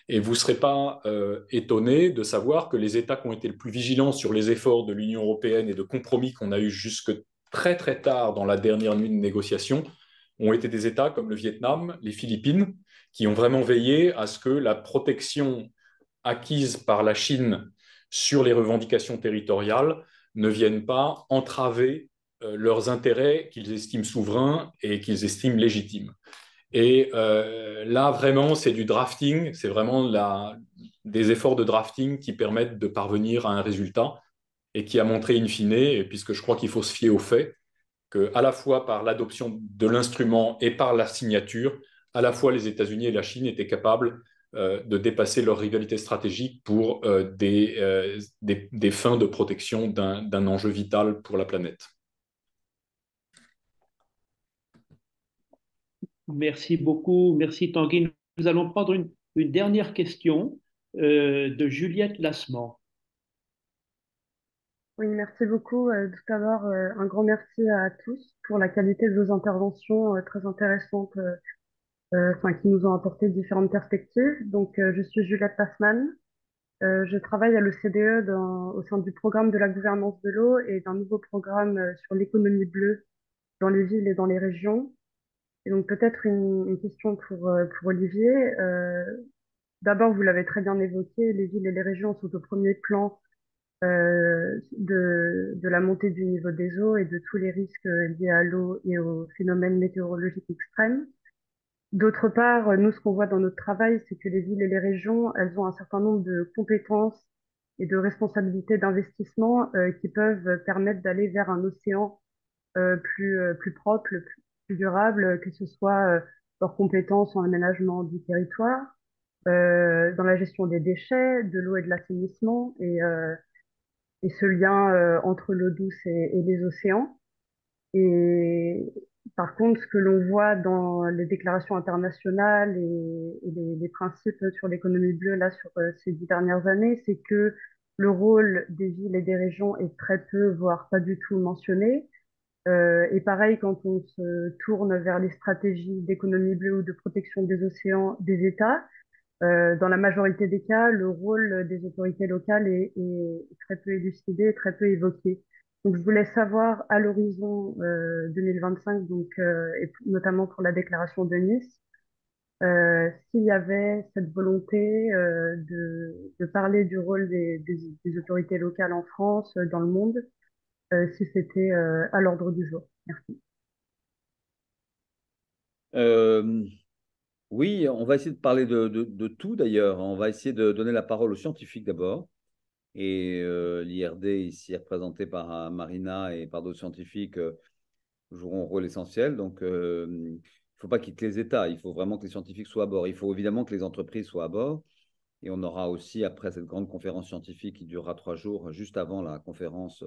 Et vous ne serez pas euh, étonné de savoir que les États qui ont été le plus vigilants sur les efforts de l'Union européenne et de compromis qu'on a eu jusque très très tard dans la dernière nuit de négociation ont été des États comme le Vietnam, les Philippines, qui ont vraiment veillé à ce que la protection acquise par la Chine sur les revendications territoriales ne vienne pas entraver euh, leurs intérêts qu'ils estiment souverains et qu'ils estiment légitimes. Et euh, là, vraiment, c'est du drafting, c'est vraiment des efforts de drafting qui permettent de parvenir à un résultat. et qui a montré in fine, puisque je crois qu'il faut se fier au fait, que à la fois par l'adoption de l'instrument et par la signature, à la fois les États-Unis et la Chine étaient capables euh, de dépasser leur rivalité stratégique pour euh, des, fins de protection d'un enjeu vital pour la planète. Merci beaucoup. Merci Tanguy. Nous allons prendre une, dernière question euh, de Juliette Lassement. Oui, merci beaucoup. Euh, tout d'abord, euh, un grand merci à tous pour la qualité de vos interventions très intéressantes, qui nous ont apporté différentes perspectives. Donc, je suis Juliette Lassman. je travaille à l'OCDE au sein du programme de la gouvernance de l'eau et d'un nouveau programme sur l'économie bleue dans les villes et dans les régions. Et donc peut-être une, une, question pour, pour Olivier. Euh, D'abord, vous l'avez très bien évoqué, les villes et les régions sont au premier plan euh, de, de, la montée du niveau des eaux et de tous les risques liés à l'eau et aux phénomènes météorologiques extrêmes. D'autre part, nous, ce qu'on voit dans notre travail, c'est que les villes et les régions, elles ont un certain nombre de compétences et de responsabilités d'investissement euh, qui peuvent permettre d'aller vers un océan euh, plus, euh, plus propre, plus, durable, que ce soit leurs compétences en aménagement du territoire, euh, dans la gestion des déchets, de l'eau et de l'assainissement et, euh, et ce lien euh, entre l'eau douce et, et, les océans. Et par contre, ce que l'on voit dans les déclarations internationales et, et les, les, principes sur l'économie bleue là sur euh, ces dix dernières années, c'est que le rôle des villes et des régions est très peu, voire pas du tout mentionné. Euh, et pareil, quand on se tourne vers les stratégies d'économie bleue ou de protection des océans des États, euh, dans la majorité des cas, le rôle des autorités locales est, très peu élucidé, très peu évoqué. Donc, je voulais savoir à l'horizon euh, 2025, donc euh, et notamment pour la déclaration de Nice, s'il y avait cette volonté de, parler du rôle des, autorités locales en France, dans le monde, si c'était à l'ordre du jour. Merci. Oui, on va essayer de parler de, de, tout d'ailleurs. On va essayer de donner la parole aux scientifiques d'abord. Et euh, l'IRD, ici représenté par euh, Marina et par d'autres scientifiques, euh, joueront un rôle essentiel. Donc, euh, il ne faut pas quitter les États. Il faut vraiment que les scientifiques soient à bord. Il faut évidemment que les entreprises soient à bord. Et on aura aussi, après cette grande conférence scientifique qui durera trois jours, juste avant la conférence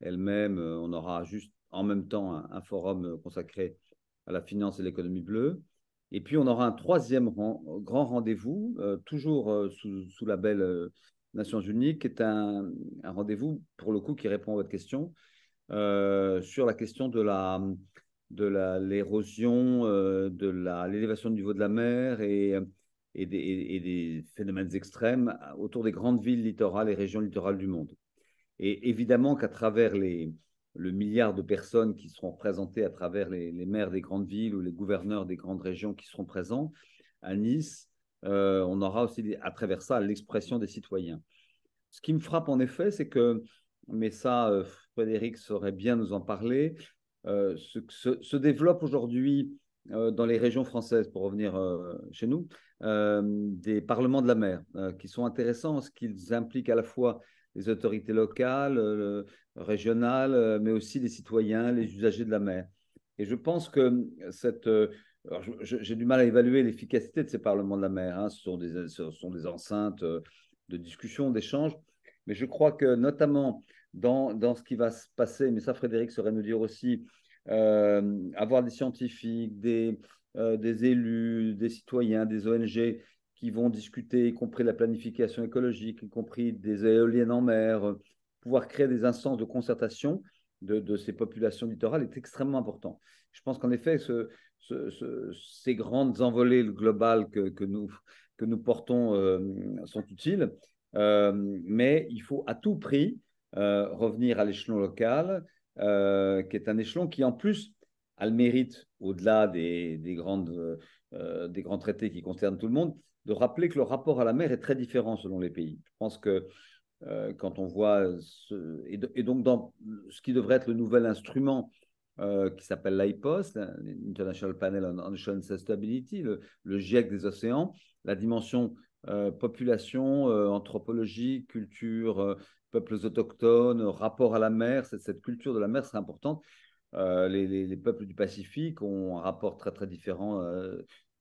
elle-même, on aura juste en même temps un, forum consacré à la finance et l'économie bleue. Et puis, on aura un troisième grand rendez-vous, euh, toujours euh, sous, label euh, Nations Unies, qui est un, rendez-vous, pour le coup, qui répond à votre question, sur la question de la de l'érosion, de l'élévation du niveau de la mer et, des, phénomènes extrêmes autour des grandes villes littorales et régions littorales du monde. Et évidemment qu'à travers les, le milliard de personnes qui seront représentées à travers les, maires des grandes villes ou les gouverneurs des grandes régions qui seront présents à Nice, euh, on aura aussi à travers ça l'expression des citoyens. Ce qui me frappe en effet, c'est que, mais ça, euh, Frédéric saurait bien nous en parler, euh, ce, se, se, développe aujourd'hui dans les régions françaises, pour revenir chez nous, des parlements de la mer qui sont intéressants parce qu'ils impliquent à la fois les autorités locales, euh, régionales, mais aussi les citoyens, les usagers de la mer. Et je pense que cette... J'ai du mal à évaluer l'efficacité de ces parlements de la mer. Hein. Ce, sont des, ce sont des enceintes de discussion, d'échange. Mais je crois que notamment dans, dans ce qui va se passer, mais ça Frédéric saurait nous dire aussi, euh, avoir des scientifiques, des, euh, des élus, des citoyens, des ONG qui vont discuter, y compris la planification écologique, y compris des éoliennes en mer, pouvoir créer des instances de concertation de, ces populations littorales est extrêmement important. Je pense qu'en effet, ce, ce, ce, ces grandes envolées globales que, nous, que nous portons euh, sont utiles, euh, mais il faut à tout prix euh, revenir à l'échelon local, euh, qui est un échelon qui en plus a le mérite, au-delà euh, des grands traités qui concernent tout le monde, de rappeler que le rapport à la mer est très différent selon les pays. Je pense que euh, quand on voit, ce, et, donc dans ce qui devrait être le nouvel instrument euh, qui s'appelle l'IPOS, l'International Panel on Ocean Sustainability, le, GIEC des océans, la dimension euh, population, anthropologie, culture, peuples autochtones, rapport à la mer, cette, culture de la mer serait importante. Les, les, peuples du Pacifique ont un rapport très très différent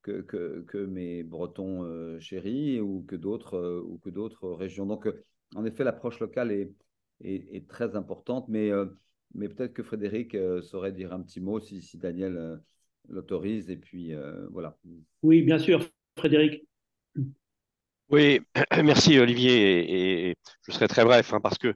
que, que, que, mes Bretons euh, chéris ou que d'autres ou que d'autres régions. Donc, en effet, l'approche locale est, est, est, très importante, mais, mais peut-être que Frédéric saurait dire un petit mot si, si Daniel l'autorise. Et puis voilà. Oui, bien sûr, Frédéric. Oui, [CLEARS THROAT] merci Olivier. Et, je serai très bref hein, parce que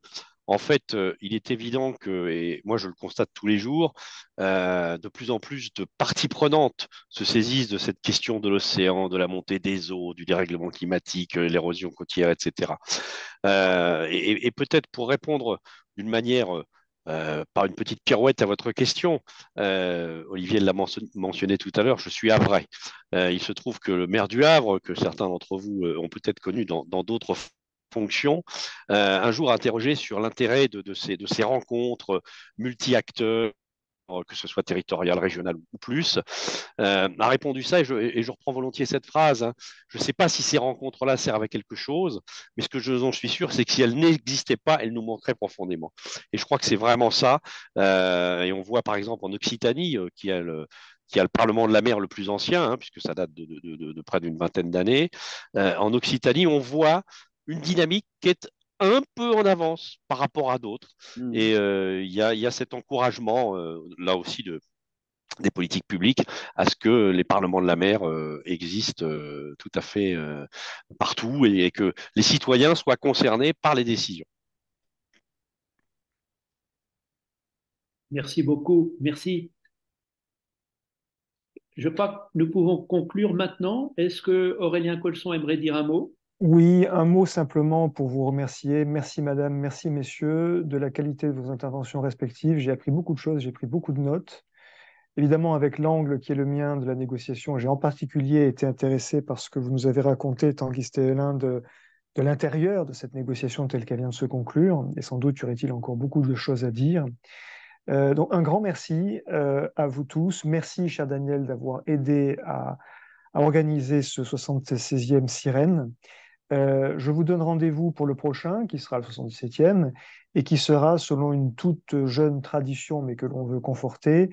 en fait, euh, il est évident que, et moi je le constate tous les jours, euh, de plus en plus de parties prenantes se saisissent de cette question de l'océan, de la montée des eaux, du dérèglement climatique, euh, l'érosion côtière, etc. et, peut-être pour répondre d'une manière par une petite pirouette à votre question. Olivier l'a mentionné tout à l'heure, je suis havrais. Euh, il se trouve que le maire du Havre, que certains d'entre vous ont peut-être connu dans d'autres fonctions, un jour interrogé sur l'intérêt de, ces, rencontres multi-acteurs que ce soit territorial, régional ou plus, euh, a répondu ça, et je, reprends volontiers cette phrase. Hein. Je ne sais pas si ces rencontres-là servent à quelque chose, mais ce que je suis sûr, c'est que si elles n'existaient pas, elles nous manqueraient profondément. Et je crois que c'est vraiment ça. Euh, et on voit par exemple en Occitanie, euh, qui a le, Parlement de la mer le plus ancien, hein, puisque ça date de près d'une vingtaine d'années. en Occitanie, on voit une dynamique qui est un peu en avance par rapport à d'autres. Hmm. Et euh, il y, a, cet encouragement, euh, là aussi, de, des politiques publiques à ce que les parlements de la mer euh, existent tout à fait partout et, que les citoyens soient concernés par les décisions. Merci beaucoup. Merci. Je crois que nous pouvons conclure maintenant. Est-ce que Aurélien Colson aimerait dire un mot? Oui, un mot simplement pour vous remercier. Merci madame, merci messieurs de la qualité de vos interventions respectives. J'ai appris beaucoup de choses, j'ai pris beaucoup de notes. Évidemment, avec l'angle qui est le mien de la négociation, j'ai en particulier été intéressé par ce que vous nous avez raconté, Tanguy Stéhelin, de, de l'intérieur de cette négociation telle qu'elle vient de se conclure. Et sans doute y aurait-il encore beaucoup de choses à dire. Euh, donc un grand merci euh, à vous tous. Merci, cher Daniel, d'avoir aidé à, à organiser ce 76e Sirène. Euh, je vous donne rendez-vous pour le prochain, qui sera le 77e, et qui sera, selon une toute jeune tradition, mais que l'on veut conforter,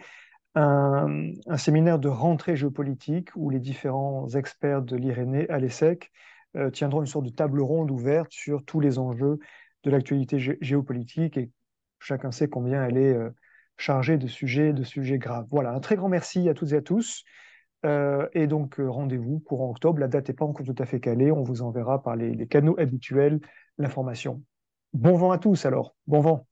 un, séminaire de rentrée géopolitique où les différents experts de l'Irénée à l'ESSEC euh, tiendront une sorte de table ronde ouverte sur tous les enjeux de l'actualité géopolitique, et chacun sait combien elle est euh, chargée de sujets, de sujets graves. Voilà, un très grand merci à toutes et à tous. Euh, et donc, euh, rendez-vous courant octobre. La date n'est pas encore tout à fait calée. On vous enverra par les canaux habituels l'information. Bon vent à tous alors. Bon vent.